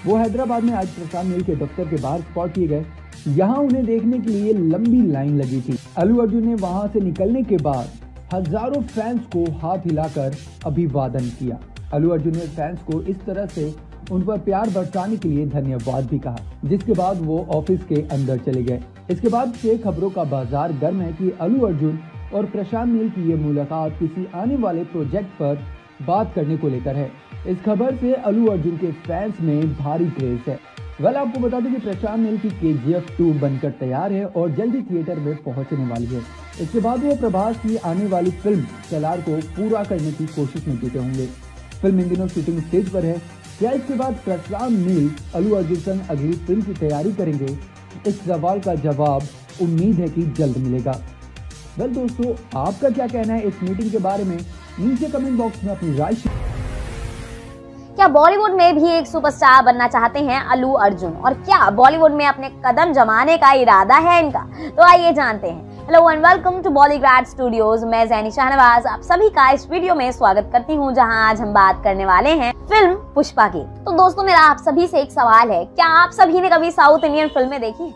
वो हैदराबाद में आज प्रशांत नील के दफ्तर के बाहर स्पॉट किए गए। यहाँ उन्हें देखने के लिए लंबी लाइन लगी थी। अल्लू अर्जुन ने वहाँ से निकलने के बाद हज़ारों फैंस को हाथ हिलाकर अभिवादन किया। अल्लू अर्जुन ने फैंस को इस तरह से उन पर प्यार बरसाने के लिए धन्यवाद भी कहा, जिसके बाद वो ऑफ़िस के अंदर चले गए। इसके बाद से खबरों का बाज़ार गर्म है कि अल्लू अर्जुन और प्रशांत नील की ये मुलाकात किसी आने वाले प्रोजेक्ट पर बात करने को लेकर है। इस खबर से अलू अर्जुन के फैंस में भारी क्रेज है। वेल, आपको बता दें कि प्रशांत नील की के जी एफ़ टू बनकर तैयार है और जल्दी थिएटर में पहुँचने वाली है। इसके बाद वो प्रभास की आने वाली फ़िल्म सलार को पूरा करने की कोशिश में जुटे होंगे। फ़िल्म इन दिनों शूटिंग स्टेज पर है। क्या इसके बाद प्रशांत नील अलू अर्जुन संग अगली फ़िल्म की तैयारी करेंगे? इस सवाल का जवाब उम्मीद है कि जल्द मिलेगा। वेल दोस्तों, आपका क्या कहना है इस मीटिंग के बारे में? नीचे कमेंट बॉक्स में अपनी राय क्या बॉलीवुड में भी एक सुपरस्टार बनना चाहते हैं अलू अर्जुन? और क्या बॉलीवुड में अपने कदम जमाने का इरादा है इनका? तो आइए जानते हैं। Hello and welcome to Bollygraph studios मैं जैनी शाहनवाज। आप सभी का इस वीडियो में स्वागत करती हूँ, जहाँ आज हम बात करने वाले हैं फ़िल्म पुष्पा की। तो दोस्तों, मेरा आप सभी से एक सवाल है, क्या आप सभी ने कभी साउथ इंडियन फ़िल्में देखी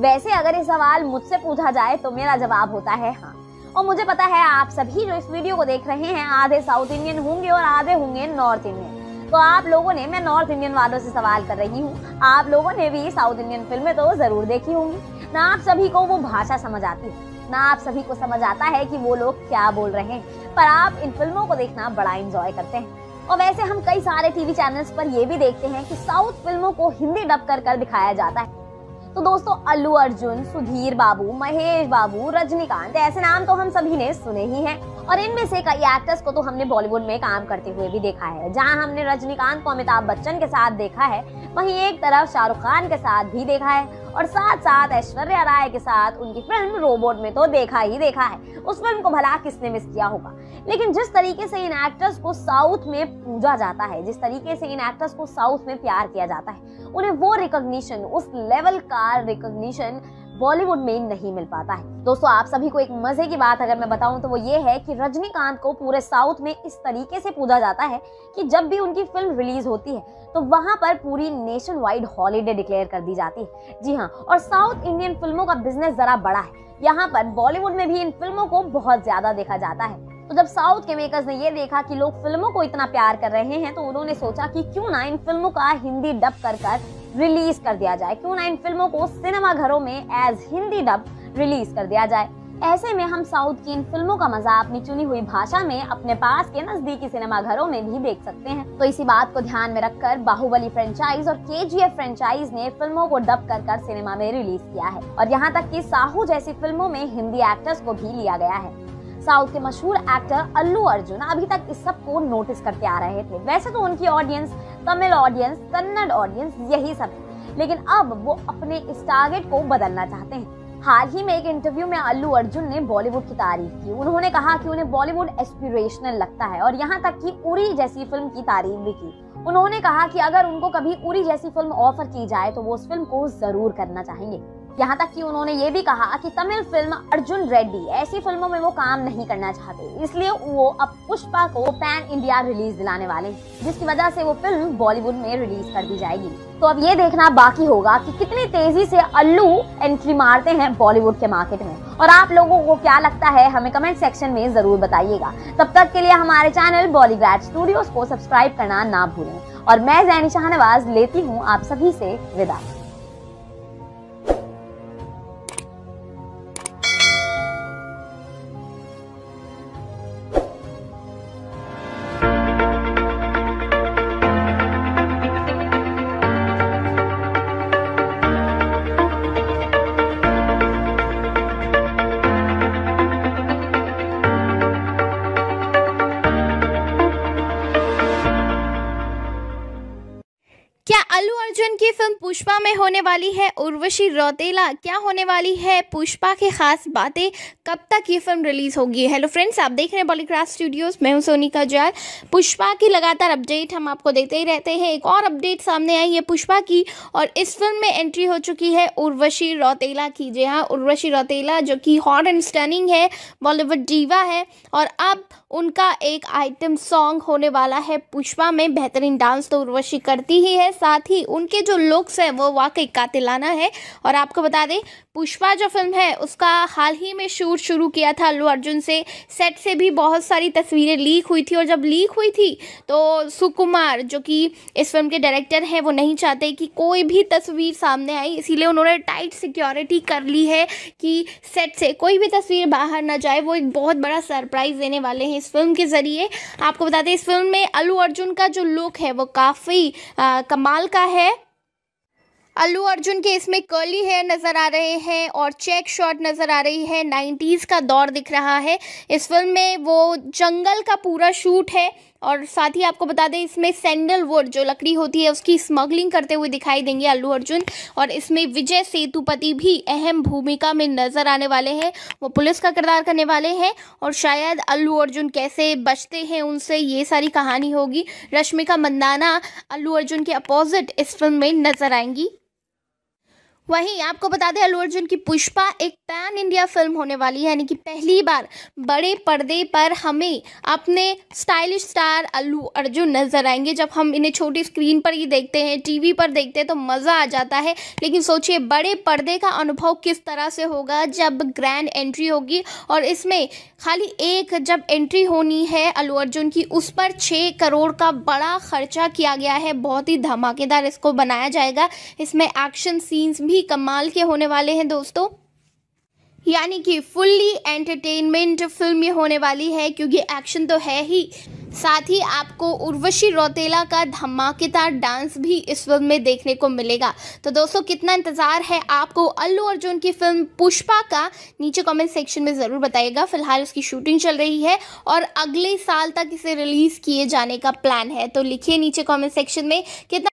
वैसे अगर ये सवाल मुझसे पूछा जाए तो मेरा जवाब होता है हाँ। और मुझे पता है आप सभी जो इस वीडियो को देख रहे हैं, आधे साउथ इंडियन होंगे और आधे होंगे नॉर्थ इंडियन। तो आप लोगों ने, मैं नॉर्थ इंडियन वालों से सवाल कर रही हूँ। आप लोगों ने भी साउथ इंडियन फ़िल्में तो ज़रूर देखी होंगी। ना आप सभी को वो भाषा समझ आती है, ना आप सभी को समझ आता है कि वो लोग क्या बोल रहे हैं। पर आप इन फ़िल्मों को देखना बड़ा इंजॉय करते हैं। और वैसे हम कई सारे टीवी चैनल्स पर ये भी देखते हैं कि साउथ फ़िल्मों को हिंदी डब कर कर दिखाया जाता है। तो दोस्तों, अल्लू अर्जुन, सुधीर बाबू, महेश बाबू, रजनीकांत, ऐसे नाम तो हम सभी ने सुने ही हैं। और इनमें से कई एक्टर्स को तो हमने बॉलीवुड में काम करते हुए भी देखा है। जहाँ हमने रजनीकांत को अमिताभ बच्चन के साथ देखा है, वहीं एक तरफ़ शाहरुख खान के साथ भी देखा है और साथ साथ ऐश्वर्या राय के साथ उनकी फ़िल्म रोबोट में तो देखा ही देखा है। उस फ़िल्म को भला किसने मिस किया होगा? लेकिन जिस तरीके से इन एक्टर्स को साउथ में पूजा जाता है, जिस तरीके से इन एक्टर्स को साउथ में प्यार किया जाता है, उन्हें वो रिकॉग्निशन उस लेवल का रिकॉग्निशन बॉलीवुड में नहीं मिल पाता है। दोस्तों, आप सभी को एक मज़े की बात अगर मैं बताऊँ तो वो ये है कि रजनीकांत को पूरे साउथ में इस तरीके से पूजा जाता है कि जब भी उनकी फ़िल्म रिलीज़ होती है तो वहाँ पर पूरी नेशन वाइड हॉलीडे डिक्लेयर कर दी जाती है। जी हाँ और साउथ इंडियन फ़िल्मों का बिज़नेस जरा बड़ा है। यहाँ पर बॉलीवुड में भी इन फ़िल्मों को बहुत ज़्यादा देखा जाता है। तो जब साउथ के मेकर्स ने ये देखा कि लोग फ़िल्मों को इतना प्यार कर रहे हैं तो उन्होंने सोचा कि क्यों ना इन फ़िल्मों का हिंदी डब कर कर रिलीज़ कर दिया जाए। क्यों ना इन फ़िल्मों को सिनेमा घरों में एज हिंदी डब रिलीज़ कर दिया जाए। ऐसे में हम साउथ की इन फ़िल्मों का मज़ा अपनी चुनी हुई भाषा में अपने पास के नजदीकी सिनेमा घरों में भी देख सकते हैं। तो इसी बात को ध्यान में रखकर बाहुबली फ्रेंचाइज और के फ्रेंचाइज ने फ़िल्मों को डब कर कर सिनेमा में रिलीज़ किया है। और यहाँ तक कि साहू जैसी फ़िल्मों में हिंदी एक्टर्स को भी लिया गया है। साउथ के मशहूर एक्टर अल्लू अर्जुन अभी तक इस सबको नोटिस करते आ रहे थे। वैसे तो उनकी audience Tamil audience Kannada audience यही सब है। लेकिन अब वो अपने इस टारगेट को बदलना चाहते हैं। हाल ही में एक इंटरव्यू में अल्लू अर्जुन ने बॉलीवुड की तारीफ़ की। उन्होंने कहा कि उन्हें बॉलीवुड एस्पिरेशनल लगता है और यहाँ तक कि उरी जैसी फ़िल्म की तारीफ़ भी की। उन्होंने कहा कि अगर उनको कभी उरी जैसी फ़िल्म ऑफ़र की जाए तो वो उस फ़िल्म को ज़रूर करना चाहेंगे। यहाँ तक कि उन्होंने ये भी कहा कि तमिल फ़िल्म अर्जुन रेड्डी, ऐसी फ़िल्मों में वो काम नहीं करना चाहते। इसलिए वो अब पुष्पा को पैन इंडिया रिलीज़ दिलाने वाले जिसकी वजह से वो फ़िल्म बॉलीवुड में रिलीज़ कर दी जाएगी। तो अब ये देखना बाकी होगा कि कितनी तेज़ी से अल्लू एंट्री मारते हैं बॉलीवुड के मार्केट में। और आप लोगों को क्या लगता है, हमें कमेंट सेक्शन में ज़रूर बताइएगा। तब तक के लिए हमारे चैनल बॉलीग्राड स्टूडियोज को सब्सक्राइब करना ना भूलें। और मैं जैनी शाहनवाज लेती हूँ आप सभी से विदा। होने वाली है? उर्वशी रौतेला, क्या होने वाली है? पुष्पा की खास बातें कब तक ये फ़िल्म रिलीज़ होगी? हेलो फ्रेंड्स आप देख रहे हैं बॉलीग्राफ स्टूडियोज मैं हूँ सोनिका जाल। पुष्पा की लगातार अपडेट हम आपको देते ही रहते हैं। एक और अपडेट सामने आई है पुष्पा की, और इस फ़िल्म में एंट्री हो चुकी है उर्वशी रौतेला की। जी हाँ उर्वशी रौतेला जो कि हॉट एंड स्टनिंग है बॉलीवुड डीवा है, और अब उनका एक आइटम सॉन्ग होने वाला है। पुष्पा में बेहतरीन डांस तो उर्वशी करती ही है। साथ ही उनके जो लुक्स हैं, वो वाकई कातिलाना है। और आपको बता दें पुष्पा जो फ़िल्म है, उसका हाल ही में शूट शुरू किया था अल्लू अर्जुन से। सेट से भी बहुत सारी तस्वीरें लीक हुई थी और जब लीक हुई थी तो सुकुमार, जो कि इस फ़िल्म के डायरेक्टर हैं, वो नहीं चाहते कि कोई भी तस्वीर सामने आई। इसीलिए उन्होंने टाइट सिक्योरिटी कर ली है कि सेट से कोई भी तस्वीर बाहर ना जाए। वो एक बहुत बड़ा सरप्राइज़ देने वाले हैं इस फ़िल्म के ज़रिए। आपको बता दें इस फ़िल्म में अल्लू अर्जुन का जो लुक है, वो काफ़ी कमाल का है। अल्लू अर्जुन के इसमें कर्ली हेयर नज़र आ रहे हैं और चेक शॉट नज़र आ रही है। नाइन्टीज़ का दौर दिख रहा है। इस फ़िल्म में वो जंगल का पूरा शूट है। और साथ ही आपको बता दें, इसमें सैंडलवुड जो लकड़ी होती है, उसकी स्मगलिंग करते हुए दिखाई देंगे अल्लू अर्जुन। और इसमें विजय सेतुपति भी अहम भूमिका में नज़र आने वाले हैं। वो पुलिस का किरदार करने वाले हैं और शायद अल्लू अर्जुन कैसे बचते हैं उनसे ये सारी कहानी होगी। रश्मिका मंदाना अल्लू अर्जुन के अपोजिट इस फ़िल्म में नज़र आएँगी। वहीं आपको बता दें, अल्लू अर्जुन की पुष्पा एक पैन इंडिया फ़िल्म होने वाली है, यानी कि पहली बार बड़े पर्दे पर हमें अपने स्टाइलिश स्टार अल्लू अर्जुन नज़र आएँगे। जब हम इन्हें छोटी स्क्रीन पर ही देखते हैं, टीवी पर देखते हैं तो मज़ा आ जाता है। लेकिन सोचिए, बड़े पर्दे का अनुभव किस तरह से होगा जब ग्रैंड एंट्री होगी और इसमें खाली एक जब एंट्री होनी है अलू अर्जुन की, उस पर छः करोड़ का बड़ा खर्चा किया गया है। बहुत ही धमाकेदार इसको बनाया जाएगा। इसमें एक्शन सीन्स भी कमाल के होने वाले हैं दोस्तों। यानी कि फुल्ली एंटरटेनमेंट फ़िल्म ये होने वाली है, क्योंकि एक्शन तो है ही। साथ ही आपको उर्वशी रौतेला का धमाकेदार डांस भी इस फ़िल्म में देखने को मिलेगा। तो दोस्तों, कितना इंतज़ार है आपको अल्लू अर्जुन की फ़िल्म पुष्पा का? नीचे कमेंट सेक्शन में ज़रूर बताइएगा। फ़िलहाल इसकी शूटिंग चल रही है और अगले साल तक इसे रिलीज़ किए जाने का प्लान है। तो लिखिए नीचे कमेंट सेक्शन में कितना